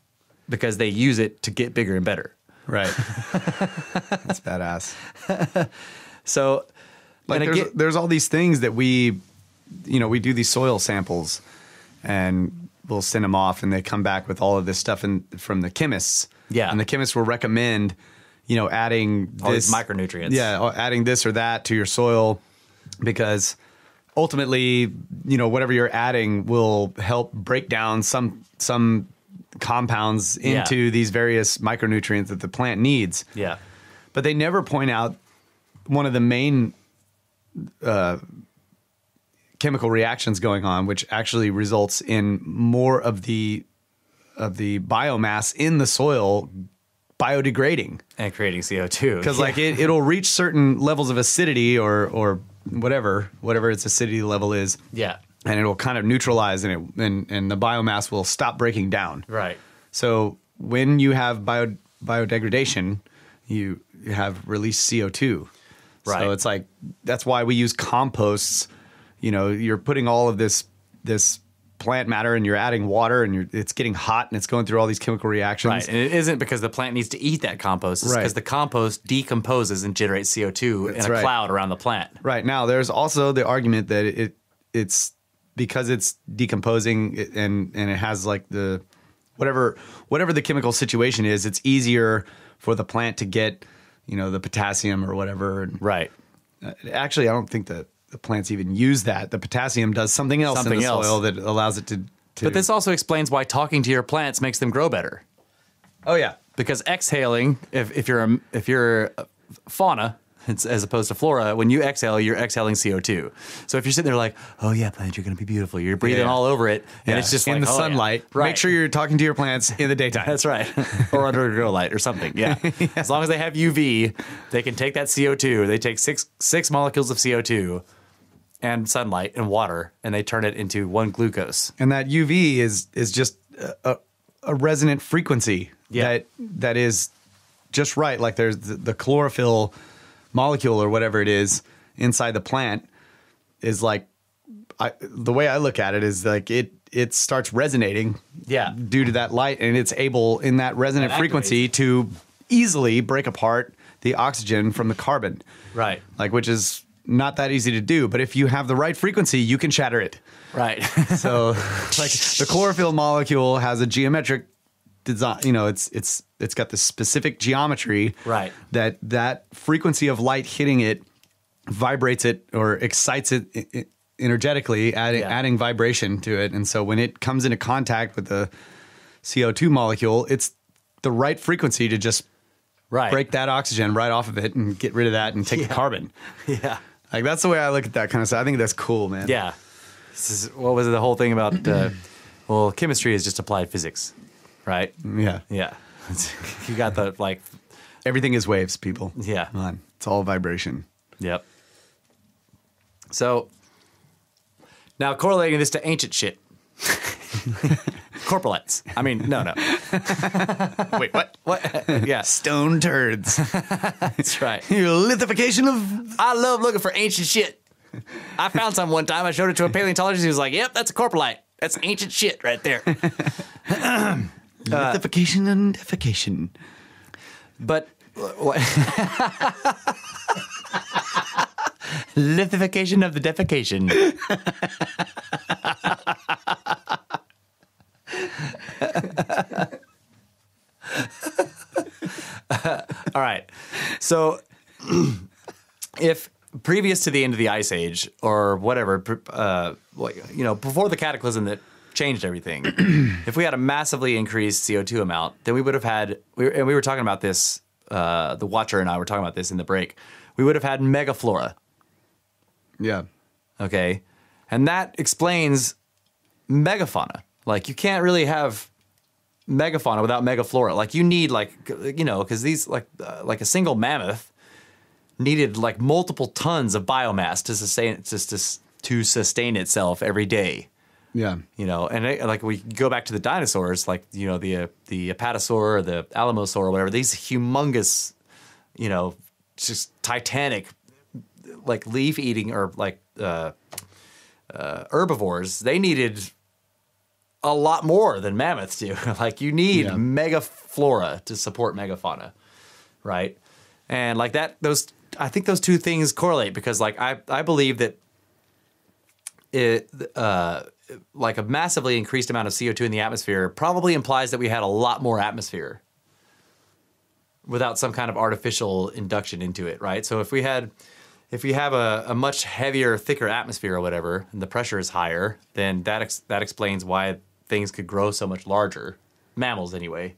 because they use it to get bigger and better. right (laughs) that's badass So, like there's, again, there's all these things that we you know we do these soil samples and we'll send them off and they come back with all of this stuff in, from the chemists Yeah. and the chemists will recommend you know adding All this micronutrients. yeah adding this or that to your soil because ultimately you know whatever you're adding will help break down some some compounds Yeah. into these various micronutrients that the plant needs. Yeah, but they never point out one of the main uh, chemical reactions going on, which actually results in more of the of the biomass in the soil biodegrading. And creating CO2 because like it, it'll reach certain levels of acidity or or whatever whatever its acidity level is yeah, and it'll kind of neutralize and it and, and the biomass will stop breaking down right, so when you have bio biodegradation, you you have released CO two. Right. So it's like that's why we use composts. You know, you're putting all of this this plant matter and you're adding water and you're it's getting hot and it's going through all these chemical reactions. right. And it isn't because the plant needs to eat that compost. It's Right. because the compost decomposes and generates CO2 That's in a right. cloud around the plant. Right now, there's also the argument that it it's because it's decomposing and and it has like the whatever whatever the chemical situation is, it's easier for the plant to get you know the potassium or whatever. And Right. uh, actually, I don't think that the plants even use that. The potassium does something else Something in the else. soil that allows it to. to But this also explains why talking to your plants makes them grow better. oh yeah, Because exhaling, if, if you're a, if you're fauna, it's, as opposed to flora, when you exhale, you're exhaling CO2. So if you're sitting there like, oh yeah, plant, you're going to be beautiful. You're breathing Yeah. all over it, and Yeah. it's just in like, the oh, yeah. sunlight. Right. Make sure you're talking to your plants in the daytime. (laughs) That's right. (laughs) or under a grow light or something. (laughs) Yeah. As long as they have UV, they can take that CO2. They take six six molecules of CO2 and sunlight and water, and they turn it into one glucose. and that UV is is just a, a, resonant frequency Yeah. that that is just right. Like there's the, the chlorophyll molecule or whatever it is inside the plant is like I, the way I look at it is like it it starts resonating Yeah. due to that light and it's able in that resonant That frequency to easily break apart the oxygen from the carbon Right. like which is not that easy to do but if you have the right frequency you can shatter it Right. (laughs) so like the chlorophyll molecule has a geometric design, you know, it's it's it's got this specific geometry Right. that that frequency of light hitting it vibrates it or excites it energetically adding Yeah. adding vibration to it and so when it comes into contact with the CO2 molecule it's the right frequency to just right. break that oxygen right off of it and get rid of that and take the carbon (laughs) Yeah. Like that's the way I look at that kind of stuff I think that's cool man Yeah. This is what was it, the whole thing about uh, (clears throat) well, chemistry is just applied physics, right? yeah Yeah. (laughs) you got the like Everything is waves, people. Yeah. Come on. It's all vibration. Yep. So now correlating this to ancient shit. (laughs) Corporates. I mean, no, no. (laughs) Wait, what? What? yeah, Stone turds. (laughs) that's right. (laughs) Your lithification of. I love looking for ancient shit. I found some one time. I showed it to a paleontologist. He was like, "Yep, that's a corporalite. That's ancient shit right there." (clears throat) Uh, lithification and defecation. But what? lithification of the defecation. (laughs) All right. So (clears throat) if previous to the end of the ice age or whatever, uh, you know, before the cataclysm that changed everything, (clears throat) if we had a massively increased CO2 amount, then we would have had, we were, and we were talking about this, uh, the Watcher and I were talking about this in the break, we would have had megaflora. Yeah. Okay. And that explains megafauna. Like you can't really have megafauna without megaflora. Like you need like you know because these like uh, like a single mammoth needed like multiple tons of biomass to sustain just to, to sustain itself every day. Yeah. You know, and it, like we go back to the dinosaurs, like you know the uh, the apatosaur or the alamosaur or whatever. These humongous, you know, just titanic, like leaf eating or like uh, uh, herbivores. They needed a lot more than mammoths do. (laughs) like you need Yeah. mega flora to support megafauna, right? And like that, those I think those two things correlate because like I I believe that it uh like a massively increased amount of CO2 in the atmosphere probably implies that we had a lot more atmosphere without some kind of artificial induction into it, right? So if we had if we have a, a much heavier, thicker atmosphere or whatever, and the pressure is higher, then that ex- that explains why things could grow so much larger. Mammals, anyway,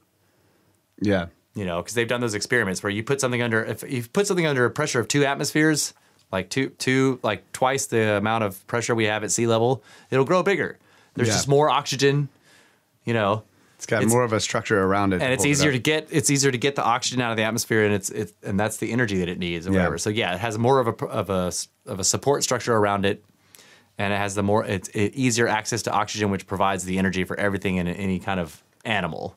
Yeah. you know, because they've done those experiments where you put something under if you put something under a pressure of two atmospheres, like two two like twice the amount of pressure we have at sea level, it'll grow bigger. There's Yeah. just more oxygen, you know, It's got It's- more of a structure around it. and it's hold it easier to get it's easier to get the oxygen out of the atmosphere and it's it and that's the energy that it needs or Yeah. whatever so yeah it has more of a of a of a support structure around it and it has the more it's it, easier access to oxygen which provides the energy for everything in any kind of animal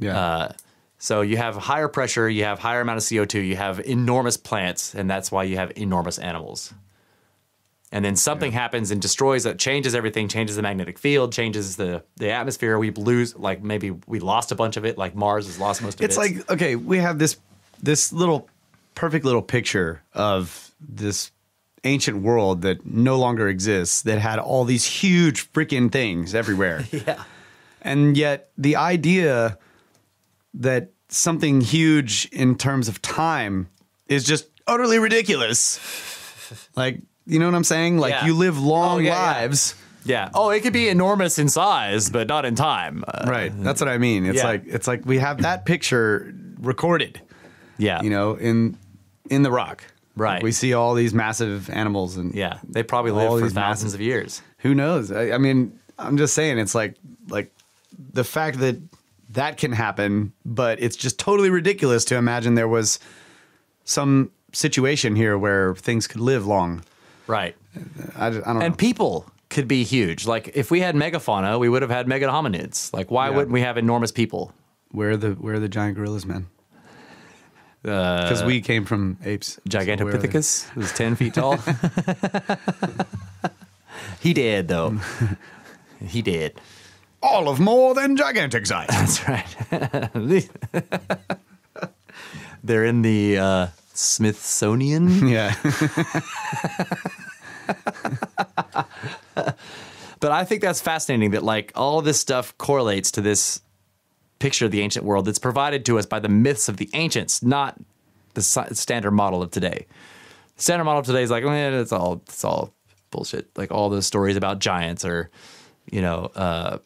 Yeah. uh, so you have higher pressure you have higher amount of co2 you have enormous plants and that's why you have enormous animals and then something happens and destroys it, changes everything, changes the magnetic field, changes the the atmosphere. We lose, like maybe we lost a bunch of it, like Mars has lost most of it. it's it. like okay, we have this this little perfect little picture of this ancient world that no longer exists that had all these huge freaking things everywhere. (laughs) Yeah. And yet the idea that something huge in terms of time is just utterly ridiculous. (laughs) Like, you know what I'm saying? Like Yeah. you live long Oh, yeah, yeah. lives. Yeah. Oh, it could be enormous in size, but not in time. Uh, Right. That's what I mean. It's Yeah. like it's like we have that picture recorded, yeah. you know, in in the rock. Right. We see all these massive animals and Yeah. They probably All lived for these thousands massive- of years. who knows? I, I mean, I'm just saying it's like like the fact that that can happen, but it's just totally ridiculous to imagine there was some situation here where things could live long. Right. I, just- I don't And know. people could be huge. Like if we had megafauna, we would have had mega hominids. Like why Yeah. wouldn't we have enormous people? Where are the where are the giant gorillas, man? Uh, Because we came from apes. So where are they? Gigantopithecus was 10 feet tall. (laughs) he did, though. he did. all of more than gigantic size. (laughs) That's right. They're in the uh, Smithsonian. (laughs) yeah. But I think that's fascinating that like all this stuff correlates to this picture of the ancient world that's provided to us by the myths of the ancients, not the standard model of today. The standard model of today is like, man, it's all it's all bullshit. Like all those stories about giants or, you know, uh,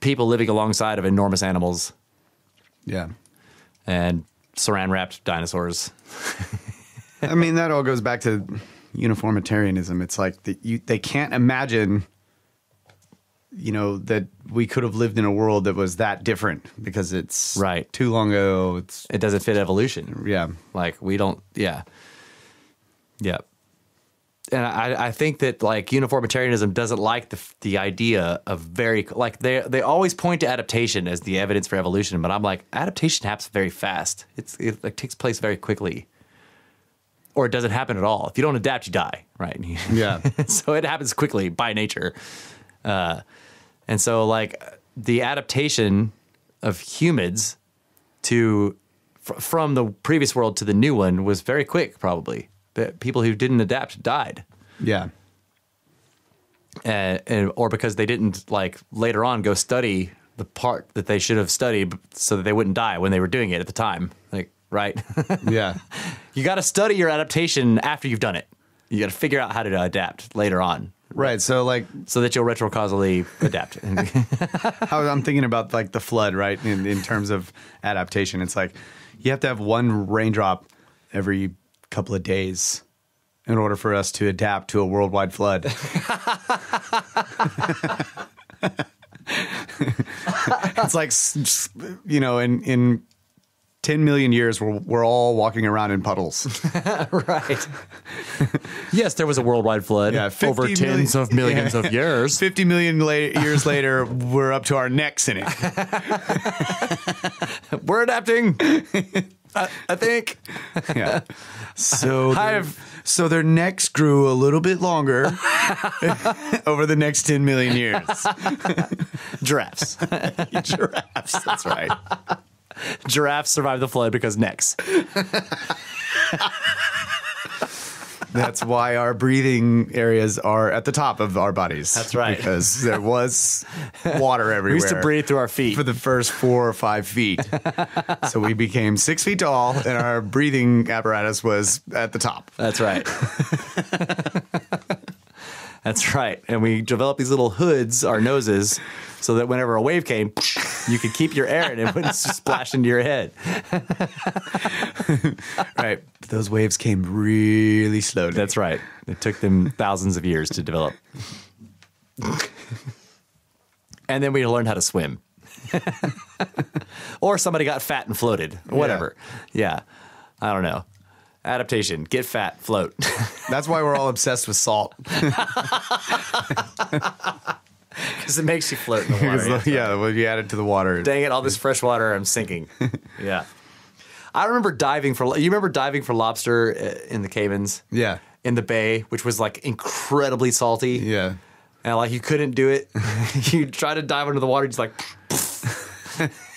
people living alongside of enormous animals Yeah. and saran wrapped dinosaurs. (laughs) I mean, that all goes back to uniformitarianism. It's like the, you, they can't imagine, you know, that we could have lived in a world that was that different because it's Right. too long ago. It's It doesn't fit evolution. yeah, Like we don't, yeah, yeah. And I, I think that like uniformitarianism doesn't like the the idea of very like they they always point to adaptation as the evidence for evolution, but I'm like adaptation happens very fast. It's it like takes place very quickly, or it doesn't happen at all. If you don't adapt, you die, right? (laughs) Yeah. so it happens quickly by nature, uh, and so like the adaptation of humans to fr- from the previous world to the new one was very quick probably. But people who didn't adapt died. Yeah, and, and or because they didn't like later on go study the part that they should have studied so that they wouldn't die when they were doing it at the time like right? (laughs) Yeah, you got to study your adaptation after you've done it. You got to figure out how to adapt later on right. So like, so that you'll retrocausally adapt (laughs) how I'm thinking about like the flood, right? In in terms of adaptation, it's like you have to have one raindrop every couple of days in order for us to adapt to a worldwide flood. (laughs) it's like you know, in in ten million years, we're we're all walking around in puddles. (laughs) right (laughs) yes there was a worldwide flood Yeah, over tens of millions (laughs) yeah. of years Fifty million la- years later, we're up to our necks in it. we're adapting I, I think Yeah. So their, so their necks grew a little bit longer over the next 10 million years. giraffes Giraffes, that's right. (laughs) giraffes survived the flood because necks (laughs) That's why our breathing areas are at the top of our bodies. That's right. Because there (laughs) was water everywhere. we used to breathe through our feet for the first four or five feet. so we became six feet tall, and our breathing apparatus was at the top. That's right. That's right. And we developed these little hoods, our noses, so that whenever a wave came, you could keep your air and it wouldn't (laughs) splash into your head. (laughs) Right. Those waves came really slowly. That's right. It took them thousands of years to develop. and then we learned how to swim. (laughs) or somebody got fat and floated. Whatever. Yeah. I don't know. Adaptation. Get fat, float. (laughs) That's why we're all obsessed with salt. (laughs) Because it makes you float in the water. (laughs) Because, yeah, when you add it to the water. dang it, all this fresh water, I'm sinking. yeah. I remember diving for, you remember diving for lobster uh, in the Caymans? Yeah. In the bay, which was like incredibly salty. Yeah. And like you couldn't do it. you try to dive under the water, just like,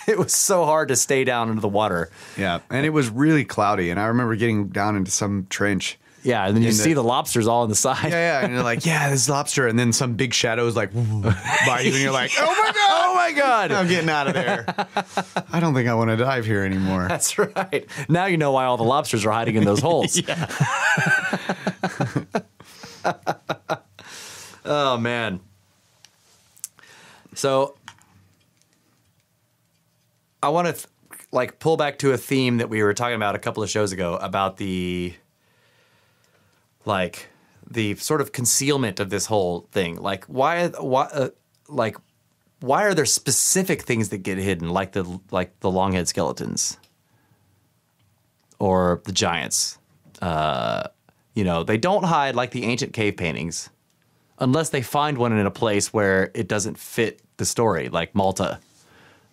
(laughs) it was so hard to stay down into the water. Yeah. And it was really cloudy. And I remember getting down into some trench Yeah, and then you In see the- the lobsters all on the side. Yeah, yeah, and you're like, yeah, this lobster, and then some big shadows like (laughs) by you, and you're like, oh my god, Oh my god! I'm getting out of there. I don't think I want to dive here anymore. That's right. Now you know why all the lobsters are hiding in those holes. (laughs) oh man. So I want to th- like pull back to a theme that we were talking about a couple of shows ago about the like the sort of concealment of this whole thing. Like why why uh, like why are there specific things that get hidden like the like the longhead skeletons or the giants? Uh, you know, they don't hide like the ancient cave paintings unless they find one in a place where it doesn't fit the story, like Malta,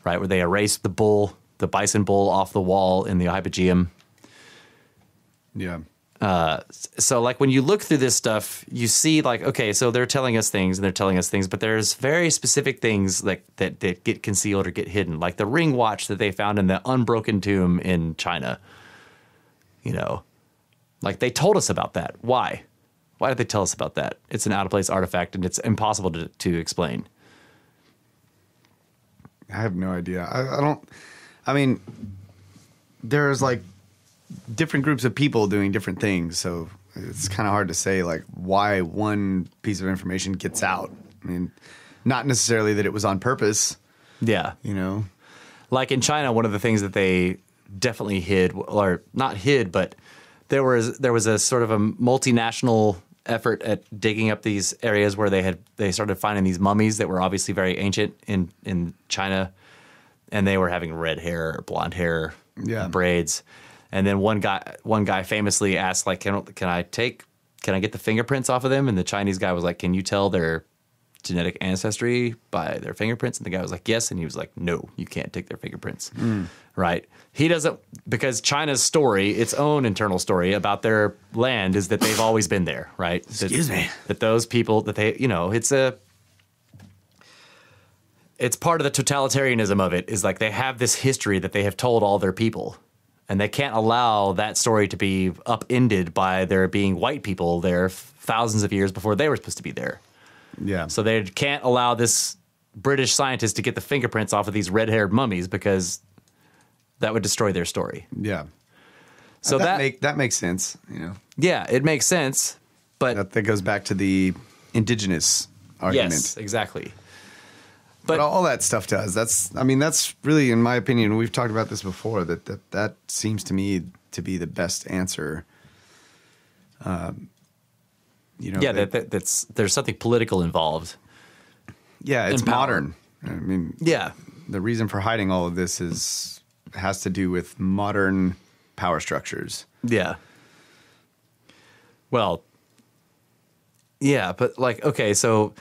right, where they erased the bull, the bison bull off the wall in the hypogeum. Yeah, uh, so like when you look through this stuff, you see like okay, so they're telling us things and they're telling us things, but there's very specific things like that that get concealed or get hidden, like the ring watch that they found in the unbroken tomb in China. You know, like they told us about that. Why? Why did they tell us about that? It's an out of place artifact and it's impossible to, to explain. I have no idea. I, I don't. I mean, there's like different groups of people doing different things, so it's kind of hard to say like why one piece of information gets out. I mean, not necessarily that it was on purpose, Yeah. you know. like in China, one of the things that they definitely hid, or not hid, but there was there was a sort of a multinational effort at digging up these areas where they had they started finding these mummies that were obviously very ancient in in China, and they were having red hair blonde hair, Yeah. braids, and then one guy one guy famously asked like, can can I take can I get the fingerprints off of them? And the Chinese guy was like, can you tell their genetic ancestry by their fingerprints? And the guy was like, yes. And he was like, no, you can't take their fingerprints. Mm. Right. He doesn't, because China's story, its own internal story about their land is that they've always been there, right? Excuse that, me. That those people, that they, you know, it's a, it's part of the totalitarianism of it is like they have this history that they have told all their people. And they can't allow that story to be upended by there being white people there thousands of years before they were supposed to be there. Yeah. So they can't allow this British scientist to get the fingerprints off of these red-haired mummies because that would destroy their story. yeah. So that that, make that makes sense. You know, yeah, it makes sense, but that, that goes back to the indigenous argument. yes, exactly. But But all that stuff does. That's, I mean, that's really, in my opinion, we've talked about this before. That that that seems to me to be the best answer. Um, you know, yeah, that- that, that, that's there's something political involved. yeah, it's modern. I mean, Yeah, the reason for hiding all of this is has to do with modern power structures. yeah. Well, yeah, but like, okay, so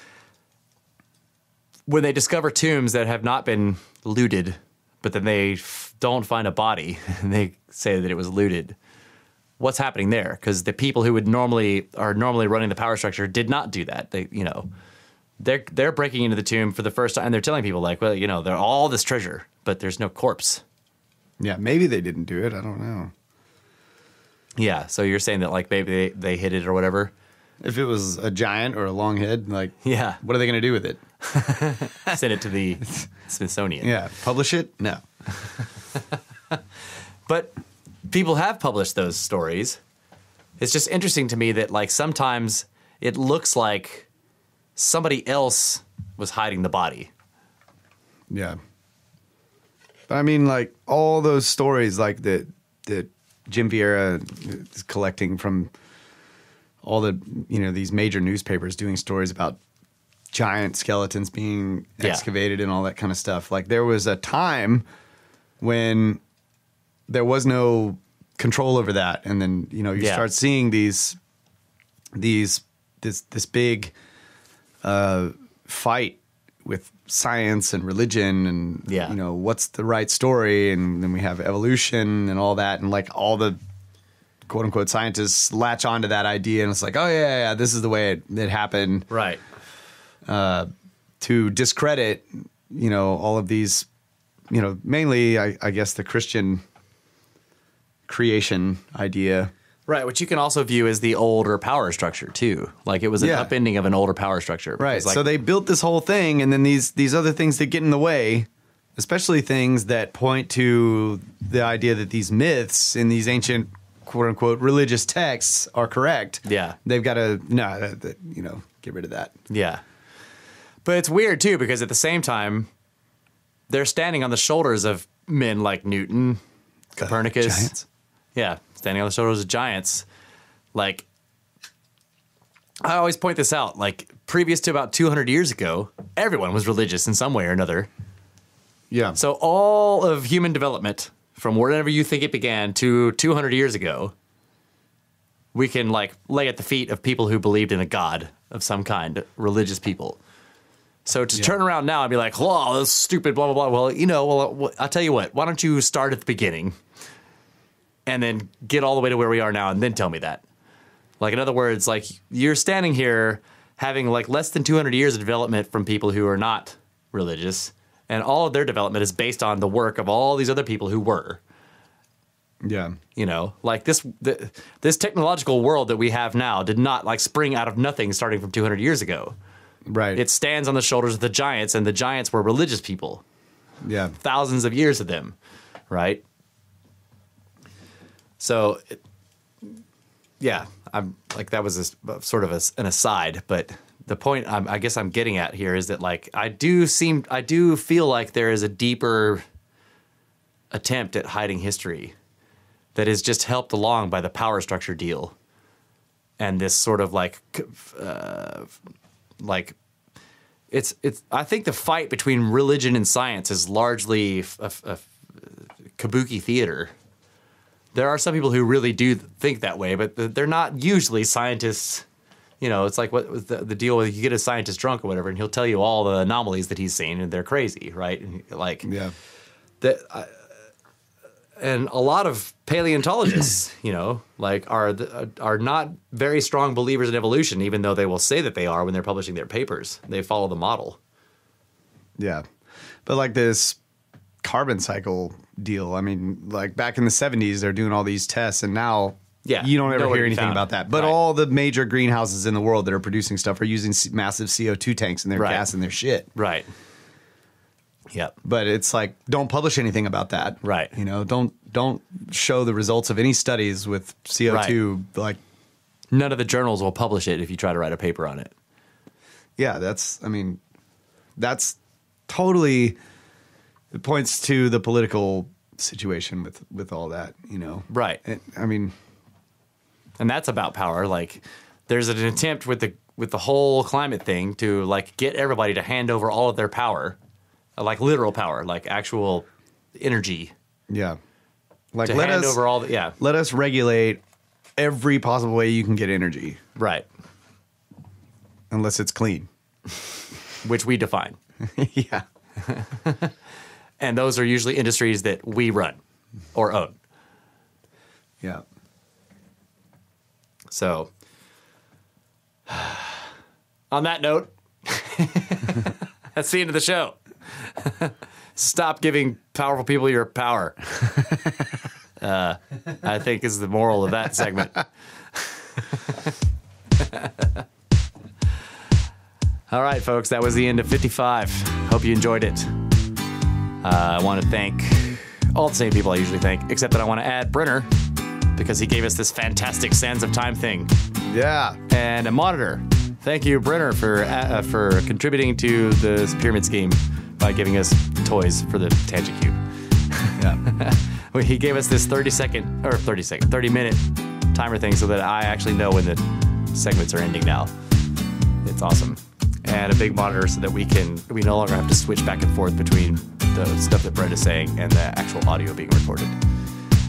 when they discover tombs that have not been looted, but then they don't find a body, and (laughs) they say that it was looted. What's happening there? Because the people who would normally are normally running the power structure did not do that. They, you know, they're they're breaking into the tomb for the first time. and They're telling people like, well, you know, they're all this treasure, but there's no corpse. Yeah, maybe they didn't do it. I don't know. Yeah. So you're saying that like maybe they, they hid it or whatever. If it was a giant or a long head, like, Yeah. what are they going to do with it? (laughs) Send it to the (laughs) Smithsonian. Yeah, publish it? No. (laughs) But people have published those stories. It's just interesting to me that like sometimes it looks like somebody else was hiding the body. Yeah. But I mean, like all those stories, like that that Jim Vieira is collecting from all the you know these major newspapers doing stories about giant skeletons being Yeah. excavated and all that kind of stuff. Like there was a time when there was no control over that, and then you know you Yeah. start seeing these these this this big uh, fight with science and religion and Yeah. you know what's the right story? And then we have evolution and all that. And like all the quote unquote scientists latch onto that idea. And it's like oh yeah yeah, this is the way it, it happened. Right. Uh, to discredit you know all of these you know mainly I, I guess the Christian creation idea Right, which you can also view as the older power structure too. Like it was an Yeah. upending of an older power structure. Right. Like, so they built this whole thing, and then these these other things that get in the way, especially things that point to the idea that these myths in these ancient quote unquote religious texts are correct. Yeah. They've got to no, uh, that, that, you know, get rid of that. Yeah. But it's weird too because at the same time, they're standing on the shoulders of men like Newton, Copernicus. giants? Yeah, standing on the shoulders of giants. Like, I always point this out. Like, previous to about 200 years ago, everyone was religious in some way or another. Yeah. So, all of human development, from wherever you think it began to 200 years ago, we can like lay at the feet of people who believed in a god of some kind, religious people. So to turn around now and be like, "Whoa, that's stupid," blah blah blah. Well, you know, well, uh, I'll tell you what. Why don't you start at the beginning, and then get all the way to where we are now, and then tell me that. Like in other words, like you're standing here having like less than 200 years of development from people who are not religious, and all of their development is based on the work of all these other people who were yeah. you know like this the, this technological world that we have now did not like spring out of nothing starting from 200 years ago Right. it stands on the shoulders of the giants and the giants were religious people yeah. thousands of years of them right so it- yeah i'm like that was a sort of a an aside but the point I'm, i guess i'm getting at here is that like i do seem i do feel like there is a deeper attempt at hiding history that is just helped along by the power structure deal and this sort of like uh, like it's it's I think the fight between religion and science is largely a kabuki theater. There are some people who really do think that way, but they're not usually scientists. You know, it's like what the, the deal with you get a scientist drunk or whatever, and he'll tell you all the anomalies that he's seen, and they're crazy, right? And like, Yeah. that I, and a lot of paleontologists, (clears throat) you know, like are the, are not very strong believers in evolution, even though they will say that they are when they're publishing their papers. They follow the model. Yeah. But like this carbon cycle deal, I mean, like back in the 70s, they're doing all these tests, and now Yeah, you don't ever hear anything found. about that. But Right. all the major greenhouses in the world that are producing stuff are using c- massive CO2 tanks in their Right. gas and their shit. Right. Yep. But it's like, don't publish anything about that. Right. You know, don't don't show the results of any studies with CO2. Like, None of the journals will publish it if you try to write a paper on it. yeah, that's, I mean, that's totally, it points to the political situation with with all that, you know. Right. It, I mean, and that's about power. Like, there's an attempt with the with the whole climate thing to like get everybody to hand over all of their power, like literal power, like actual energy, yeah. Like let hand us over all the yeah. let us regulate every possible way you can get energy, Right. unless it's clean. Which we define. (laughs) yeah. (laughs) And those are usually industries that we run or own. Yeah. So, (sighs) on that note, (laughs) that's the end of the show. (laughs) Stop giving powerful people your power. (laughs) Uh, I think is the moral of that segment. All right, folks, that was the end of 55. Hope you enjoyed it. Uh, I want to thank all the same people I usually thank, except that I want to add Brenner because he gave us this fantastic Sands of Time thing Yeah. and a monitor. Thank you, Brenner, for uh, for contributing to this pyramid scheme by giving us toys for the Tangent Cube. Yeah. (laughs) He gave us this 30 second or 30 second, 30 minute timer thing so that I actually know when the segments are ending now. It's awesome. And a big monitor so that we can we no longer have to switch back and forth between the stuff that Brett is saying and the actual audio being recorded.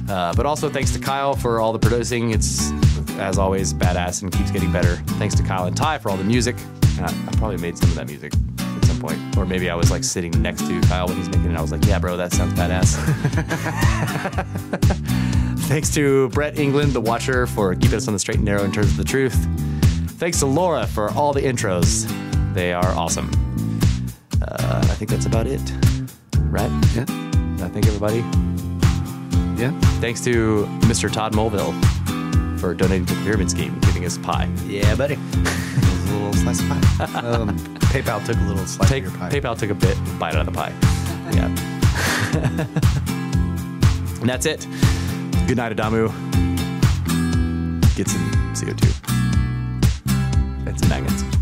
Uh, but also thanks to Kyle for all the producing. It's as always badass and keeps getting better. Thanks to Kyle and Ty for all the music. Uh, I probably made some of that music at some point, or maybe I was like sitting next to Kyle when he's making it. and I was like, "Yeah, bro, that sounds badass." (laughs) Thanks to Brett England, the Watcher, for keeping us on the straight and narrow in terms of the truth. Thanks to Laura for all the intros. They are awesome. Uh, I think that's about it, right? Yeah. I think everybody Yeah. Thanks to Mr. Todd Mulville for donating to the pyramid scheme, giving us pie. Yeah, buddy. (laughs) a little slice of pie. Um, (laughs) PayPal took a little slice Take, of your pie. PayPal took a bit, bite out of the pie. (laughs) Yeah. and that's it. Good night, Adamu. Get some CO2. And some magnets.